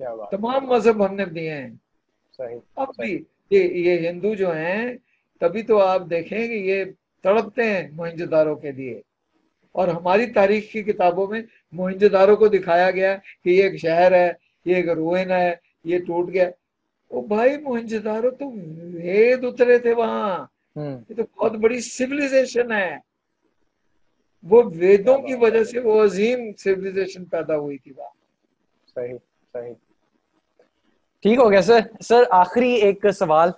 क्या बात। तमाम मज़हब हमने दिए हैं। सही अब भी ये ये हिंदू जो हैं तभी तो आप देखें कि ये तड़पते हैं मोहनजोदारों के लिए। और हमारी तारीख की किताबों में मोहनजोदारों को दिखाया गया कि ये एक शहर है ये एक रोइन है ये टूट गया। ओ भाई मोहनजोदारो तो वेद उतरे थे वहाँ। हम्म। ये तो बहुत बड़ी सिविलाइजेशन है। वो वेदों की वजह से वो अजीम सिविलाइजेशन पैदा हुई थी वहाँ। सही सही। ठीक हो गया सर। सर आखिरी एक सवाल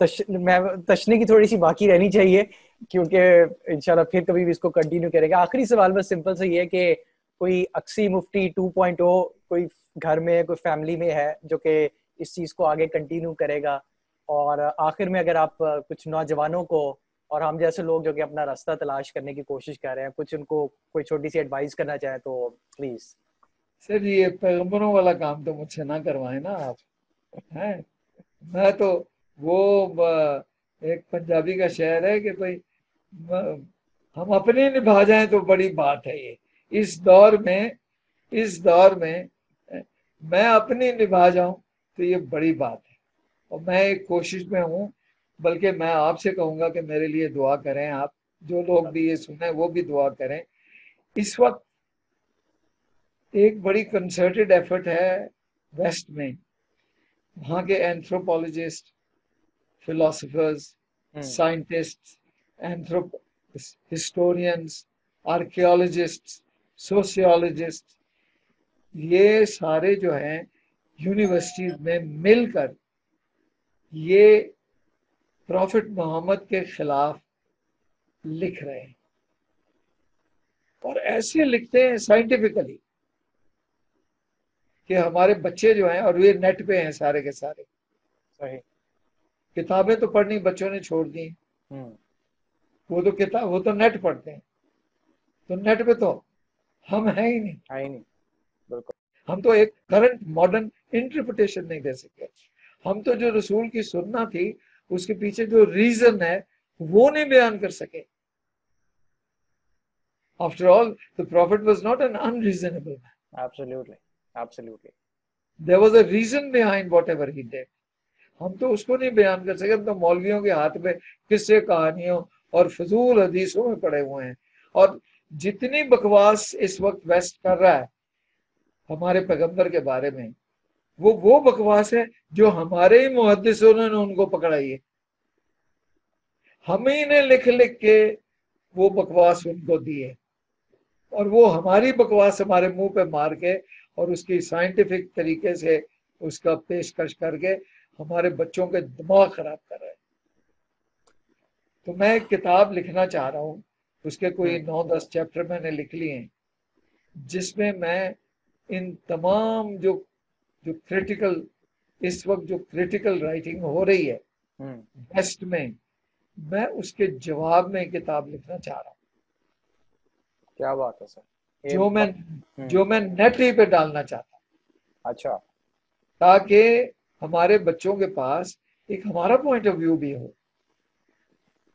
तश, मैं तशने की थोड़ी सी बाकी रहनी चाहिए। क्योंकि इंशाल्लाह फिर कभी भी इसको कंटिन्यू करेंगे। आखिरी सवाल बस सिंपल से ये है कि कोई अक्सी मुफ्ती 2.0 कोई घर में, कोई फैमिली में है जो कि इस चीज़ को आगे कंटिन्यू करेगा? और आखिर में अगर आप कुछ नौजवानों को और हम जैसे लोग जो कि अपना रास्ता तलाश करने की कोशिश कर रहे हैं, कुछ उनको कोई छोटी सी एडवाइस करना चाहे तो प्लीज़ सर, ये पैगम्बरों वाला काम तो मुझसे ना करवाए ना आप, हैं? मैं तो वो एक पंजाबी का शहर है कि भाई हम अपने निभा जाएँ तो बड़ी बात है ये। इस दौर में, इस दौर में मैं अपनी निभा जाऊँ तो ये बड़ी बात है। और मैं एक कोशिश में हूँ, बल्कि मैं आपसे कहूँगा कि मेरे लिए दुआ करें आप, जो लोग भी ये सुने वो भी दुआ करें। इस वक्त एक बड़ी कंसर्टेड एफर्ट है वेस्ट में। वहाँ के anthropologist philosophers scientist anthrop historians archaeologist sociologist ये सारे जो हैं यूनिवर्सिटीज में मिलकर ये प्रॉफिट मोहम्मद के खिलाफ लिख रहे हैं। और ऐसे लिखते हैं साइंटिफिकली कि हमारे बच्चे जो हैं और ये नेट पे हैं सारे के सारे। सही। किताबें तो पढ़नी बच्चों ने छोड़ दी। हम्म। वो तो किताब वो तो नेट पढ़ते हैं। तो नेट पे तो हम है ही नहीं। है ही नहीं। बिल्कुल। हम तो एक करंट मॉडर्न इंटरप्रिटेशन नहीं दे सकते हम तो जो रसूल की सुनना थी उसके पीछे जो रीजन है वो नहीं बयान कर सके। After all the prophet was not an unreasonable man absolutely absolutely there was a reason behind whatever he did हम तो उसको नहीं बयान कर सके तो मौलवियों के हाथ में किस्से, कहानियों और फजूल हदीसों में पड़े हुए हैं। और जितनी बकवास इस वक्त वेस्ट कर रहा है, हमारे पैगंबर के बारे में, वो वो बकवास है जो हमारे ही मुहदसों ने उनको पकड़ाई है। हम ही ने लिख लिख के वो बकवास उनको दी है। और वो हमारी बकवास हमारे मुँह पे मार के और उसकी साइंटिफिक तरीके से उसका पेशकश करके हमारे बच्चों के दिमाग खराब कर रहे हैं तो मैं किताब लिखना चाह रहा हूँ उसके कोई हम्म। नौ दस चैप्टर मैंने लिख लिए हैं जिसमें मैं इन तमाम जो जो क्रिटिकल इस वक्त जो क्रिटिकल राइटिंग हो रही है वेस्ट हम्म। में मैं उसके जवाब में किताब लिखना चाह रहा हूँ क्या बात है सर जो मैं हम्म। जो मैं नेट ही पे डालना चाहता अच्छा ताकि हमारे बच्चों के पास एक हमारा पॉइंट ऑफ़ व्यू भी हो।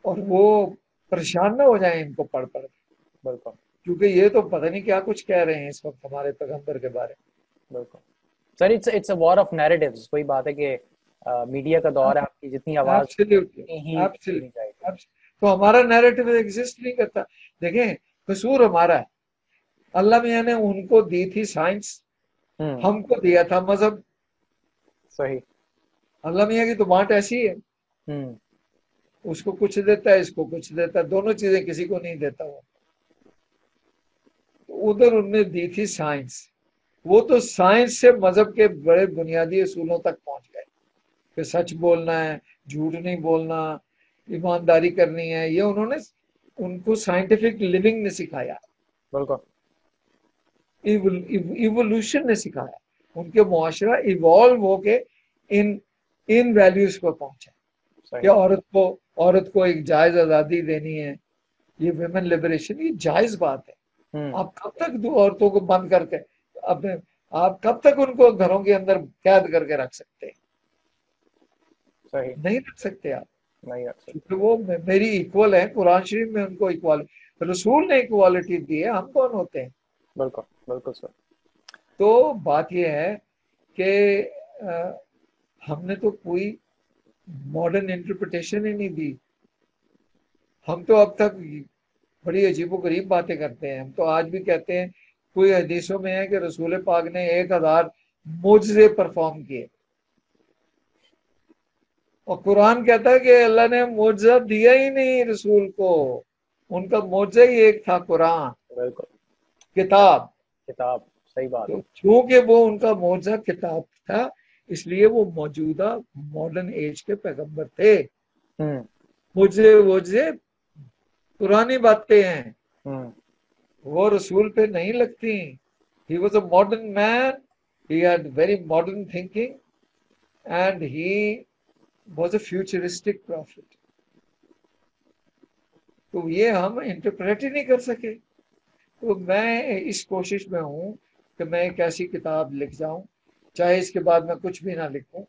और वो परेशान ना हो जाए इनको पढ़ पढ़ बिल्कुल। क्योंकि ये तो पता नहीं क्या कुछ कह रहे हैं इस वक्त हमारे पैगंबर के बारे में। बिल्कुल। Sir it's it's a war of narratives कोई बात है कि मीडिया का दौर है आपकी जितनी आवाज़ तो हमारा नैरेटिव एग्जिस्ट नहीं करता। देखें कसूर हमारा है। अल्लाह मियाँ ने उनको दी थी साइंस हम्म। हमको दिया था मज़हब। सही। अल्लाह मियाँ की तो बांट ऐसी है। हम्म। उसको कुछ देता है इसको कुछ देता है। दोनों चीज़ें किसी को नहीं देता वो। तो उधर उनने दी थी साइंस। वो तो साइंस से मज़हब के बड़े बुनियादी असूलों तक पहुँच गए। कि सच बोलना है झूठ नहीं बोलना ईमानदारी करनी है ये उन्होंने उनको साइंटिफिक लिविंग ने सिखाया। बिल्कुल। इवोल्यूशन ने सिखाया। उनके मुआशरा इवॉल्व होके इन इन वैल्यूज़ पर पहुँचा। कि औरत को औरत को एक जायज़ आज़ादी देनी है। ये वुमेन लिबरेशन ये जायज़ बात है। हम्म। आप कब तक दो औरतों को बंद करके अपने आप कब तक उनको घरों के अंदर कैद करके रख सकते हैं? सही। नहीं रख सकते आप। नहीं रख सकते। तो वो मेरी इक्वल है कुरान शरीफ में उनको इक्वल रसूल ने इक्वालिटी दी है हम कौन होते हैं? बिल्कुल बिल्कुल सर। तो बात यह है कि हमने तो कोई मॉडर्न इंटरप्रिटेशन ही नहीं दी। हम तो अब तक बड़ी अजीब गरीब बातें करते हैं। हम तो आज भी कहते हैं कोई हदीसों में है कि रसूल पाक ने एक हज़ार मुजरे परफॉर्म किए। और कुरान कहता है कि अल्लाह ने मुआवजा दिया ही नहीं रसूल को। उनका मुआवजा ही एक था कुरान। बिल्कुल। किताब। किताब। सही बात तो क्योंकि वो उनका मोजा किताब था इसलिए वो मौजूदा मॉडर्न एज के पैगंबर थे। हम्म। मुझे मुझे पुरानी बातें हैं। हम्म। वो रसूल पे नहीं लगती। He was a modern man he had very modern thinking and he was a futuristic prophet तो ये हम इंटरप्रेट ही नहीं कर सके। तो मैं इस कोशिश में हूँ कि मैं एक ऐसी किताब लिख जाऊँ चाहे इसके बाद मैं कुछ भी ना लिखूं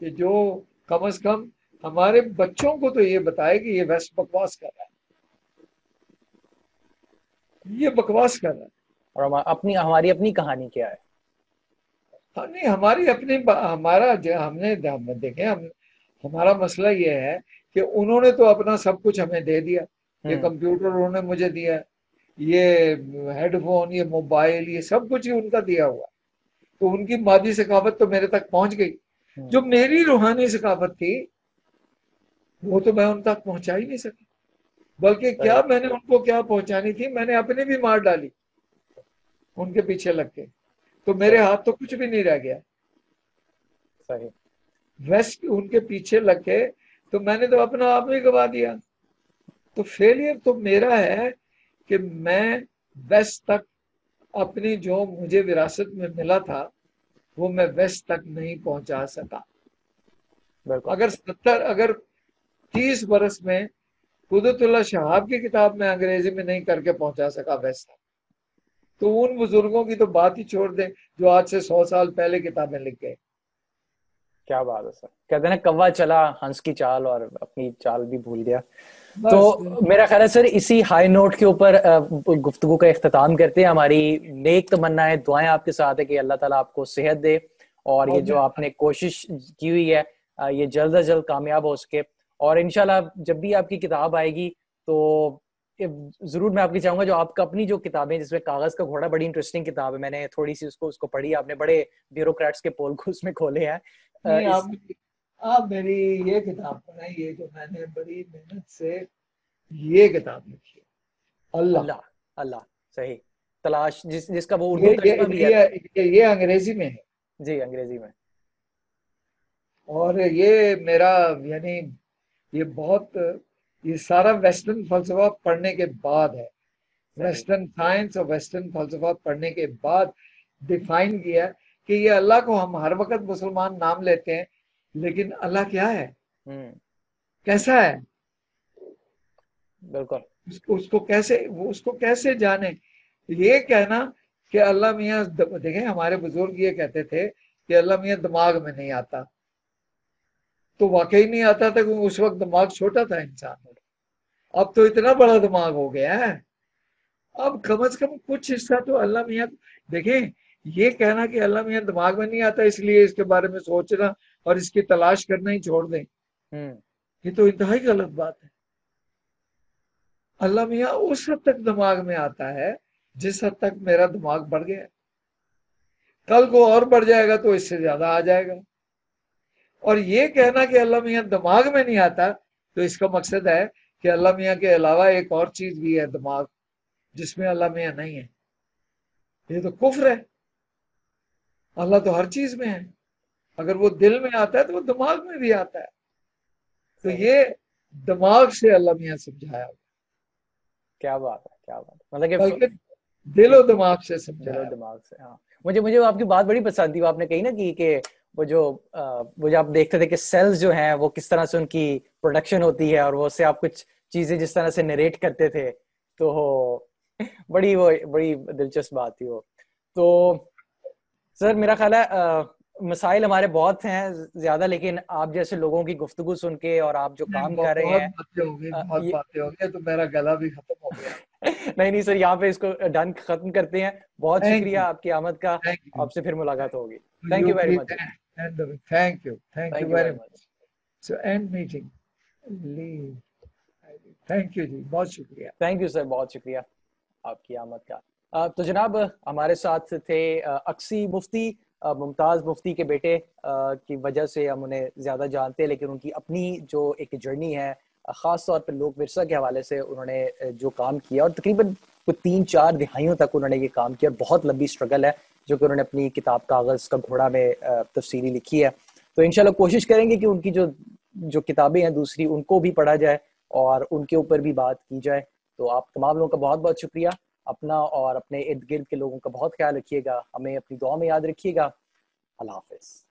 कि जो कम अज कम हमारे बच्चों को तो ये बताए कि ये वेस्ट बकवास कर रहा है। ये बकवास कर रहा है। और अपनी हमारी अपनी कहानी क्या है? हाँ नहीं हमारी अपनी हमारा हमने देखे हम हमारा मसला ये है कि उन्होंने तो अपना सब कुछ हमें दे दिया। ये हम्म। कंप्यूटर उन्होंने मुझे दिया। ये हेडफोन ये मोबाइल ये सब कुछ ही उनका दिया हुआ। तो उनकी मादी सकावत तो मेरे तक पहुँच गई। हम्म। जो मेरी रूहानी सकावत थी वो तो मैं उन तक पहुँचा ही नहीं सका। बल्कि क्या मैंने उनको क्या पहुंचानी थी मैंने अपने भी मार डाली उनके पीछे लग के। तो मेरे हाथ तो कुछ भी नहीं रह गया। सही। वेस्ट उनके पीछे लग के तो मैंने तो अपना आप ही गवा दिया। तो फेलियर तो मेरा है कि मैं वेस्ट तक अपनी जो मुझे विरासत में मिला था वो मैं वेस्ट तक नहीं पहुँचा सका। अगर सत्तर अगर तीस बरस में कुदरतुल्ला शहाब की किताब में अंग्रेज़ी में नहीं करके पहुँचा सका वेस्ट तक तो उन बुज़ुर्गों की तो बात ही छोड़ दें जो आज से सौ साल पहले किताबें लिख गए। क्या बात है सर। कहते हैं कौवा चला हंस की चाल और अपनी चाल भी भूल गया। तो मेरा ख्याल है सर इसी हाई नोट के ऊपर गुफ्तगु का अख्ताम करते हैं। हमारी नेक तमन्नाएँ दुआएँ आपके साथ है कि अल्लाह ताला आपको सेहत दे और ये जो आपने कोशिश की हुई है ये जल्द अज जल्द कामयाब हो सके। और इनशाला जब भी आपकी किताब आएगी तो ज़रूर मैं आपकी चाहूँगा जो आपका अपनी जो किताबें जिसमें कागज़ का घोड़ा बड़ी इंटरेस्टिंग किताब है मैंने थोड़ी सी उसको उसको पढ़ी आपने बड़े ब्यूरोक्रेट्स के पोल को उसमें खोले हैं। आप मेरी ये किताब पढ़े ये जो मैंने बड़ी मेहनत से ये किताब लिखी है। अल्लाह। अल्लाह सही। तलाश जिस जिसका वो उर्दू ये, ये, ये, ये अंग्रेज़ी में है। जी अंग्रेज़ी में। और ये मेरा यानी ये बहुत ये सारा वेस्टर्न फलसफा पढ़ने के बाद है। वेस्टर्न साइंस और वेस्टर्न फलसफा पढ़ने के बाद डिफाइन किया कि ये अल्लाह को हम हर वक्त मुसलमान नाम लेते हैं। लेकिन अल्लाह क्या है? हम्म। कैसा है? बिल्कुल। उसको उसको कैसे वो उसको कैसे जाने? ये कहना कि अल्लाह मियाँ देखें हमारे बुज़ुर्ग ये कहते थे कि अल्लाह मियाँ दिमाग में नहीं आता। तो वाकई नहीं आता था क्योंकि उस वक्त दिमाग छोटा था इंसान। अब तो इतना बड़ा दिमाग हो गया है। अब कम अज कम कुछ हिस्सा तो अल्लाह मियाँ देखें ये कहना कि अल्लाह मियाँ दिमाग में नहीं आता इसलिए इसके बारे में सोचना और इसकी तलाश करना ही छोड़ दें। हम्म। ये तो इंतहाई गलत बात है। अल्लाह मियाँ उस हद तक दिमाग में आता है जिस हद तक मेरा दिमाग बढ़ गया कल को और बढ़ जाएगा तो इससे ज़्यादा आ जाएगा। और ये कहना कि अल्लाह मियाँ दिमाग में नहीं आता तो इसका मकसद है कि अल्लाह मियाँ के अलावा एक और चीज़ भी है दिमाग जिसमें अल्लाह मियाँ नहीं है। ये तो कुफ्र है। अल्लाह तो हर चीज़ में है। अगर वो दिल में आता है तो वो दिमाग में भी आता है। तो ये दिमाग से अल्लाह मियाँ समझाया क्या बात है क्या बात मतलब कि दिलो दिमाग से समझाया दिमाग से हाँ। मुझे मुझे आपकी बात बड़ी पसंद थी। आपने कही ना कि कि वो जो वो जो आप देखते थे कि सेल्स जो हैं वो किस तरह से उनकी प्रोडक्शन होती है और वो से आप कुछ चीज़ें जिस तरह से नरेट करते थे। तो बड़ी वो बड़ी दिलचस्प बात थी वो। तो सर मेरा ख्याल है मसाइल हमारे बहुत हैं ज़्यादा लेकिन आप जैसे लोगों की गुफ्तगु सुन के और आप जो काम कर रहे हैं बहुत बातें हो गई तो मेरा गला भी खत्म हो गया। नहीं नहीं सर यहाँ पे इसको डन खत्म करते हैं। बहुत शुक्रिया आपकी आमद का। आपसे फिर मुलाकात होगी। Thank you very much thank you thank you very much so and meeting thank you जी बहुत शुक्रिया. थैंक यू सर बहुत शुक्रिया आपकी आमद का। तो जनाब हमारे साथ थे अक्सी मुफ्ती मुमताज़ मुफ्ती के बेटे की वजह से हम उन्हें ज़्यादा जानते हैं, लेकिन उनकी अपनी जो एक जर्नी है ख़ास तौर पर लोक विरसा के हवाले से उन्होंने जो काम किया और तकरीबन कुछ तीन चार दिहाइयों तक उन्होंने ये काम किया और बहुत लंबी स्ट्रगल है, जो कि उन्होंने अपनी किताब कागज़ का घोड़ा में तफसीली लिखी है। तो इनशाला कोशिश करेंगे कि उनकी जो जो किताबें हैं दूसरी, उनको भी पढ़ा जाए और उनके ऊपर भी बात की जाए। तो आप तमाम लोगों का बहुत बहुत शुक्रिया। अपना और अपने इर्द गिर्द के लोगों का बहुत ख्याल रखिएगा। हमें अपनी दुआ में याद रखिएगा। अल्लाह हाफिज़।